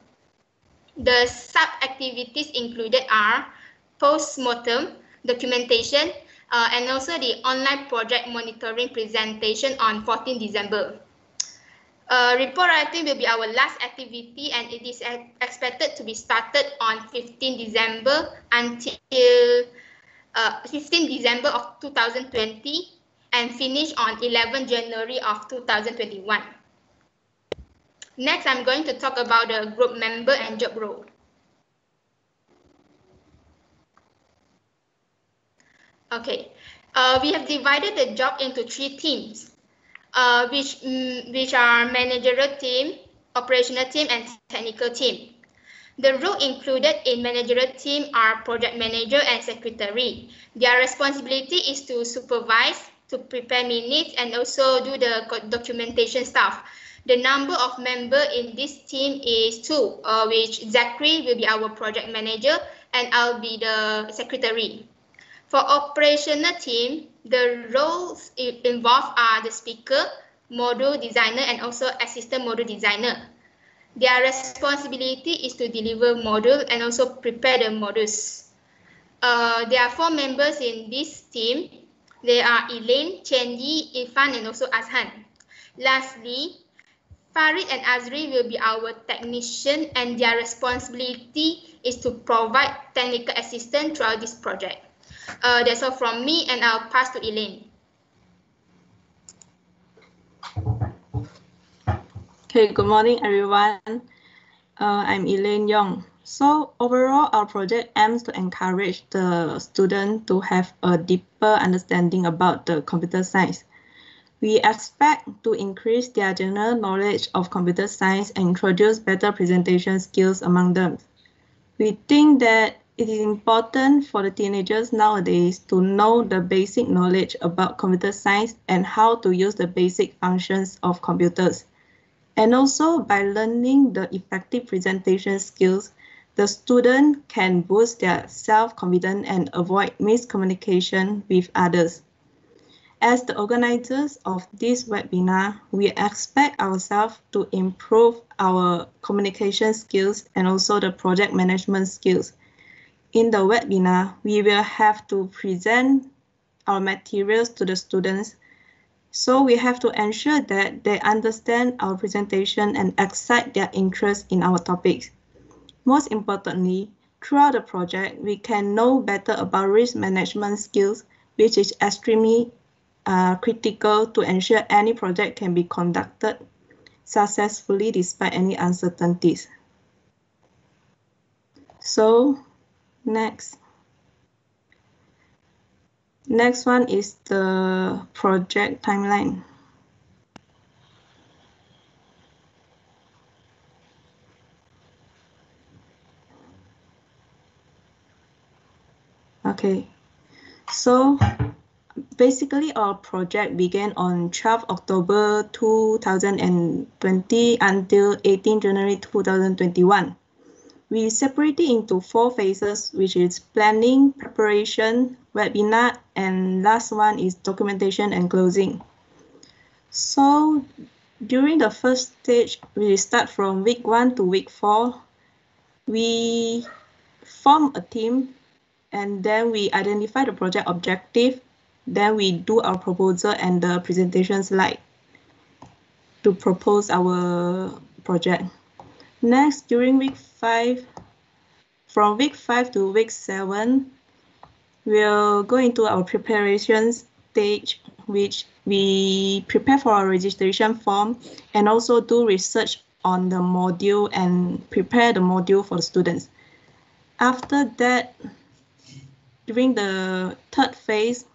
The sub activities included are post-mortem, documentation, uh, and also the online project monitoring presentation on 14 December. Uh, report writing will be our last activity and it is expected to be started on 15 December until uh, 15 December of 2020 and finish on 11 January of 2021. Next, I'm going to talk about the group member and job role. Okay, uh, we have divided the job into three teams, uh, which, mm, which are managerial team, operational team, and technical team. The role included in managerial team are project manager and secretary. Their responsibility is to supervise, to prepare minutes, and also do the documentation stuff. The number of member in this team is two, uh, which Zachary will be our project manager, and I'll be the secretary. For operational team, the roles involved are the speaker, module designer, and also assistant module designer. Their responsibility is to deliver module and also prepare the modules. Uh, there are four members in this team. They are Elaine, Chenyi, Irfan, and also Azhan. Lastly, Farid and Azri will be our technician and their responsibility is to provide technical assistance throughout this project. Uh, that's all from me and I'll pass to Elaine. Okay, good morning everyone. Uh, I'm Elaine Yong. So overall, our project aims to encourage the student to have a deeper understanding about the computer science. We expect to increase their general knowledge of computer science and introduce better presentation skills among them. We think that it is important for the teenagers nowadays to know the basic knowledge about computer science and how to use the basic functions of computers. And also by learning the effective presentation skills, the student can boost their self-confidence and avoid miscommunication with others. As the organizers of this webinar, we expect ourselves to improve our communication skills and also the project management skills in the webinar, we will have to present our materials to the students. So we have to ensure that they understand our presentation and excite their interest in our topics. Most importantly, throughout the project, we can know better about risk management skills, which is extremely uh, critical to ensure any project can be conducted successfully despite any uncertainties. So Next. Next one is the project timeline. Okay, so basically our project began on 12 October 2020 until 18 January 2021 we separate it into four phases, which is planning, preparation, webinar, and last one is documentation and closing. So during the first stage, we start from week one to week four. We form a team and then we identify the project objective. Then we do our proposal and the presentation slide to propose our project. Next, during week five, from week five to week seven, we'll go into our preparation stage, which we prepare for our registration form and also do research on the module and prepare the module for the students. After that, during the third phase,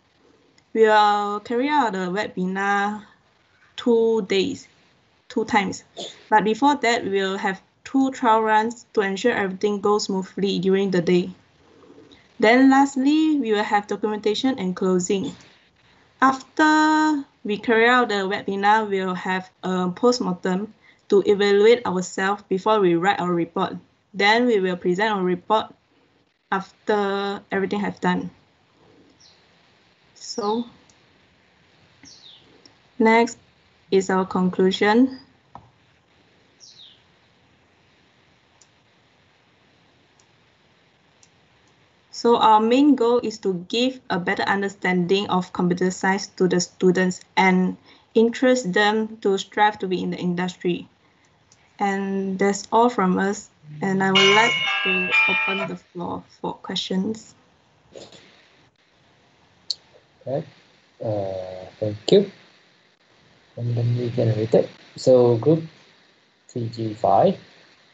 we will carry out the webinar two days, two times. But before that, we will have two trial runs to ensure everything goes smoothly during the day. Then lastly, we will have documentation and closing. After we carry out the webinar, we will have a post-mortem to evaluate ourselves before we write our report. Then we will present our report after everything have done. So next is our conclusion. So our main goal is to give a better understanding of computer science to the students and interest them to strive to be in the industry. And that's all from us. And I would like to open the floor for questions. Right. Uh, thank you. Generated. So group TG5,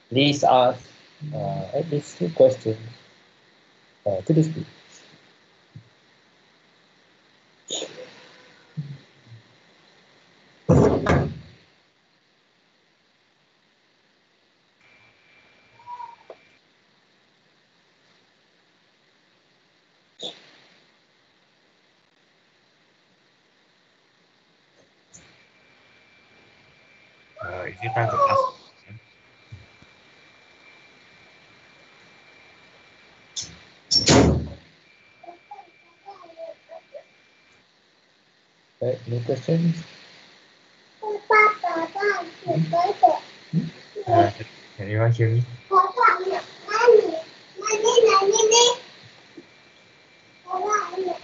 please ask uh, at least two questions uh, to the speakers. Uh, is it time to ask? Right, any questions? Uh, can anyone hear me?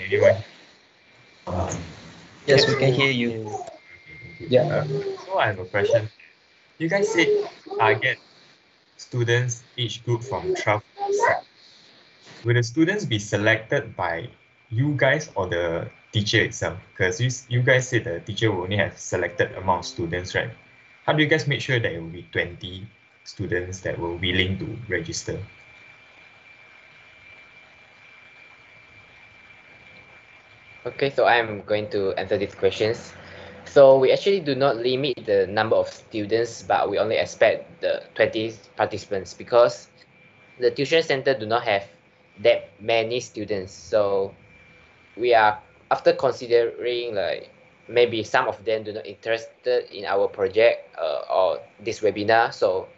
Anyone? Yes, we can hear you. Yeah. Uh, so I have a question. You guys said target students each group from 12 percent. Will the students be selected by you guys or the teacher itself? Because you, you guys said the teacher will only have selected amount of students, right? How do you guys make sure that it will be 20 students that were willing to register? Okay, so I'm going to answer these questions. So we actually do not limit the number of students, but we only expect the 20 participants because the tuition center do not have that many students. So we are after considering like maybe some of them do not interested in our project uh, or this webinar. So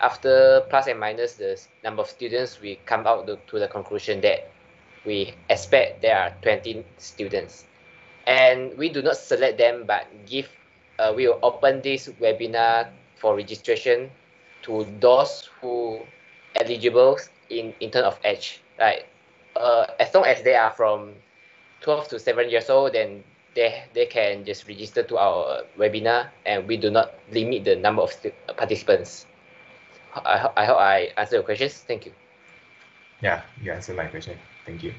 after plus and minus the number of students, we come out to, to the conclusion that we expect there are 20 students and we do not select them but give uh, we will open this webinar for registration to those who eligible in in terms of age right uh, as long as they are from 12 to 7 years old then they they can just register to our webinar and we do not limit the number of participants I, ho- I hope I answer your questions thank you Yeah, you answered my question. Thank you.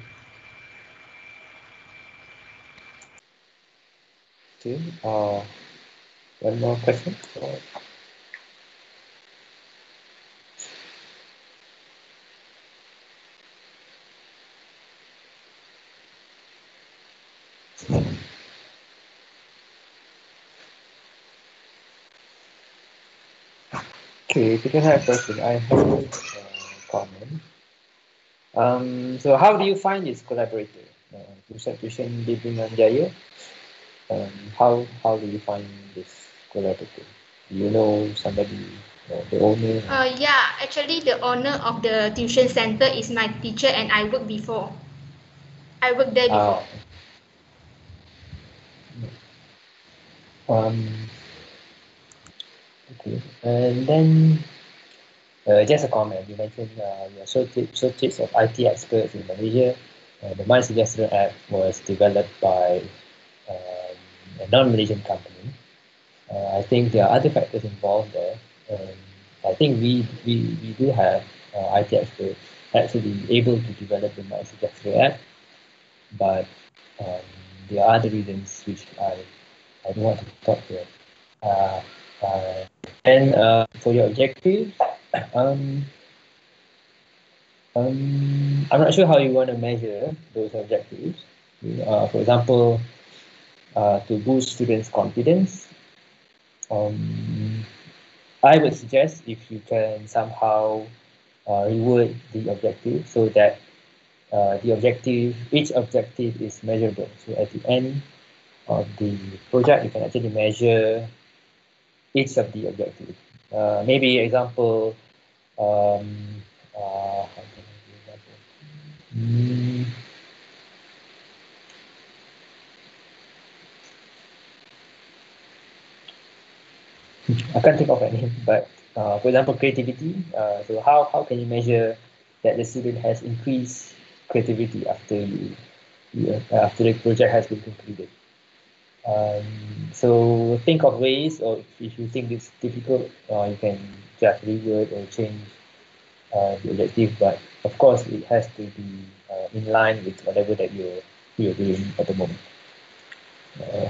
Okay. Uh, one more question. Okay, because I have a question, I have a comment. Um, so how do you find this collaborator? Uh, Pusat Tuition Jaya. Um, how how do you find this collaborator? Do you know somebody, uh, the owner? Uh, yeah, actually the owner of the tuition center is my teacher and I worked before. I worked there before. Uh, um, okay, and then uh, just a comment. You mentioned uh, your associates of IT experts in Malaysia. Uh, the MySejahtera app was developed by um, a non-Malaysian company. Uh, I think there are other factors involved there. Um, I think we, we, we do have uh, IT experts actually able to develop the MySejahtera app, but um, there are other reasons which I, I don't want to talk here. Uh, uh, and uh, for your objective, um, Um, I'm not sure how you want to measure those objectives. Uh, for example, uh, to boost students' confidence, um, I would suggest if you can somehow uh, reword the objective so that uh, the objective, each objective is measurable. So at the end of the project, you can actually measure each of the objectives. Uh, maybe example, um, uh? Mm, I can't think of any, but uh, for example, creativity. Uh, so how, how can you measure that the student has increased creativity after you, you uh, after the project has been completed? Um, so think of ways, or if you think it's difficult, uh, you can just reword or change uh, the objective. But of course, it has to be uh, in line with whatever that you're you're doing at the moment. Uh,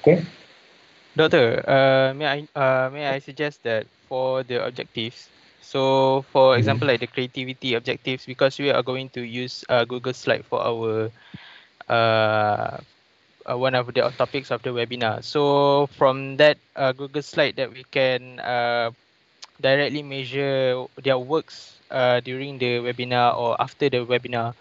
okay. Doctor, uh, may I uh, may I suggest that for the objectives, so for example like the creativity objectives, because we are going to use uh, Google Slide for our uh, uh, one of the topics of the webinar. So from that uh, Google Slide that we can uh, directly measure their works uh, during the webinar or after the webinar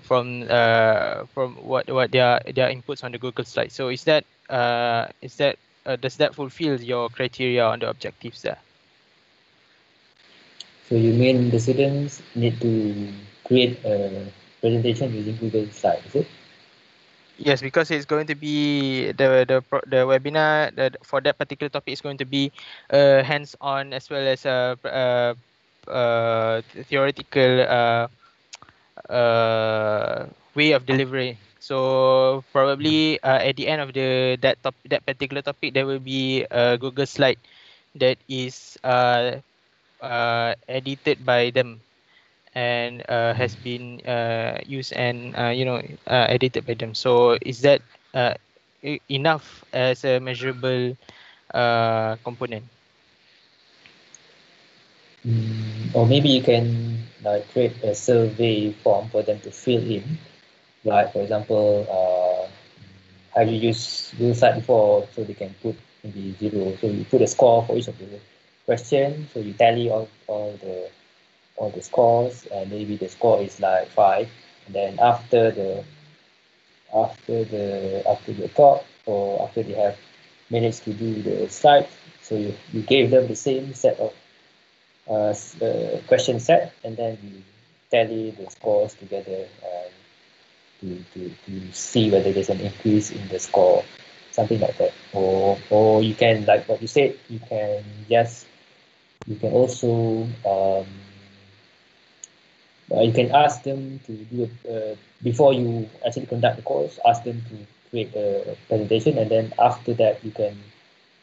from uh, from what what their their inputs on the Google Slide. So is that uh, is that does that fulfill your criteria on the objectives there? So you mean the students need to create a presentation using Google Slide, is it? Yes, because it's going to be the the the webinar the, for that particular topic is going to be uh, hands-on as well as a uh, uh, theoretical uh, uh, way of delivery. So probably uh, at the end of the that top that particular topic, there will be a Google slide that is uh, uh, edited by them and uh, has been uh, used and uh, you know uh, edited by them. So is that uh, enough as a measurable component? Mm, or maybe you can create a survey form for them to fill in. Like for example, have you used Google Slide before? So they can put maybe zero. So you put a score for each of the questions. So you tally all, all the all the scores and maybe the score is like five. And then after the after the after the talk or after they have managed to do the slide, so you, you gave them the same set of uh, uh, question set and then you tally the scores together and to, to, to see whether there's an increase in the score, something like that. Or or you can like what you said, you can just you can also um, uh, you can ask them to do a, uh, before you actually conduct the course, ask them to create a presentation and then after that you can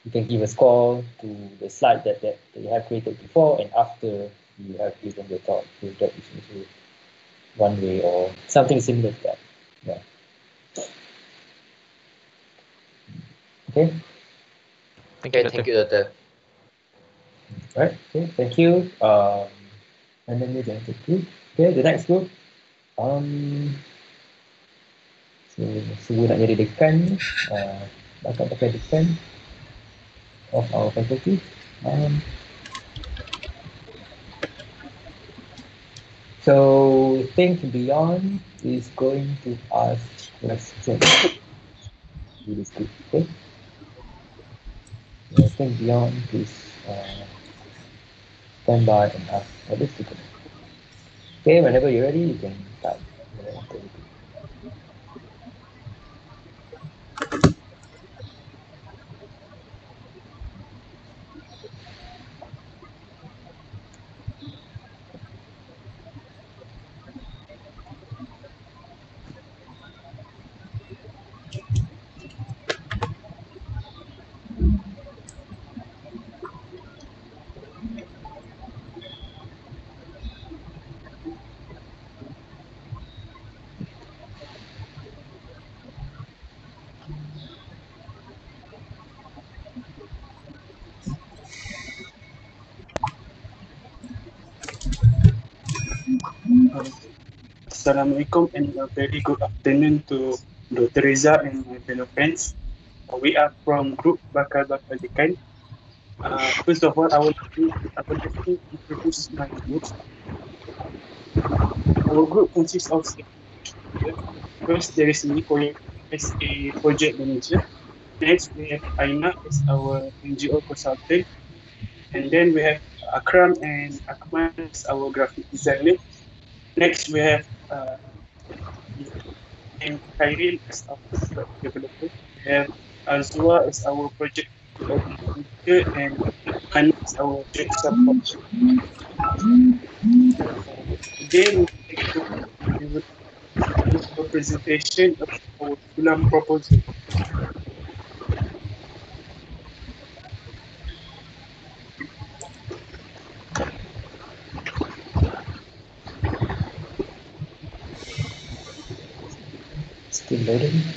you can give a score to the slide that, that, that you have created before and after you have given the talk. So that is also one way or something similar to that. Yeah. Okay. Thank Okay, thank you, Doctor. Right. Okay. Thank you. Um, and then we then the group. Okay. The next group. Um. So semua nak jadi dekan. Uh, bakal pakai dekan of our faculty. Um. So think beyond is going to ask questions. Really good. Okay. So think beyond is uh, stand by and ask what is the question. Okay, whenever you're ready, you can start. Assalamualaikum and a very good afternoon to Dr. Reza and my fellow friends. We are from Group Bakar Bakar Dekan. Uh, first of all, I would, I would like to introduce my group. Our group consists of. First, there is me as a project manager. Next, we have Aina as our NGO consultant. And then we have Akram and Akmal as our graphic designer. Next, we have uh, and Kyril as our developer. Have Azwa as our project coordinator and Han as our project support. Today, we will do a presentation of our film proposal. Loading.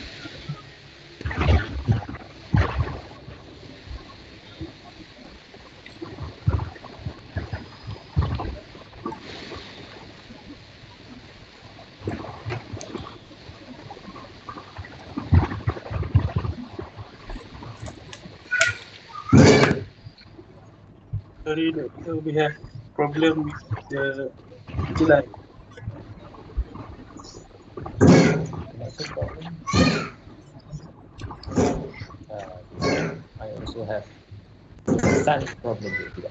Sorry, we have problem with the July. Uh, I also have problem juga.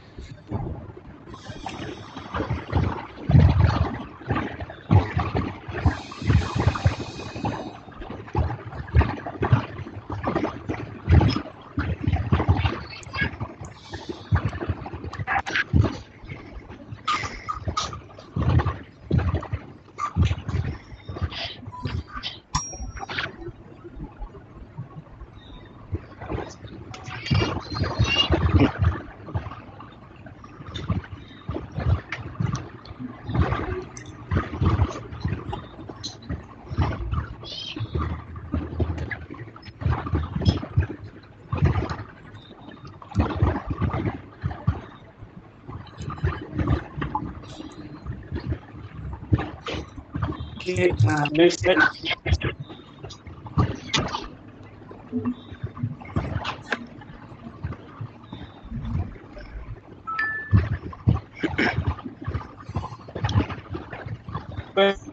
Okay, uh, slide. First,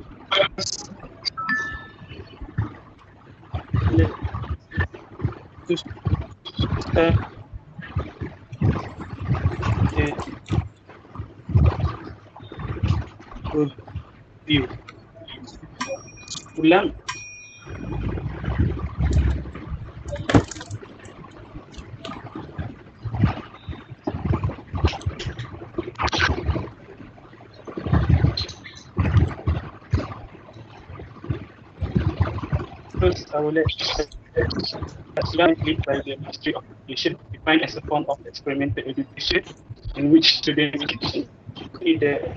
to start the review. Ulang. First, I Islam lead by the Ministry of Education defined as a form of experimental education in which students see the,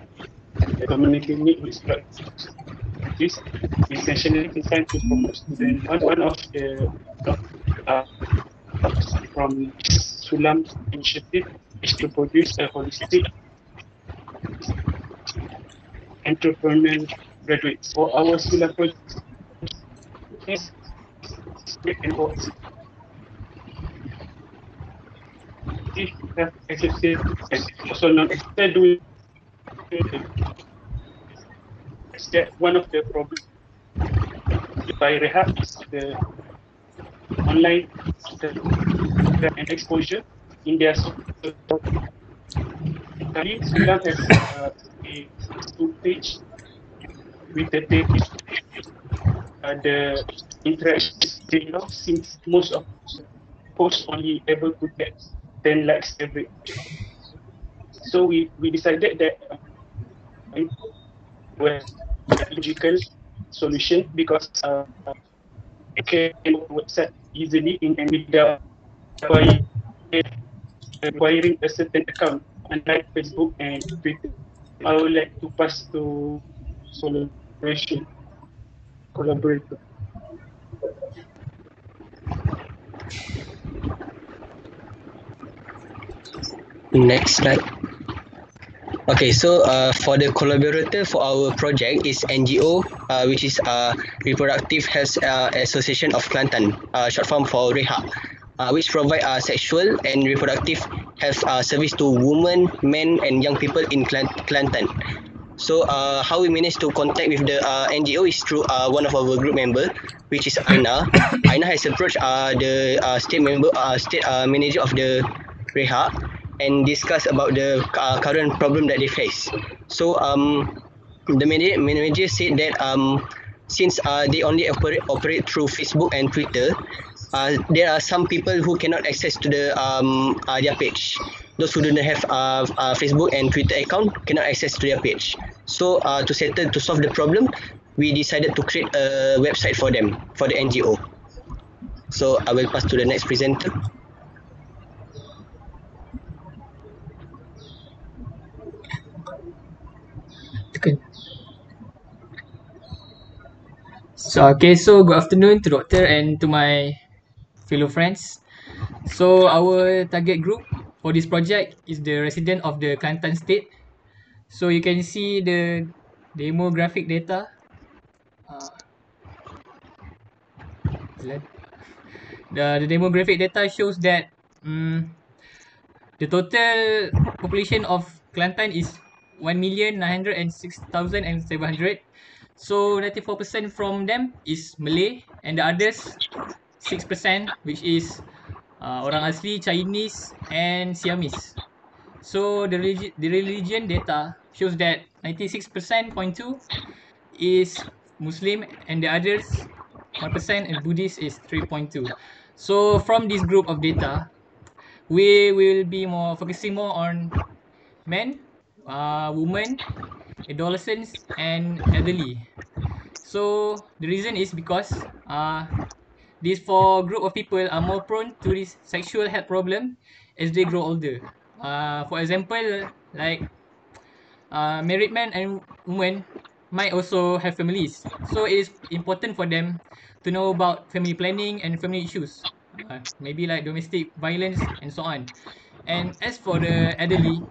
the community need with drugs. This is essentially designed to promote students. One, one of the uh, from Sulam's initiative is to produce a holistic entrepreneurial graduates for our Sulam project. If you have excessive, also not instead doing one of the problems by rehab is the online and exposure. In their Kali Sudan has uh, a two page with the data uh, the you know since most of posts only able to get 10 likes every so we we decided that uh, well logical solution because uh, it can website easily in without requiring a certain account unlike Facebook and Twitter. I would like to pass to Next slide. Okay, so uh, for the collaborator for our project is NGO, uh, which is uh, Reproductive Health uh, Association of Kelantan, uh, short form for REHA, uh, which provide uh, sexual and reproductive health uh, service to women, men, and young people in Kelan- Kelantan. So uh, how we managed to contact with the uh, NGO is through uh, one of our group member, which is Aina. Aina has approached uh, the uh, state member, uh, state uh, manager of the Reha, and discuss about the uh, current problem that they face. So um, the manager, manager said that um, since uh, they only operate, operate through Facebook and Twitter, uh, there are some people who cannot access to the um, uh, their page. Those who don't have uh, uh, Facebook and Twitter account cannot access to their page. So uh, to settle to solve the problem, we decided to create a website for them for the NGO. So I will pass to the next presenter. So okay, so good afternoon to doctor and to my fellow friends. So our target group for this project is the resident of the Kelantan state. So you can see the demographic data. Uh, the, the demographic data shows that um, the total population of Kelantan is 1,906,700. So 94% from them is Malay and the others 6% which is uh, orang asli Chinese and Siamese. So the religi- the religion data shows that 96.2 is Muslim and the others 1% and Buddhist is 3.2. So from this group of data, we will be more focusing more on men, uh, women, adolescents and elderly. So the reason is because uh, these four group of people are more prone to this sexual health problem as they grow older. Uh, for example, like uh, married men and women might also have families. So it is important for them to know about family planning and family issues, uh, maybe like domestic violence and so on. And as for the elderly,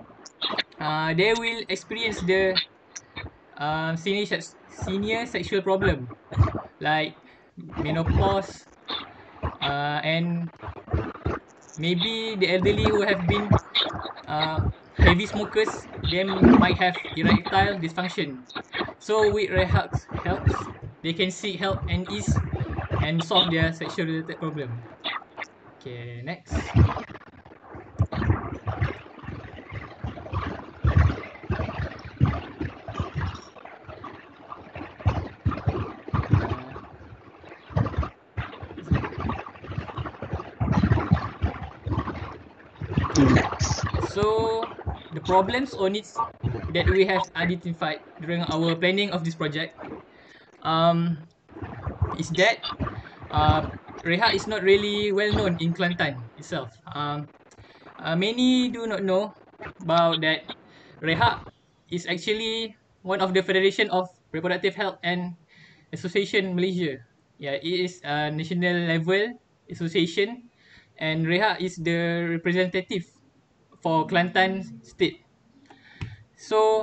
uh, they will experience the uh, senior, senior sexual problem like menopause uh, and maybe the elderly who have been uh, heavy smokers they might have erectile dysfunction. So with rehab helps. They can seek help and ease and solve their sexual related problem. Okay next So the problems or needs that we have identified during our planning of this project um, is that uh, Reha is not really well known in Kelantan itself. Um, uh, many do not know about that Reha is actually one of the Federation of Reproductive Health and Association Malaysia. Yeah, it is a national level association and Reha is the representative for Kelantan state. So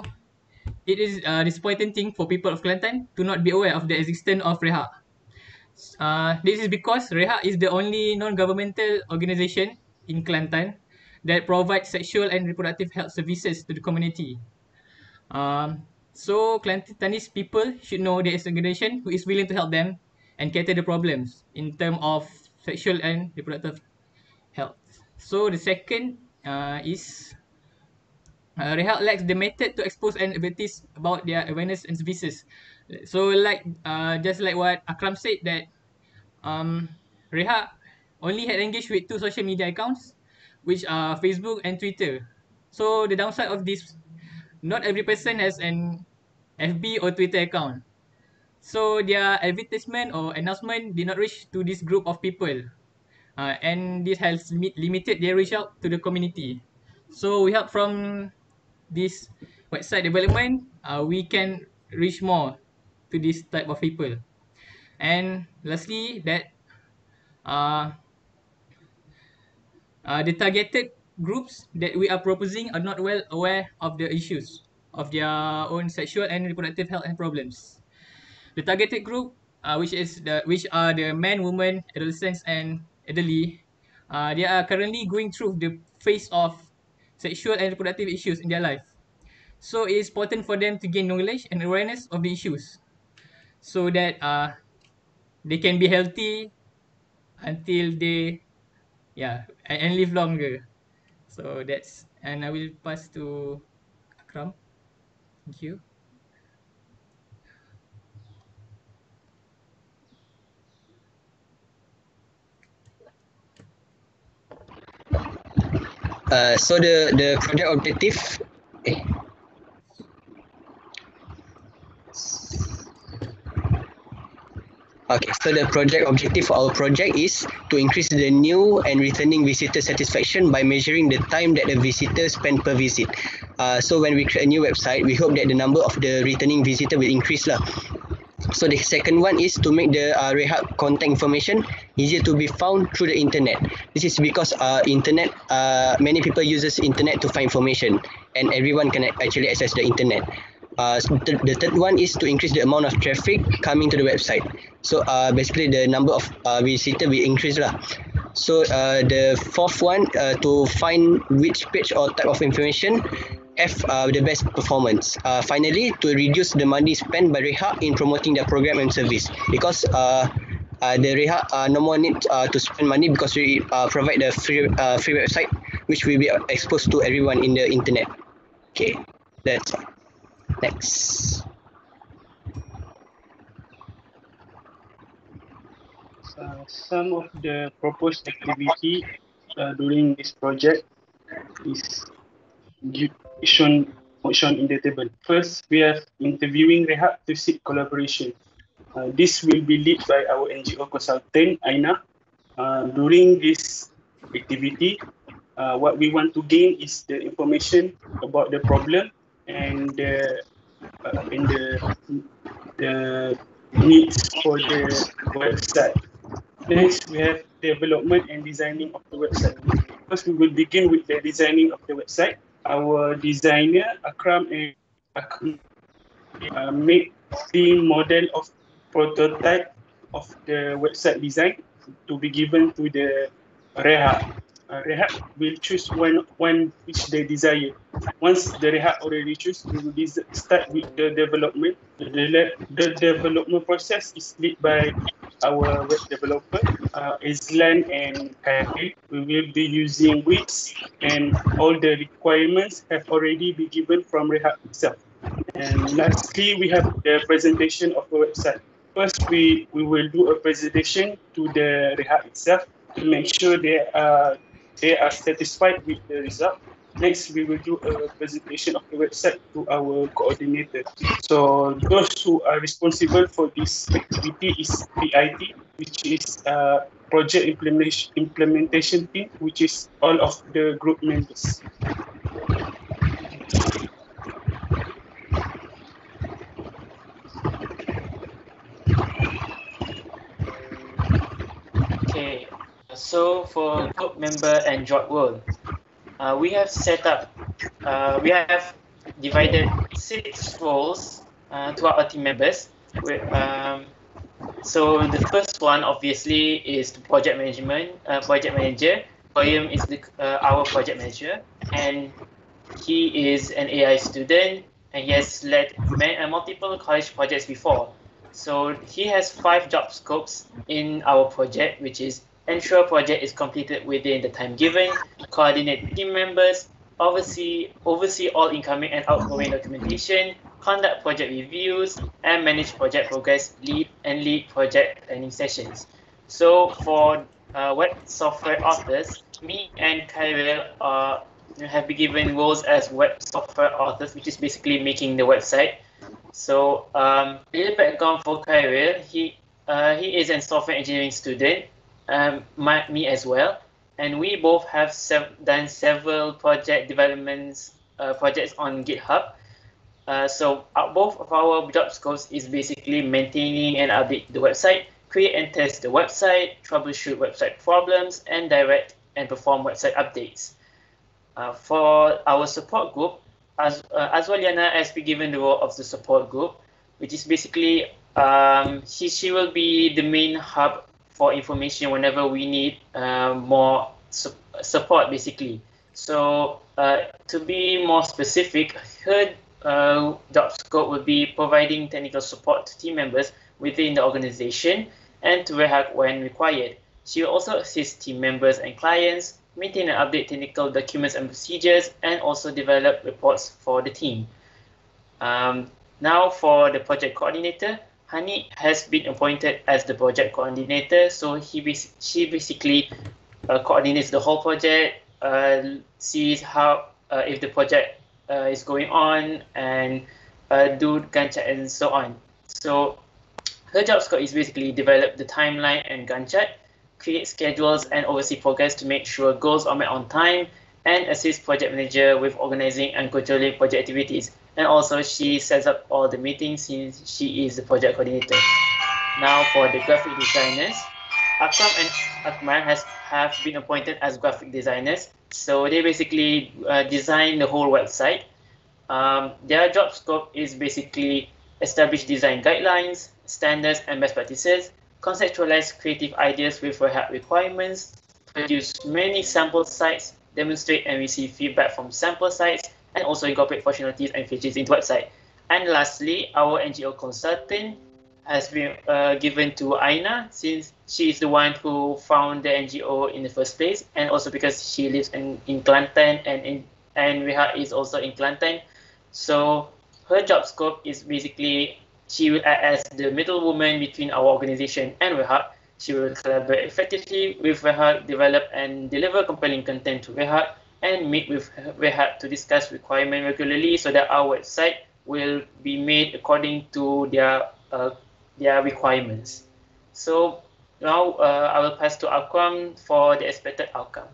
it is a disappointing thing for people of Kelantan to not be aware of the existence of Reha. Uh, this is because Reha is the only non-governmental organisation in Kelantan that provides sexual and reproductive health services to the community. Um, so Kelantanese people should know there is an organisation who is willing to help them and cater the problems in terms of sexual and reproductive health. So the second uh, is uh, Reha lacks the method to expose and advertise about their awareness and services. So like uh, just like what Akram said that um, Reha only had engaged with two social media accounts, which are Facebook and Twitter. So the downside of this, not every person has an FB or Twitter account. So their advertisement or announcement did not reach to this group of people. Uh, and this has limit, limited their reach out to the community. So we hope from this website development, uh, we can reach more to this type of people. And lastly, that uh, uh, the targeted groups that we are proposing are not well aware of the issues of their own sexual and reproductive health and problems. The targeted group, uh, which is the which are the men, women, adolescents, and elderly, uh, they are currently going through the phase of sexual and reproductive issues in their life. So it is important for them to gain knowledge and awareness of the issues, so that uh, they can be healthy until they, yeah, and, live longer. So that's and I will pass to Akram. Thank you. Uh, so the the project objective. Eh. Okay, so the project objective for our project is to increase the new and returning visitor satisfaction by measuring the time that the visitor spend per visit. Uh, so when we create a new website, we hope that the number of the returning visitor will increase lah. So the second one is to make the uh, Rehab contact information easier to be found through the internet. This is because uh, internet, uh, many people uses internet to find information, and everyone can actually access the internet. Uh, th- the third one is to increase the amount of traffic coming to the website. So uh, basically the number of uh, visitor will increase lah. So uh, the fourth one uh, to find which page or type of information have uh, the best performance. Uh, finally, to reduce the money spent by Reha in promoting their program and service because uh, uh, the Reha uh, no more need uh, to spend money because we uh, provide the free uh, free website which will be exposed to everyone in the internet. Okay, that's all. Next. uh, some of the proposed activity uh, during this project is shown shown in the table. First, we have interviewing Rehab to seek collaboration. Uh, this will be led by our NGO consultant Aina. Uh, during this activity, uh, what we want to gain is the information about the problem and the uh, and the the needs for the website. Next, we have development and designing of the website. First, we will begin with the designing of the website. Our designer, Akram, uh, made the model of prototype of the website design to be given to the Reha. Uh, Reha will choose one, one which they desire. Once the Reha already choose, we will start with the development. The, the development process is led by our web developer, uh, Islan and Kyle. We will be using Wix and all the requirements have already been given from Rehab itself. And lastly, we have the presentation of the website. First, we, we will do a presentation to the Rehab itself to make sure they are, they are satisfied with the result. Next, we will do a presentation of the website to our coordinator. So those who are responsible for this activity is PIT, which is uh, project implementation implementation team, which is all of the group members. Okay, so for group member Android World, uh, we have set up, uh, we have divided six roles uh, to our team members. We, um, so the first one obviously is the project management, uh, project manager. William is the, uh, our project manager, and he is an AI student, and he has led uh, multiple college projects before. So he has five job scopes in our project, which is ensure project is completed within the time given, coordinate team members, oversee oversee all incoming and outgoing documentation, conduct project reviews, and manage project progress, lead and lead project planning sessions. So for uh, web software authors, me and Kyril uh, have been given roles as web software authors, which is basically making the website. So um, a little background for Kyril, he uh, he is a software engineering student um, my, me as well. And we both have sev- done several project developments uh, projects on GitHub. Uh, so uh, both of our job scopes is basically maintaining and update the website, create and test the website, troubleshoot website problems, and direct and perform website updates. Uh, for our support group, as uh, Azwaliana has been given the role of the support group, which is basically um, she, she will be the main hub for information whenever we need uh, more su- support, basically. So uh, to be more specific, her uh, job scope will be providing technical support to team members within the organization and to Rehack when required. She will also assist team members and clients, maintain and update technical documents and procedures, and also develop reports for the team. Um, now for the project coordinator, Hani has been appointed as the project coordinator, so he she basically uh, coordinates the whole project, uh, sees how uh, if the project uh, is going on, and uh, do Gantt chart and so on. So her job scope is basically develop the timeline and Gantt chart, create schedules and oversee progress to make sure goals are met on time, and assist project manager with organizing and controlling project activities. And also she sets up all the meetings since she is the project coordinator. Now for the graphic designers, Akram and Akmal has have been appointed as graphic designers. So they basically uh, design the whole website. Um, their job scope is basically establish design guidelines, standards, and best practices, conceptualize creative ideas with Rehack requirements, produce many sample sites, demonstrate and receive feedback from sample sites, and also incorporate functionalities and features into website. And lastly, our NGO consultant has been uh, given to Aina since she is the one who found the NGO in the first place, and also because she lives in, in Kelantan and in, and Rehack is also in Kelantan. So her job scope is basically she will act as the middlewoman between our organization and Rehack. She will collaborate effectively with Rehack, develop and deliver compelling content to Rehack, and meet with Rehack to discuss requirement regularly so that our website will be made according to their uh, their requirements. So now uh, I will pass to Akram for the expected outcome.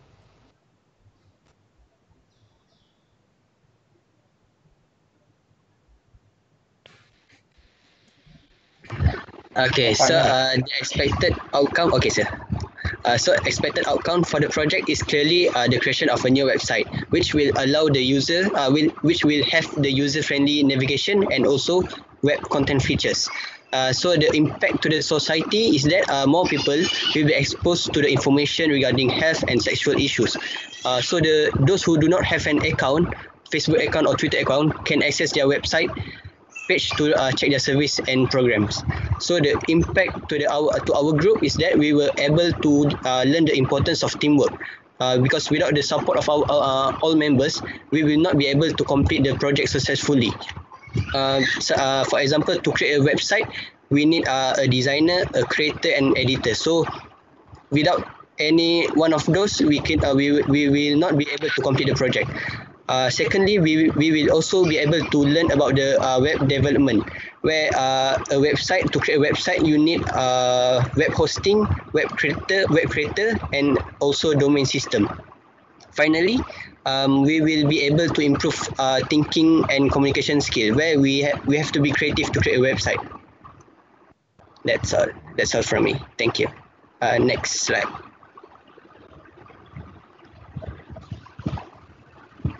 Okay, so uh, the expected outcome. Okay, sir. Uh, so expected outcome for the project is clearly uh, the creation of a new website, which will allow the user, uh, will, which will have the user-friendly navigation and also web content features. Uh, so the impact to the society is that uh, more people will be exposed to the information regarding health and sexual issues. Uh, so the those who do not have an account, Facebook account or Twitter account, can access their website page to uh, check their service and programs. So the impact to the our to our group is that we were able to uh, learn the importance of teamwork. Uh, because without the support of our uh, all members, we will not be able to complete the project successfully. Uh, so, uh, for example, to create a website, we need uh, a designer, a creator, and editor. So, without any one of those, we can uh, we we will not be able to complete the project. Uh, secondly, we we will also be able to learn about the uh, web development, where uh, a website to create a website you need uh, web hosting, web creator, web creator, and also domain system. Finally, um, we will be able to improve uh, thinking and communication skill, where we ha- we have to be creative to create a website. That's all. That's all from me. Thank you. Uh, next slide.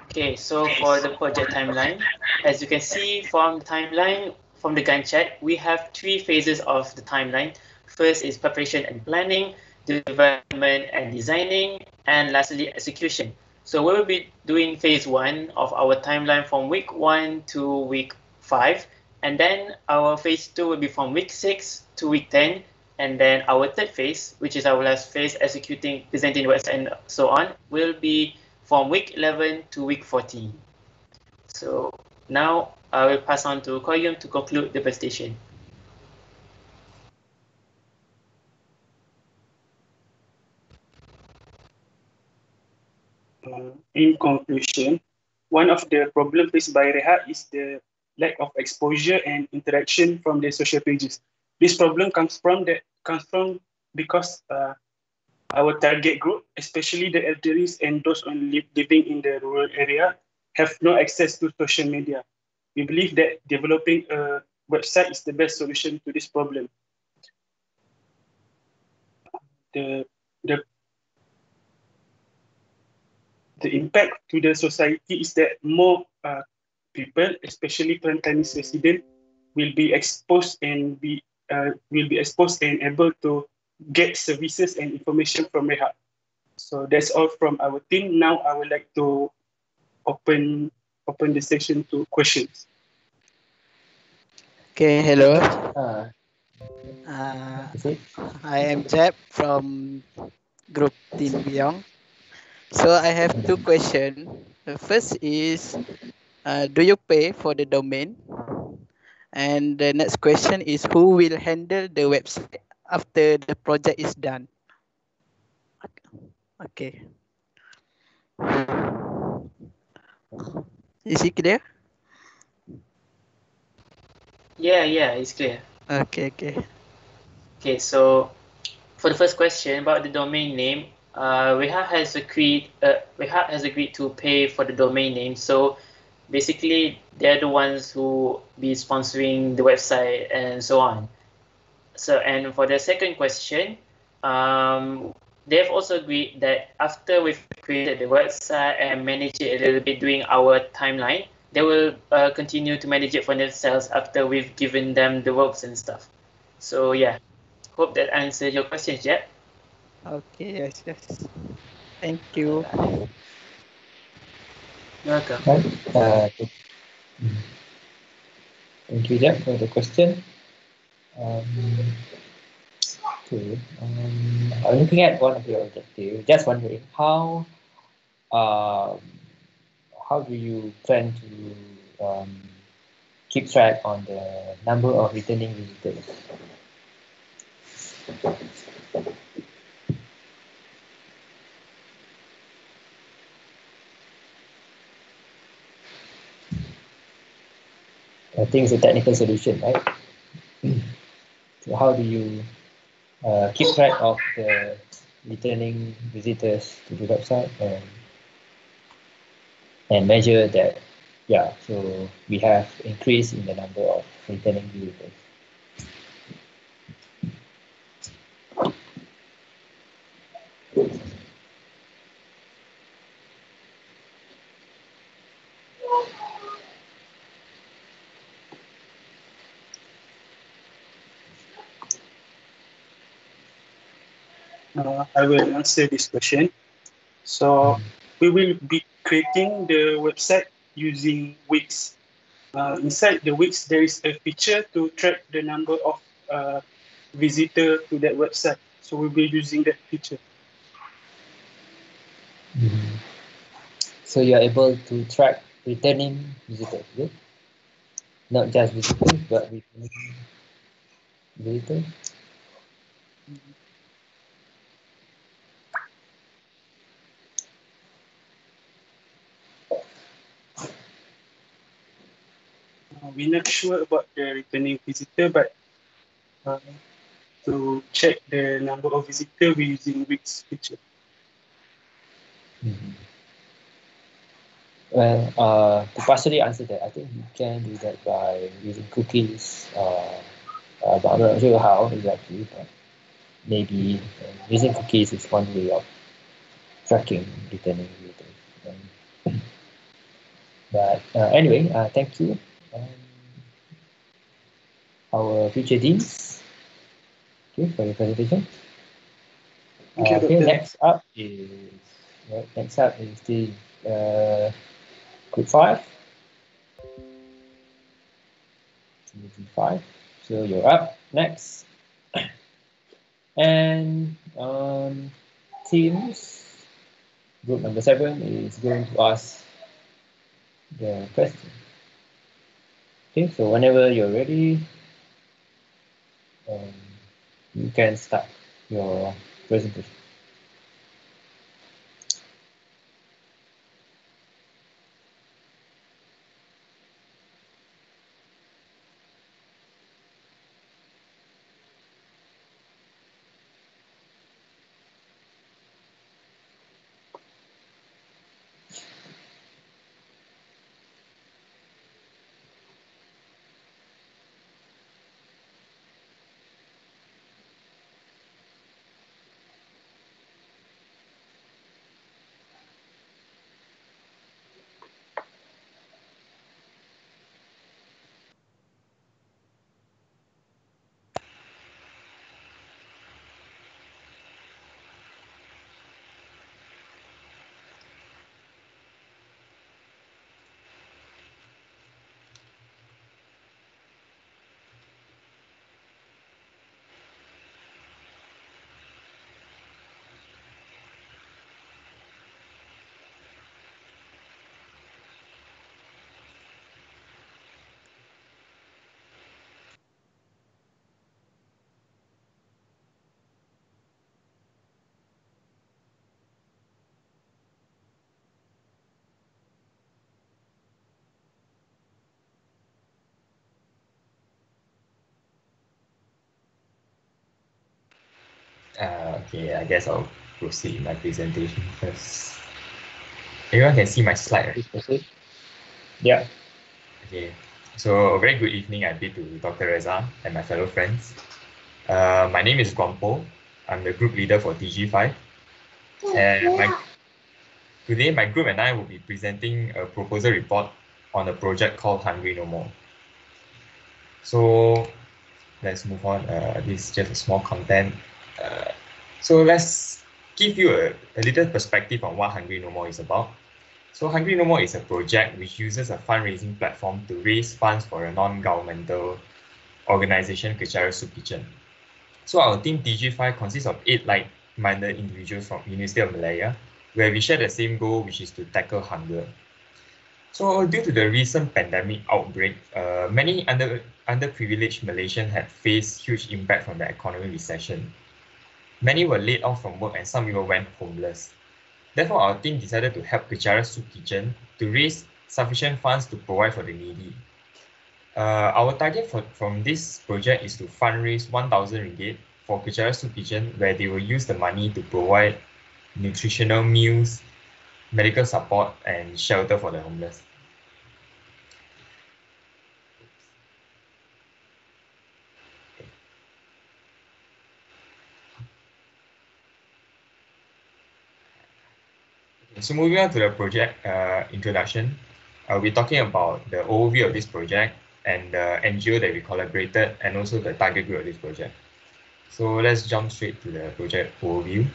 Okay, so for the project timeline, as you can see from the timeline from the Gantt chart, we have three phases of the timeline. First is preparation and planning, development and designing, and lastly execution. So we will be doing phase one of our timeline from week one to week five, and then our phase two will be from week six to week ten, and then our third phase, which is our last phase, executing, presenting and so on, will be from week 11 to week 14. So now I will pass on to Koyum to conclude the presentation. Uh, in conclusion, one of the problems faced by Reha is the lack of exposure and interaction from the social pages. This problem comes from that comes from because uh, our target group, especially the elderly and those only living in the rural area, have no access to social media. We believe that developing a website is the best solution to this problem. The, the, the impact to the society is that more uh, people, especially Kelantanese resident, will be exposed and be uh, will be exposed and able to get services and information from Reha. So that's all from our team. Now I would like to open open the session to questions. Okay, hello. Uh, Uh, I am Jeb from Group Team Beyond. So I have two questions. The first is, uh, do you pay for the domain? And the next question is, who will handle the website after the project is done? Okay. Is it clear? Yeah, yeah, it's clear. Okay, okay. Okay, so for the first question about the domain name, uh, Reha has agreed. Uh, Reha has agreed to pay for the domain name. So basically, they're the ones who be sponsoring the website and so on. So and for the second question, um, they've also agreed that after we've created the website and managed it a little bit during our timeline, they will uh, continue to manage it for themselves after we've given them the ropes and stuff. So yeah, hope that answered your questions, yeah. Okay, yes, yes. Thank you. You're welcome. Right. Uh, thank you, Jack, for the question. Um, okay. Um, I'm looking at one of your objectives. Just wondering how um, how do you plan to um, keep track on the number of returning visitors? I think it's a technical solution, right? so how do you uh, keep track of the returning visitors to the website and and measure that? Yeah so we have increase in the number of returning visitors Uh, I will answer this question. So we will be creating the website using Wix. Uh, inside the Wix, there is a feature to track the number of uh, visitor to that website. So we'll be using that feature. so you are able to track returning visitors is it? not just visitors but returning visitors Uh, we're not sure about the returning visitor, but uh, to check the number of visitor, we're using Wix feature. Well, uh, to partially answer that, I think you can do that by using cookies. Uh, uh, but I'm not sure how exactly, but maybe uh, using cookies is one way of tracking returning. Um, but uh, anyway, uh, thank you. Um, our future deans, okay, for your presentation. Thank Uh, okay, next up is right, next up is the uh, group five. Group five. So you're up next. and um, teams, group number seven is going to ask the question. Okay, so whenever you're ready, um, you can start your presentation. Uh, okay, I guess I'll proceed in my presentation first. Everyone can see my slide, right? Yeah. Okay. So a very good evening I bid to Dr. Reza and my fellow friends. Uh, my name is Guampo. I'm the group leader for DG5. And my, today my group and I will be presenting a proposal report on a project called Hungry No More. So let's move on. Uh, this is just a small content. Uh, so let's give you a, a little perspective on what Hungry No More is about. So Hungry No More is a project which uses a fundraising platform to raise funds for a non-governmental organization, Kechara Soup Kitchen. So our team DG5 consists of eight like-minded individuals from University of Malaya, where we share the same goal, which is to tackle hunger. So due to the recent pandemic outbreak, uh, many under, underprivileged Malaysians have faced huge impact from the economic recession. Many were laid off from work and some even went homeless. Therefore, our team decided to help Kechara Soup Kitchen to raise sufficient funds to provide for the needy. Uh, our target for, from this project is to fundraise 1,000 ringgit for Kechara Soup Kitchen, where they will use the money to provide nutritional meals, medical support, and shelter for the homeless. So moving on to the project uh, introduction, uh, we're talking about the overview of this project and the NGO that we collaborated and also the target group of this project. So let's jump straight to the project overview.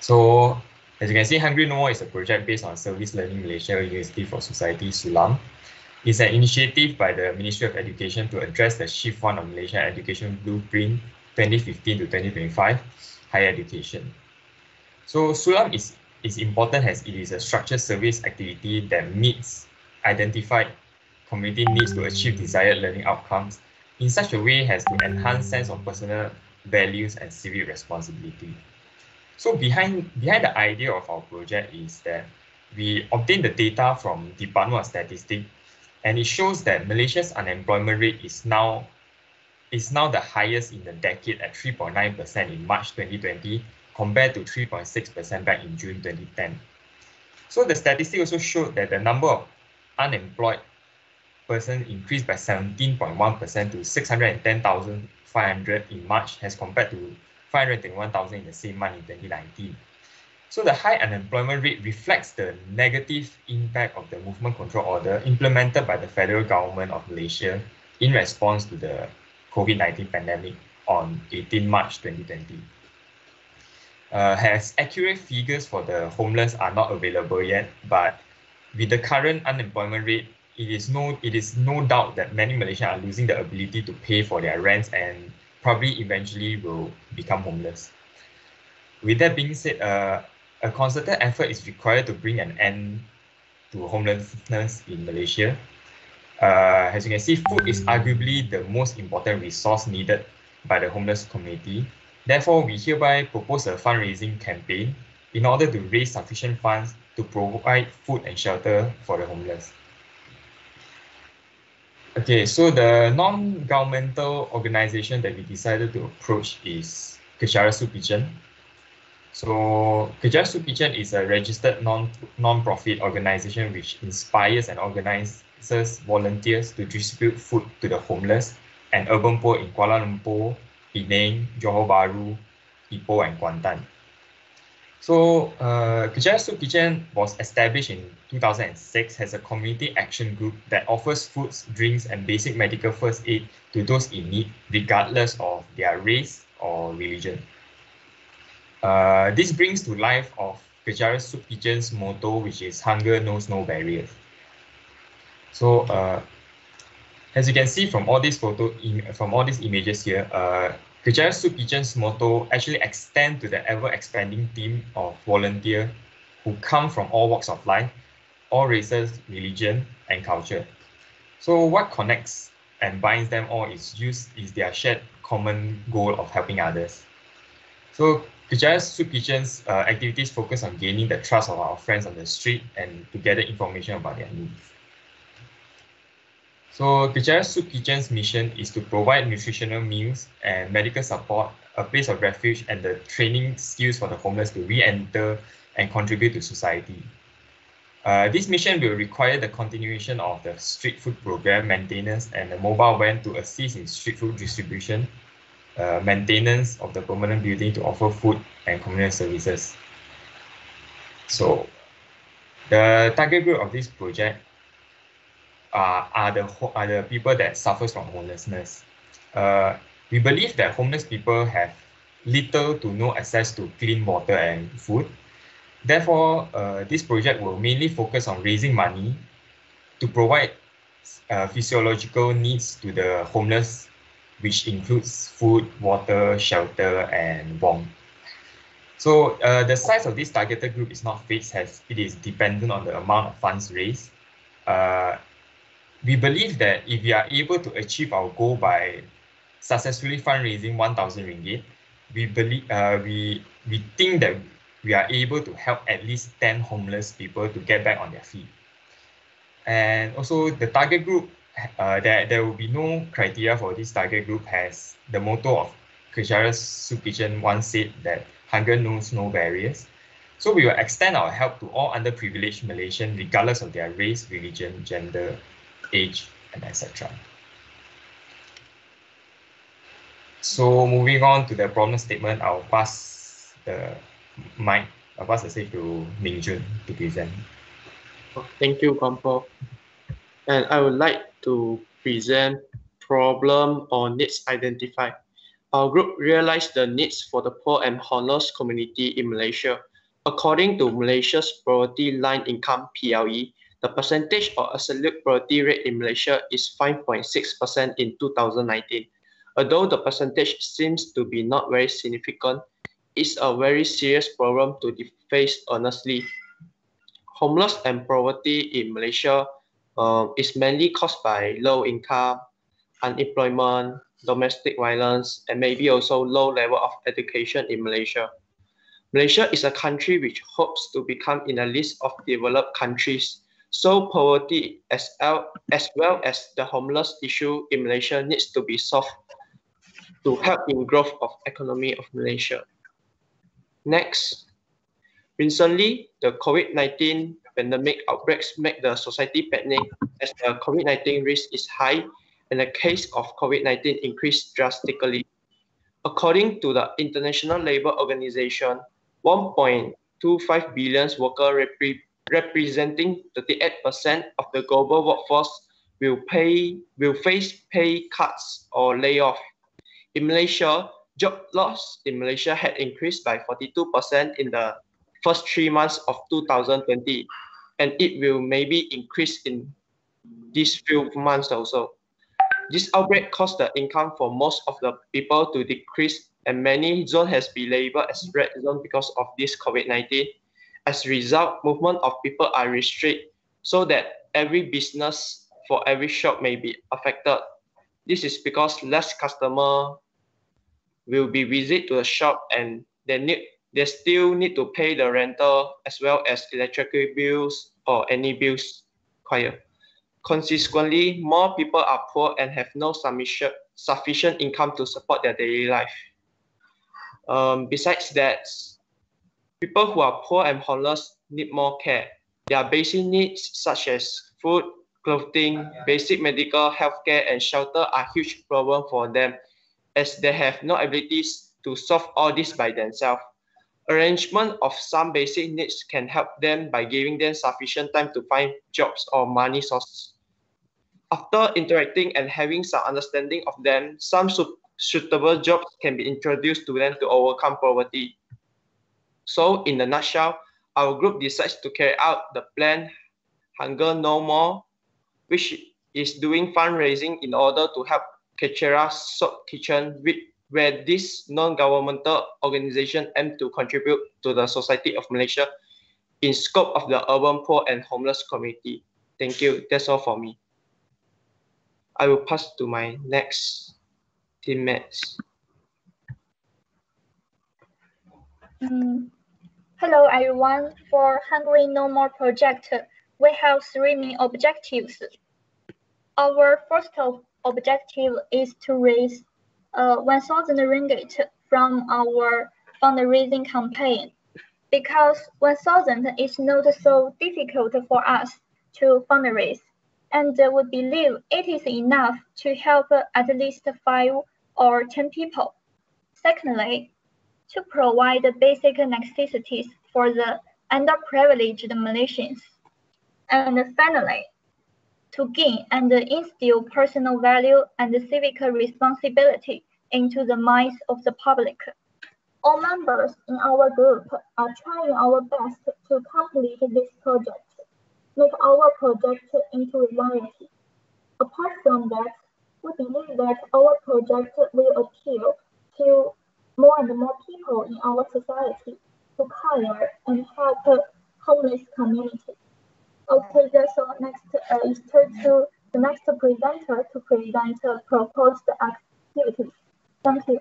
So as you can see, Hungry No More is a project based on Service Learning Malaysia University for Society, SULAM. It's an initiative by the Ministry of Education to address the Shift 1 of Malaysia Education Blueprint 2015 to 2025, higher education. So SULAM is is important as it is a structured service activity that meets identified community needs to achieve desired learning outcomes in such a way as to enhance sense of personal values and civic responsibility. So behind, behind the idea of our project is that we obtain the data from Department of Statistics and it shows that Malaysia's unemployment rate is now is now the highest in the decade at 3.9% in March 2020 compared to 3.6% back in June 2010. So the statistic also showed that the number of unemployed persons increased by 17.1% to 610,500 in March as compared to 521,000 in the same month in 2019. So the high unemployment rate reflects the negative impact of the movement control order implemented by the federal government of Malaysia in response to the COVID-19 pandemic on 18 March 2020 uh, has accurate figures for the homeless are not available yet, but with the current unemployment rate, it is no it is no doubt that many Malaysians are losing the ability to pay for their rents and probably eventually will become homeless. With that being said, uh, a concerted effort is required to bring an end to homelessness in Malaysia. Uh, as you can see, food is arguably the most important resource needed by the homeless community Therefore, we hereby propose a fundraising campaign in order to raise sufficient funds to provide food and shelter for the homeless. Okay, so the non-governmental organization that we decided to approach is Kechara Soup Kitchen. So Kechara Soup Kitchen is a registered non non-profit organization which inspires and organizes volunteers to distribute food to the homeless and urban poor in Kuala Lumpur, Penang, Johor Bahru, Ipoh, and Kuantan. So, uh, Soup Kitchen was established in 2006 as a community action group that offers foods, drinks, and basic medical first aid to those in need, regardless of their race or religion. Uh, this brings to life of Kechara Soup Kitchen's motto, which is hunger knows no barriers. So, uh, as you can see from all these photo, from all these images here, uh, Kechara Soup Kitchen's motto actually extend to the ever-expanding team of volunteers who come from all walks of life, all races, religion, and culture. So what connects and binds them all is use is their shared common goal of helping others. So Kechara Soup Kitchen's uh, activities focus on gaining the trust of our friends on the street and to gather information about their needs. So Kechara Soup Kitchen's mission is to provide nutritional meals and medical support, a place of refuge, and the training skills for the homeless to re-enter and contribute to society. Uh, this mission will require the continuation of the street food program maintenance and the mobile van to assist in street food distribution, uh, maintenance of the permanent building to offer food and communal services. So the target group of this project uh, are the are the people that suffers from homelessness. Uh, we believe that homeless people have little to no access to clean water and food. Therefore, uh, this project will mainly focus on raising money to provide uh, physiological needs to the homeless, which includes food, water, shelter, and warmth. So uh, the size of this targeted group is not fixed as it is dependent on the amount of funds raised. Uh, we believe that if we are able to achieve our goal by successfully fundraising 1,000 ringgit, we believe uh, we we think that we are able to help at least 10 homeless people to get back on their feet. And also the target group, uh, there, there will be no criteria for this target group has the motto of Kechara Soup Kitchen once said that hunger knows no barriers. So we will extend our help to all underprivileged Malaysians regardless of their race, religion, gender, age, and etc. So moving on to the problem statement, I'll pass the mic, I'll pass the stage to Ming Jun to present. Thank you, Kampo. And I would like to present problem or needs identified. Our group realized the needs for the poor and homeless community in Malaysia. According to Malaysia's Poverty Line Income PLI, the percentage of absolute poverty rate in Malaysia is 5.6% in 2019. Although the percentage seems to be not very significant, it's a very serious problem to face honestly. Homeless and poverty in Malaysia uh, is mainly caused by low income, unemployment, domestic violence, and maybe also low level of education in Malaysia. Malaysia is a country which hopes to become in a list of developed countries so poverty as well, as well as the homeless issue in Malaysia needs to be solved to help in growth of economy of Malaysia. Next, recently the COVID-19 pandemic outbreaks make the society panic as the COVID-19 risk is high and the case of COVID-19 increased drastically. According to the International Labour Organization, 1.25 billion workers representing 38% of the global workforce will pay will face pay cuts or layoff. In Malaysia, job loss in Malaysia had increased by 42% in the first three months of 2020, and it will maybe increase in these few months also. This outbreak caused the income for most of the people to decrease, and many zones has been labeled as red zone because of this COVID-19 as a result, movement of people are restricted so that every business for every shop may be affected. This is because less customer will be visit to the shop and they need they still need to pay the rental as well as electricity bills or any bills required. Consequently, more people are poor and have no sufficient income to support their daily life. Um, besides that, People who are poor and homeless need more care. Their basic needs such as food, clothing, basic medical health care, and shelter are huge problem for them as they have no abilities to solve all this by themselves. Arrangement of some basic needs can help them by giving them sufficient time to find jobs or money sources. After interacting and having some understanding of them, some su suitable jobs can be introduced to them to overcome poverty. So in a nutshell, our group decides to carry out the plan Hunger No More, which is doing fundraising in order to help Kechara Soup Kitchen, with, where this non-governmental organization aim to contribute to the society of Malaysia in scope of the urban poor and homeless community. Thank you. That's all for me. I will pass to my next teammates. Mm, hello everyone. For Hungry No More project, we have three main objectives. our first objective is to raise uh, 1,000 ringgit from our fundraising campaign because 1,000 is not so difficult for us to fundraise and we believe it is enough to help at least 5 or 10 people. Secondly, to provide basic necessities for the underprivileged Malaysians. And finally, to gain and instill personal value and civic responsibility into the minds of the public. All members in our group are trying our best to complete this project, make our project into reality. Apart from that, we believe that our project will appeal to more and more people in our society to cover and help homeless community. Okay, so next uh, is turn to the next presenter to present uh, proposed activities. Thank you.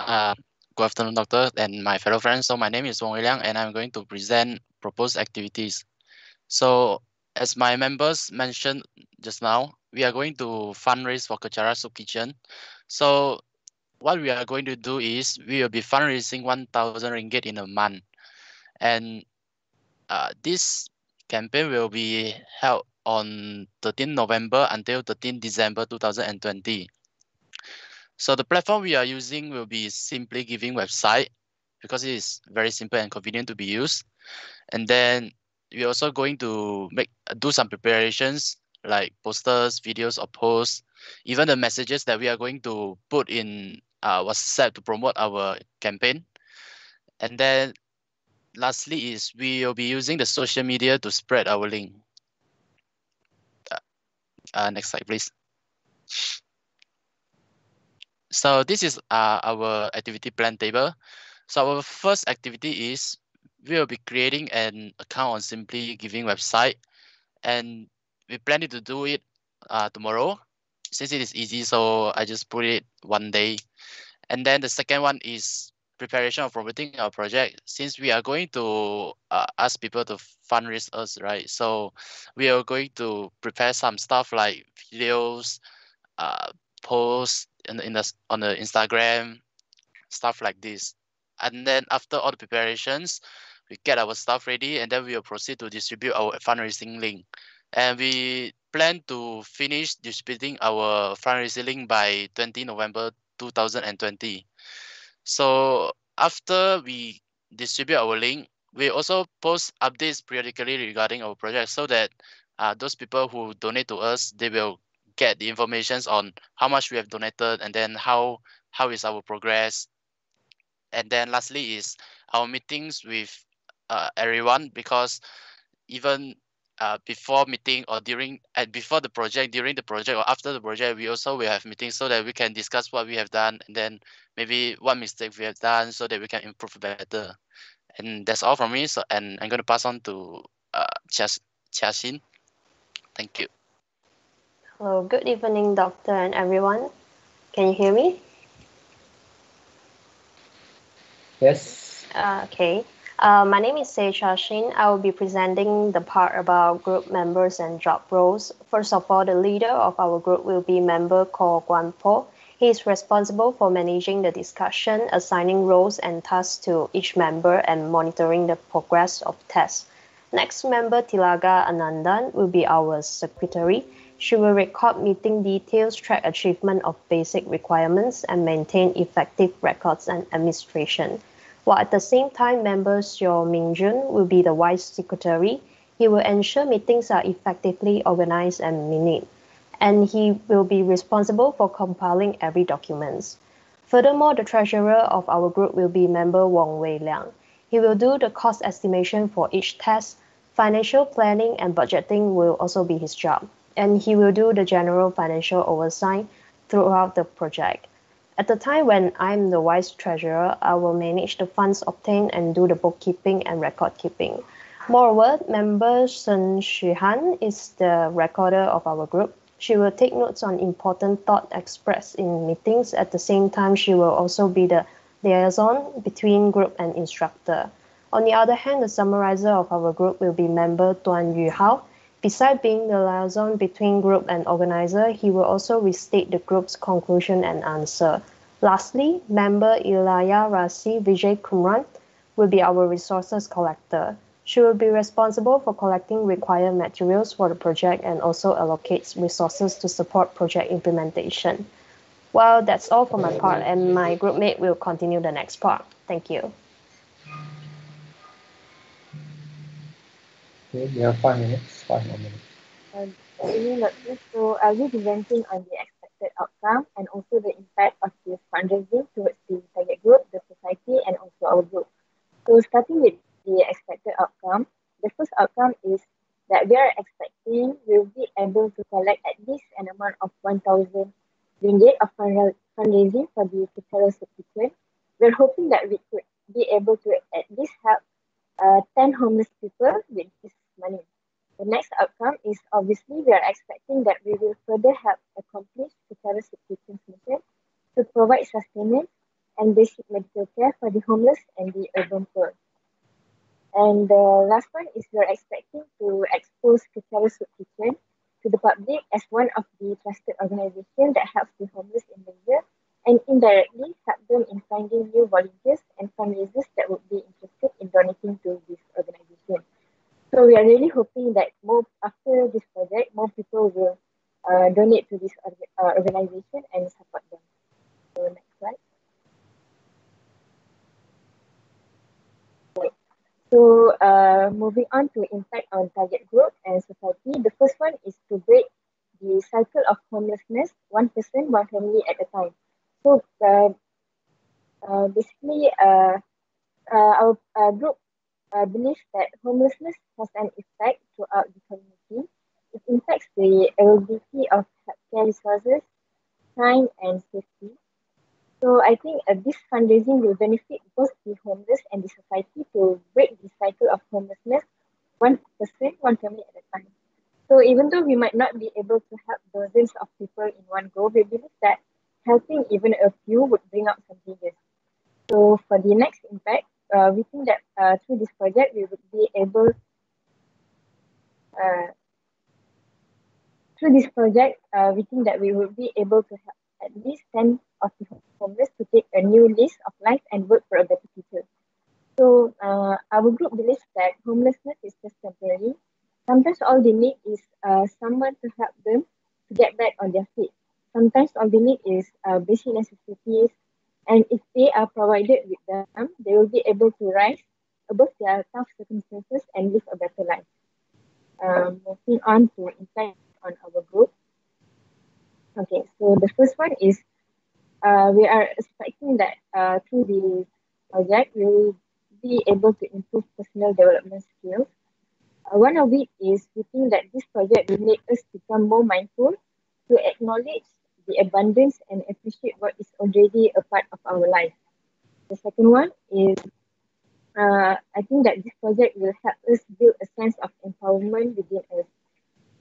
Uh, good afternoon, doctor and my fellow friends. So my name is Wong Liang, and I'm going to present proposed activities. So as my members mentioned just now, we are going to fundraise for Kechara Soup Kitchen. So what we are going to do is we will be fundraising 1,000 ringgit in a month. And uh, this campaign will be held on 13 November until 13 December 2020. So the platform we are using will be simply giving website because it is very simple and convenient to be used. And then we're also going to make do some preparations like posters, videos, or posts, even the messages that we are going to put in uh, WhatsApp to promote our campaign. And then lastly is we will be using the social media to spread our link. Uh, uh, next slide, please. So this is uh, our activity plan table. So our first activity is we will be creating an account on Simply Giving website, and we plan to do it uh, tomorrow. Since it is easy, so I just put it one day. And then the second one is preparation of promoting our project. Since we are going to uh, ask people to fundraise us, right? So we are going to prepare some stuff like videos, uh, posts in in the on the Instagram, stuff like this. And then after all the preparations, we get our stuff ready and then we will proceed to distribute our fundraising link. And we plan to finish distributing our fundraising link by 20 November 2020. So after we distribute our link, we also post updates periodically regarding our project so that uh, those people who donate to us, they will get the informations on how much we have donated and then how how is our progress. And then lastly is our meetings with uh, everyone because even uh, before meeting or during and before the project, during the project or after the project, we also will have meetings so that we can discuss what we have done and then maybe what mistake we have done so that we can improve better. And that's all from me. So and I'm going to pass on to uh, Chia, Chia Xin. Thank you. Hello, good evening, doctor and everyone. Can you hear me? Yes. Uh, okay. Uh, my name is Sei Shin. I will be presenting the part about group members and job roles. First of all, the leader of our group will be member Ko Guan Po. He is responsible for managing the discussion, assigning roles and tasks to each member, and monitoring the progress of tests. Next member, Tilaga Anandan, will be our secretary. She will record meeting details, track achievement of basic requirements, and maintain effective records and administration while at the same time member Xiao Mingjun will be the Vice Secretary. He will ensure meetings are effectively organized and minute, and he will be responsible for compiling every document. Furthermore, the treasurer of our group will be member Wong Wei Liang. He will do the cost estimation for each test. Financial planning and budgeting will also be his job, and he will do the general financial oversight throughout the project. At the time when I'm the vice treasurer, I will manage the funds obtained and do the bookkeeping and record keeping. Moreover, member Sun Shihan is the recorder of our group. She will take notes on important thought expressed in meetings. At the same time, she will also be the liaison between group and instructor. On the other hand, the summarizer of our group will be member Tuan Yu Hao. Beside being the liaison between group and organizer, he will also restate the group's conclusion and answer. Lastly, member Ilaya Rasi Vijay Kumran will be our resources collector. She will be responsible for collecting required materials for the project and also allocates resources to support project implementation. Well, that's all for my part, and my group mate will continue the next part. Thank you. Okay, we have five minutes, five more minutes. Um, so I'll be presenting on the expected outcome and also the impact of this fundraising towards the target group, the society, and also our group. So starting with the expected outcome, the first outcome is that we are expecting we'll be able to collect at least an amount of 1,000 ringgit of fundraising for the Kechara Soup Kitchen. We're hoping that we could be able to at least help uh, 10 homeless people with this money. The next outcome is obviously we are expecting that we will further help accomplish the subsequent mission to provide sustenance and basic medical care for the homeless and the urban poor. And the last one is we're expecting to expose Kechara Soup Kitchen to the public as one of the trusted organizations that helps the homeless in the Malaysia and indirectly help them in finding new volunteers and fundraisers that would be interested in donating to this organization. So we are really hoping that more after this project, more people will uh, donate to this uh, organization and support them. So next slide. So uh, moving on to impact on target group and society, the first one is to break the cycle of homelessness, one person, one family at a time. So uh, uh, basically, uh, uh, our uh, group uh, believe that homelessness has an effect throughout the community. It impacts the availability of healthcare resources, time, and safety. So I think uh, this fundraising will benefit both the homeless and the society to break the cycle of homelessness, one person, one family at a time. So even though we might not be able to help dozens of people in one go, we believe that helping even a few would bring out some changes. So for the next impact, uh, we think that uh, through this project, we would be able uh, through this project, uh, we think that we would be able to help at least 10 of the homeless to take a new lease of life and work for a better future. So uh, our group believes that homelessness is just temporary. Sometimes all they need is uh, someone to help them to get back on their feet. Sometimes all they need is basic necessities. And if they are provided with them, they will be able to rise above their tough circumstances and live a better life. Um, moving on to impact on our group. Okay, so the first one is uh, we are expecting that uh, through the project, we will be able to improve personal development skills. Uh, one of it is we think that this project will make us become more mindful to acknowledge the abundance and appreciate what is already a part of our life. The second one is uh, I think that this project will help us build a sense of empowerment within us.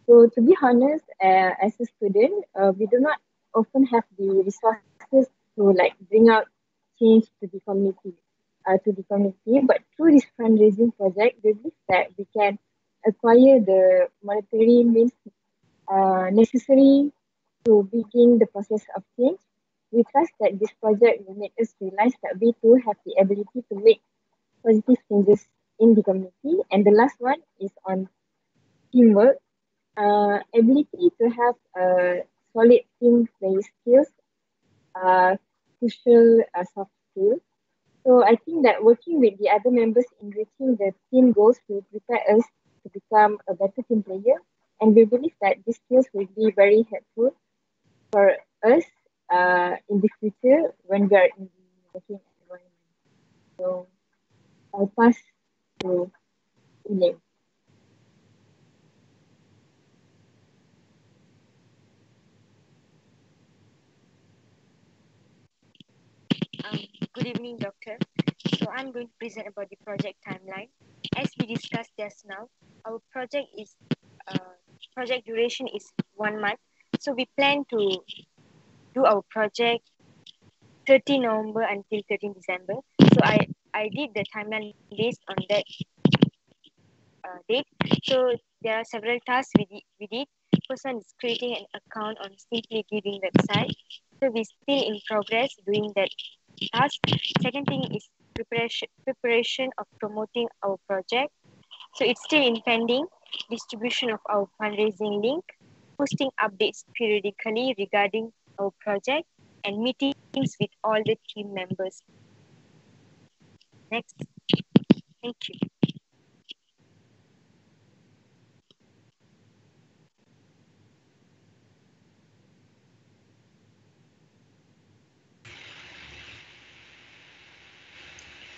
So to be honest, uh, as a student, uh, we do not often have the resources to like bring out change to the community, uh, to the community. But through this fundraising project, we believe that we can acquire the monetary means uh, necessary to begin the process of change. We trust that this project will make us realize that we too have the ability to make positive changes in the community. And the last one is on teamwork uh, ability to have a solid team play skills, uh, crucial uh, soft skills. So I think that working with the other members in reaching the team goals will prepare us to become a better team player. And we believe that these skills will be very helpful for us uh, in the future when we are in the working environment. So I'll pass to Elaine. Um, good evening, Doctor. So I'm going to present about the project timeline. As we discussed just now, our project is uh, project duration is one month. So we plan to do our project 13 November until 13 December. So I, I did the timeline based on that uh, date. So there are several tasks we did. We did. First one is creating an account on Simply Giving website. So we're still in progress doing that task. Second thing is preparation preparation of promoting our project. So it's still in pending distribution of our fundraising link, posting updates periodically regarding our project, and meetings with all the team members. Next. Thank you.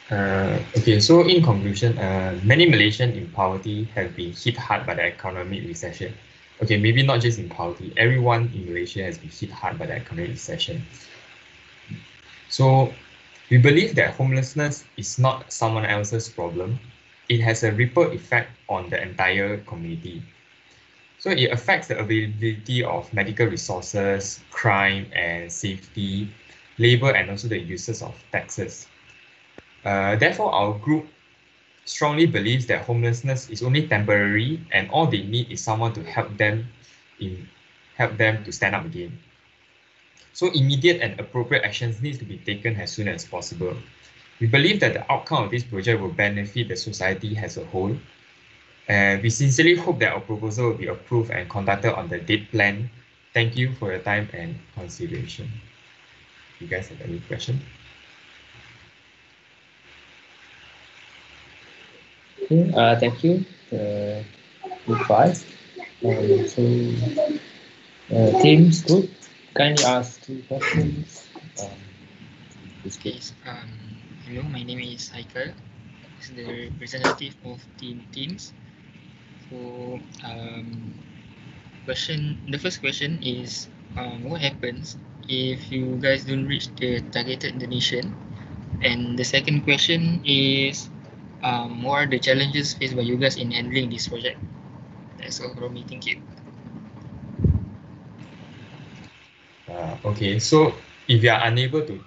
Uh, okay, so in conclusion, uh, many Malaysians in poverty have been hit hard by the economic recession. Okay, maybe not just in poverty, everyone in Malaysia has been hit hard by the economic recession. So we believe that homelessness is not someone else's problem. It has a ripple effect on the entire community. So it affects the availability of medical resources, crime and safety, labor, and also the uses of taxes. Uh, therefore, our group strongly believes that homelessness is only temporary and all they need is someone to help them in help them to stand up again. So immediate and appropriate actions need to be taken as soon as possible. We believe that the outcome of this project will benefit the society as a whole. And we sincerely hope that our proposal will be approved and conducted on the date plan. Thank you for your time and consideration. You guys have any questions? Okay, uh, thank you, uh. Um, so, uh, teams group, kindly ask two questions. Um, this case. Um, hello, my name is Haikal. Is the representative of Team Teams. So, um, question. The first question is, um, what happens if you guys don't reach the targeted donation? And the second question is, um, what are the challenges faced by you guys in handling this project? That's all from me. Thank you. Uh, okay, so if you are unable to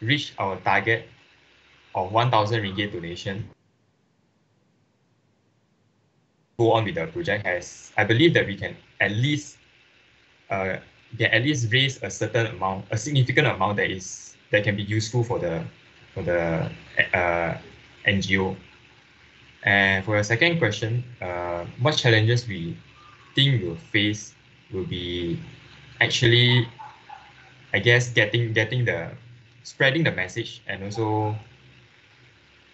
reach our target of 1,000 ringgit donation, go on with the project as I believe that we can at least uh, can at least raise a certain amount, a significant amount that is that can be useful for the for the uh, NGO. And for your second question, uh, what challenges we think we'll face will be actually, I guess, getting getting the spreading the message and also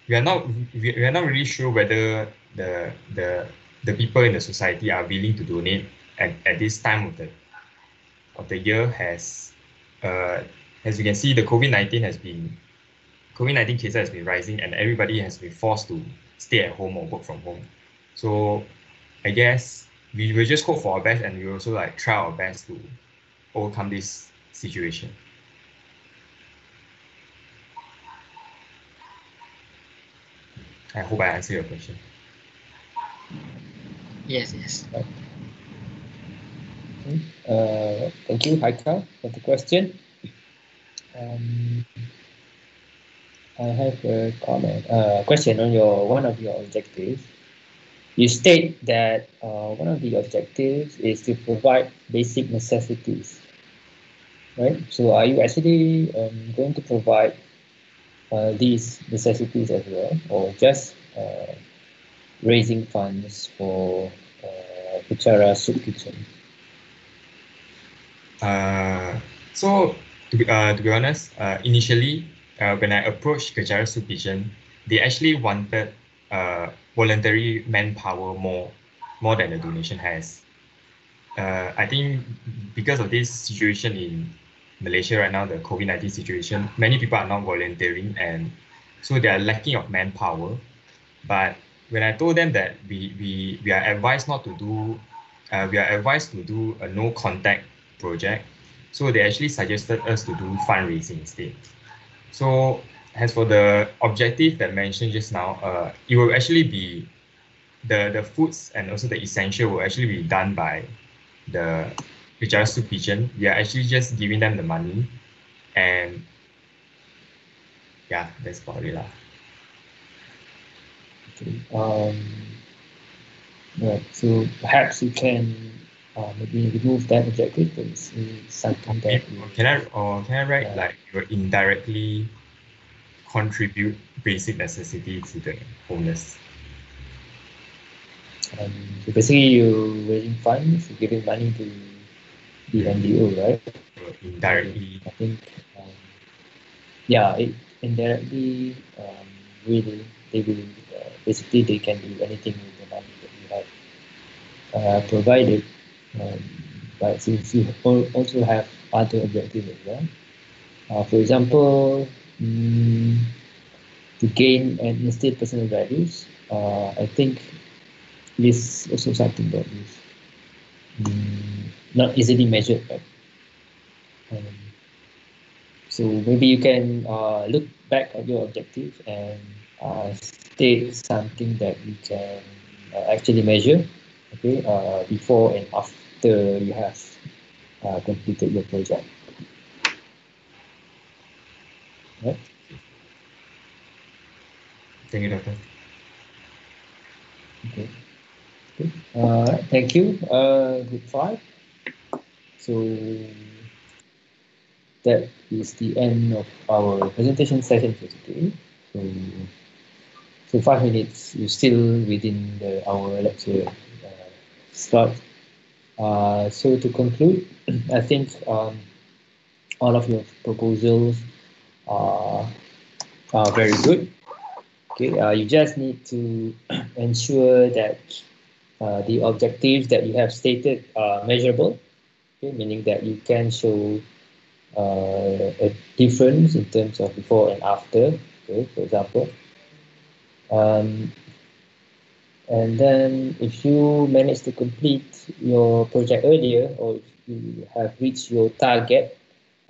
we are not we, are not really sure whether the the the people in the society are willing to donate at, at this time of the of the year has uh, as you can see the COVID-19 has been COVID-19 cases has been rising and everybody has been forced to stay at home or work from home. So I guess we will just hope for our best and we also like try our best to overcome this situation. I hope I answer your question. Yes, yes. Uh, thank you, Haikal, for the question. Um, I have a comment, uh, question on your one of your objectives. You state that uh, one of the objectives is to provide basic necessities, right? So are you actually um, going to provide uh, these necessities as well, or just uh, raising funds for uh, Kechara Soup Kitchen? Uh, so to be, uh, to be honest, uh, initially uh, when I approached Soup Kitchen, they actually wanted uh, voluntary manpower more more than the donation has. Uh, I think because of this situation in Malaysia right now, the COVID-19 situation, many people are not volunteering and so they are lacking of manpower. But when I told them that we, we, we are advised not to do, uh, we are advised to do a no contact project, so they actually suggested us to do fundraising instead. So as for the objective that mentioned just now, uh, it will actually be the, the foods and also the essential will actually be done by the Soup Kitchen. We are actually just giving them the money and yeah, that's about it lah. Okay. Um, right. So perhaps you can uh, maybe remove that objective and see something that you, Can I or can I write like you indirectly contribute basic necessity to the homeless? um, so basically you're raising funds, you're giving money to the NGO, right? Indirectly. I think um, yeah, it indirectly um, really they will uh, basically they can do anything with the money that you have uh, provided. Um, but since you also have other objectives as well, uh, for example, mm, to gain and instill personal values, uh, I think is also something that is mm, not easily measured, right? Um, so maybe you can uh, look back at your objective and uh, state something that you can uh, actually measure, okay, uh, before and after you have uh, completed your project. Right? Thank you, Doctor. Okay. Okay. Uh, thank you. Uh, group five. So that is the end of our presentation session for today. So, so five minutes is still within the, our lecture slot. Uh, so to conclude, I think um, all of your proposals are, are very good. Okay, uh, you just need to ensure that uh, the objectives that you have stated are measurable, okay, meaning that you can show uh, a difference in terms of before and after, okay, for example. Um, and then if you manage to complete your project earlier or if you have reached your target,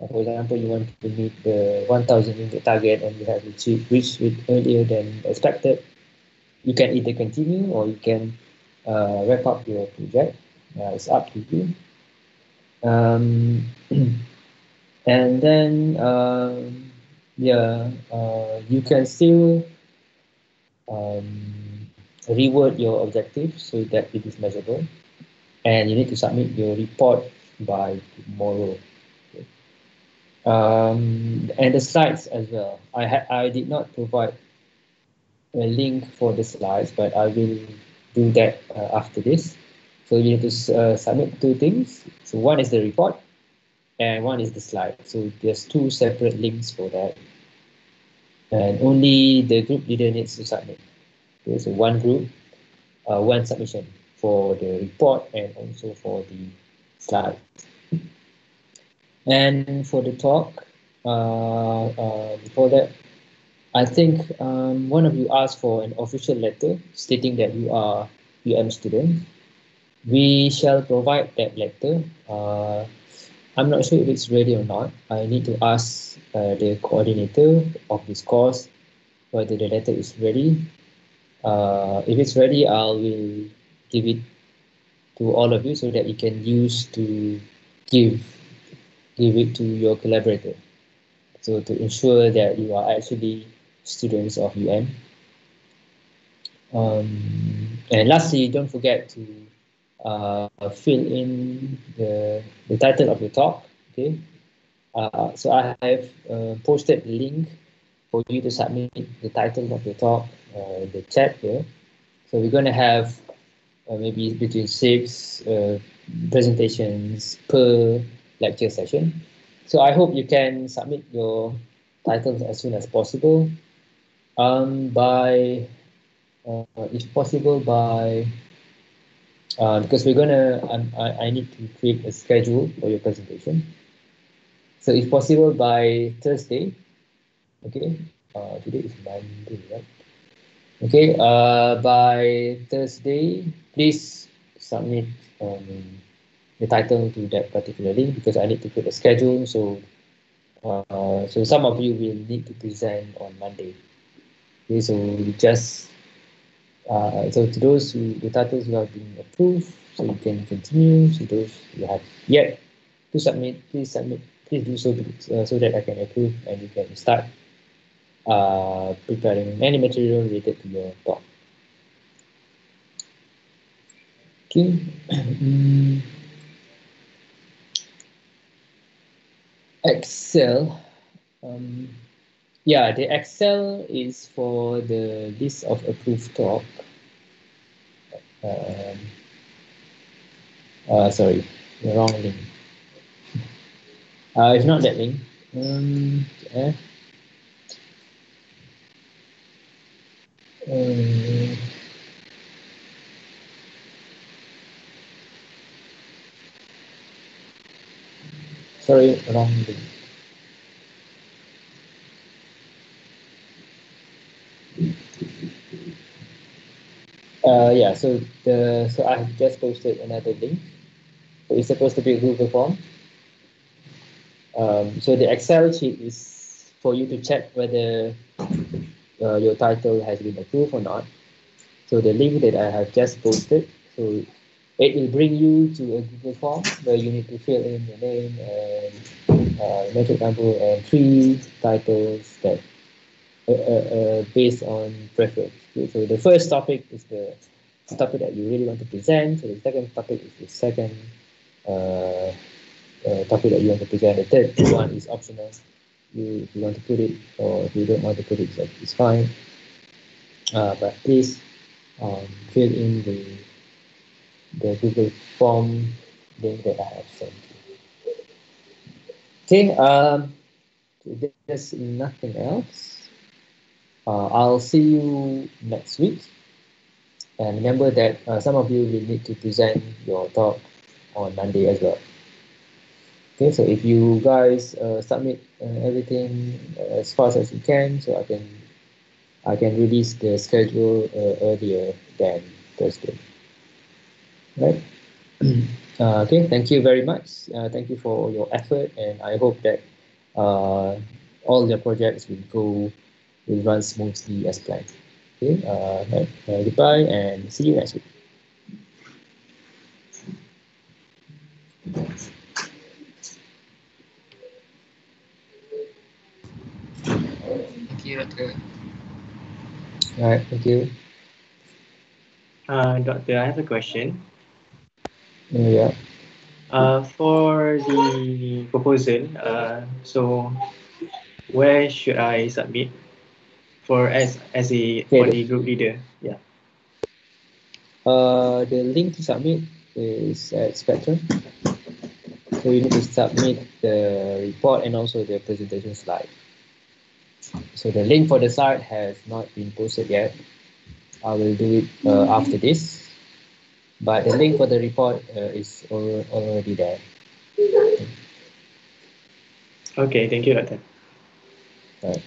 uh, for example, you want to meet the 1000 ringgit target and you have reached, reached it earlier than expected, you can either continue or you can uh, wrap up your project. Uh, it's up to you. Um, and then um, yeah, uh, you can still um, reword your objective so that it is measurable, and you need to submit your report by tomorrow. Okay. Um, and the slides as well. I I did not provide a link for the slides, but I will do that uh, after this. So you need to uh, submit two things. So one is the report, and one is the slide. So there's two separate links for that, and only the group leader needs to submit. So one group, uh, one submission for the report and also for the slide. And for the talk, uh, uh, before that, I think um, one of you asked for an official letter stating that you are UM student. We shall provide that letter. Uh, I'm not sure if it's ready or not. I need to ask uh, the coordinator of this course whether the letter is ready. Uh, if it's ready, I will give it to all of you so that you can use to give give it to your collaborator. So to ensure that you are actually students of UM. Um, and lastly, don't forget to uh, fill in the, the title of your talk. Okay. Uh, so I have uh, posted the link for you to submit the title of your talk uh, the chat here. So we're going to have uh, maybe between six uh, presentations per lecture session. So I hope you can submit your titles as soon as possible. Um, by, uh, if possible, by uh, because we're gonna, um, I, I need to create a schedule for your presentation. So if possible by Thursday, okay, uh, today is Monday, right? Okay, uh, by Thursday, please submit um, the title to that particular link because I need to put a schedule. So, uh, so some of you will need to present on Monday. Okay, so just uh, so to those who the titles who have been approved, so you can continue. So those who have yet to submit, please submit. Please do so uh, so that I can approve and you can start uh, preparing any material related to your talk. Okay. Mm. Excel. Um, yeah, the Excel is for the list of approved talk. Um, uh, sorry, the wrong link. Uh, it's not that link. Um, eh. Um, sorry, wrong link. Uh, yeah, so the so I have just posted another link. So it's supposed to be a Google form. Um, so the Excel sheet is for you to check whether uh, your title has been approved or not. So the link that I have just posted, so it will bring you to a Google form where you need to fill in your name and uh, matric number and three titles that uh, uh, uh, based on preference. So the first topic is the, topic that you really want to present. So the second topic is the second uh, uh, topic that you want to present. The third one is optional. You, if you want to put it or if you don't want to put it, it's, fine. Uh, but please um, fill in the the Google form link that I have sent you. Okay, um, there's nothing else. Uh, I'll see you next week. And remember that uh, some of you will need to present your talk on Monday as well. Okay, so if you guys uh, submit uh, everything as fast as you can, so I can I can release the schedule uh, earlier than Thursday. Right. uh, okay. Thank you very much. Uh, thank you for your effort, and I hope that uh, all your projects will go will run smoothly as planned. Okay. Uh, right. uh, goodbye, and see you next week. Thank you, Doctor. All right. Thank you. Uh, doctor, I have a question. Yeah. Uh, for the proposal, uh, so where should I submit for as as a for the group leader? Yeah. Uh, the link to submit is at Spectrum. So you need to submit the report and also the presentation slide. So the link for the site has not been posted yet. I will do it uh, after this. But the link for the report uh, is al- already there. Okay. Thank you, doctor. Right.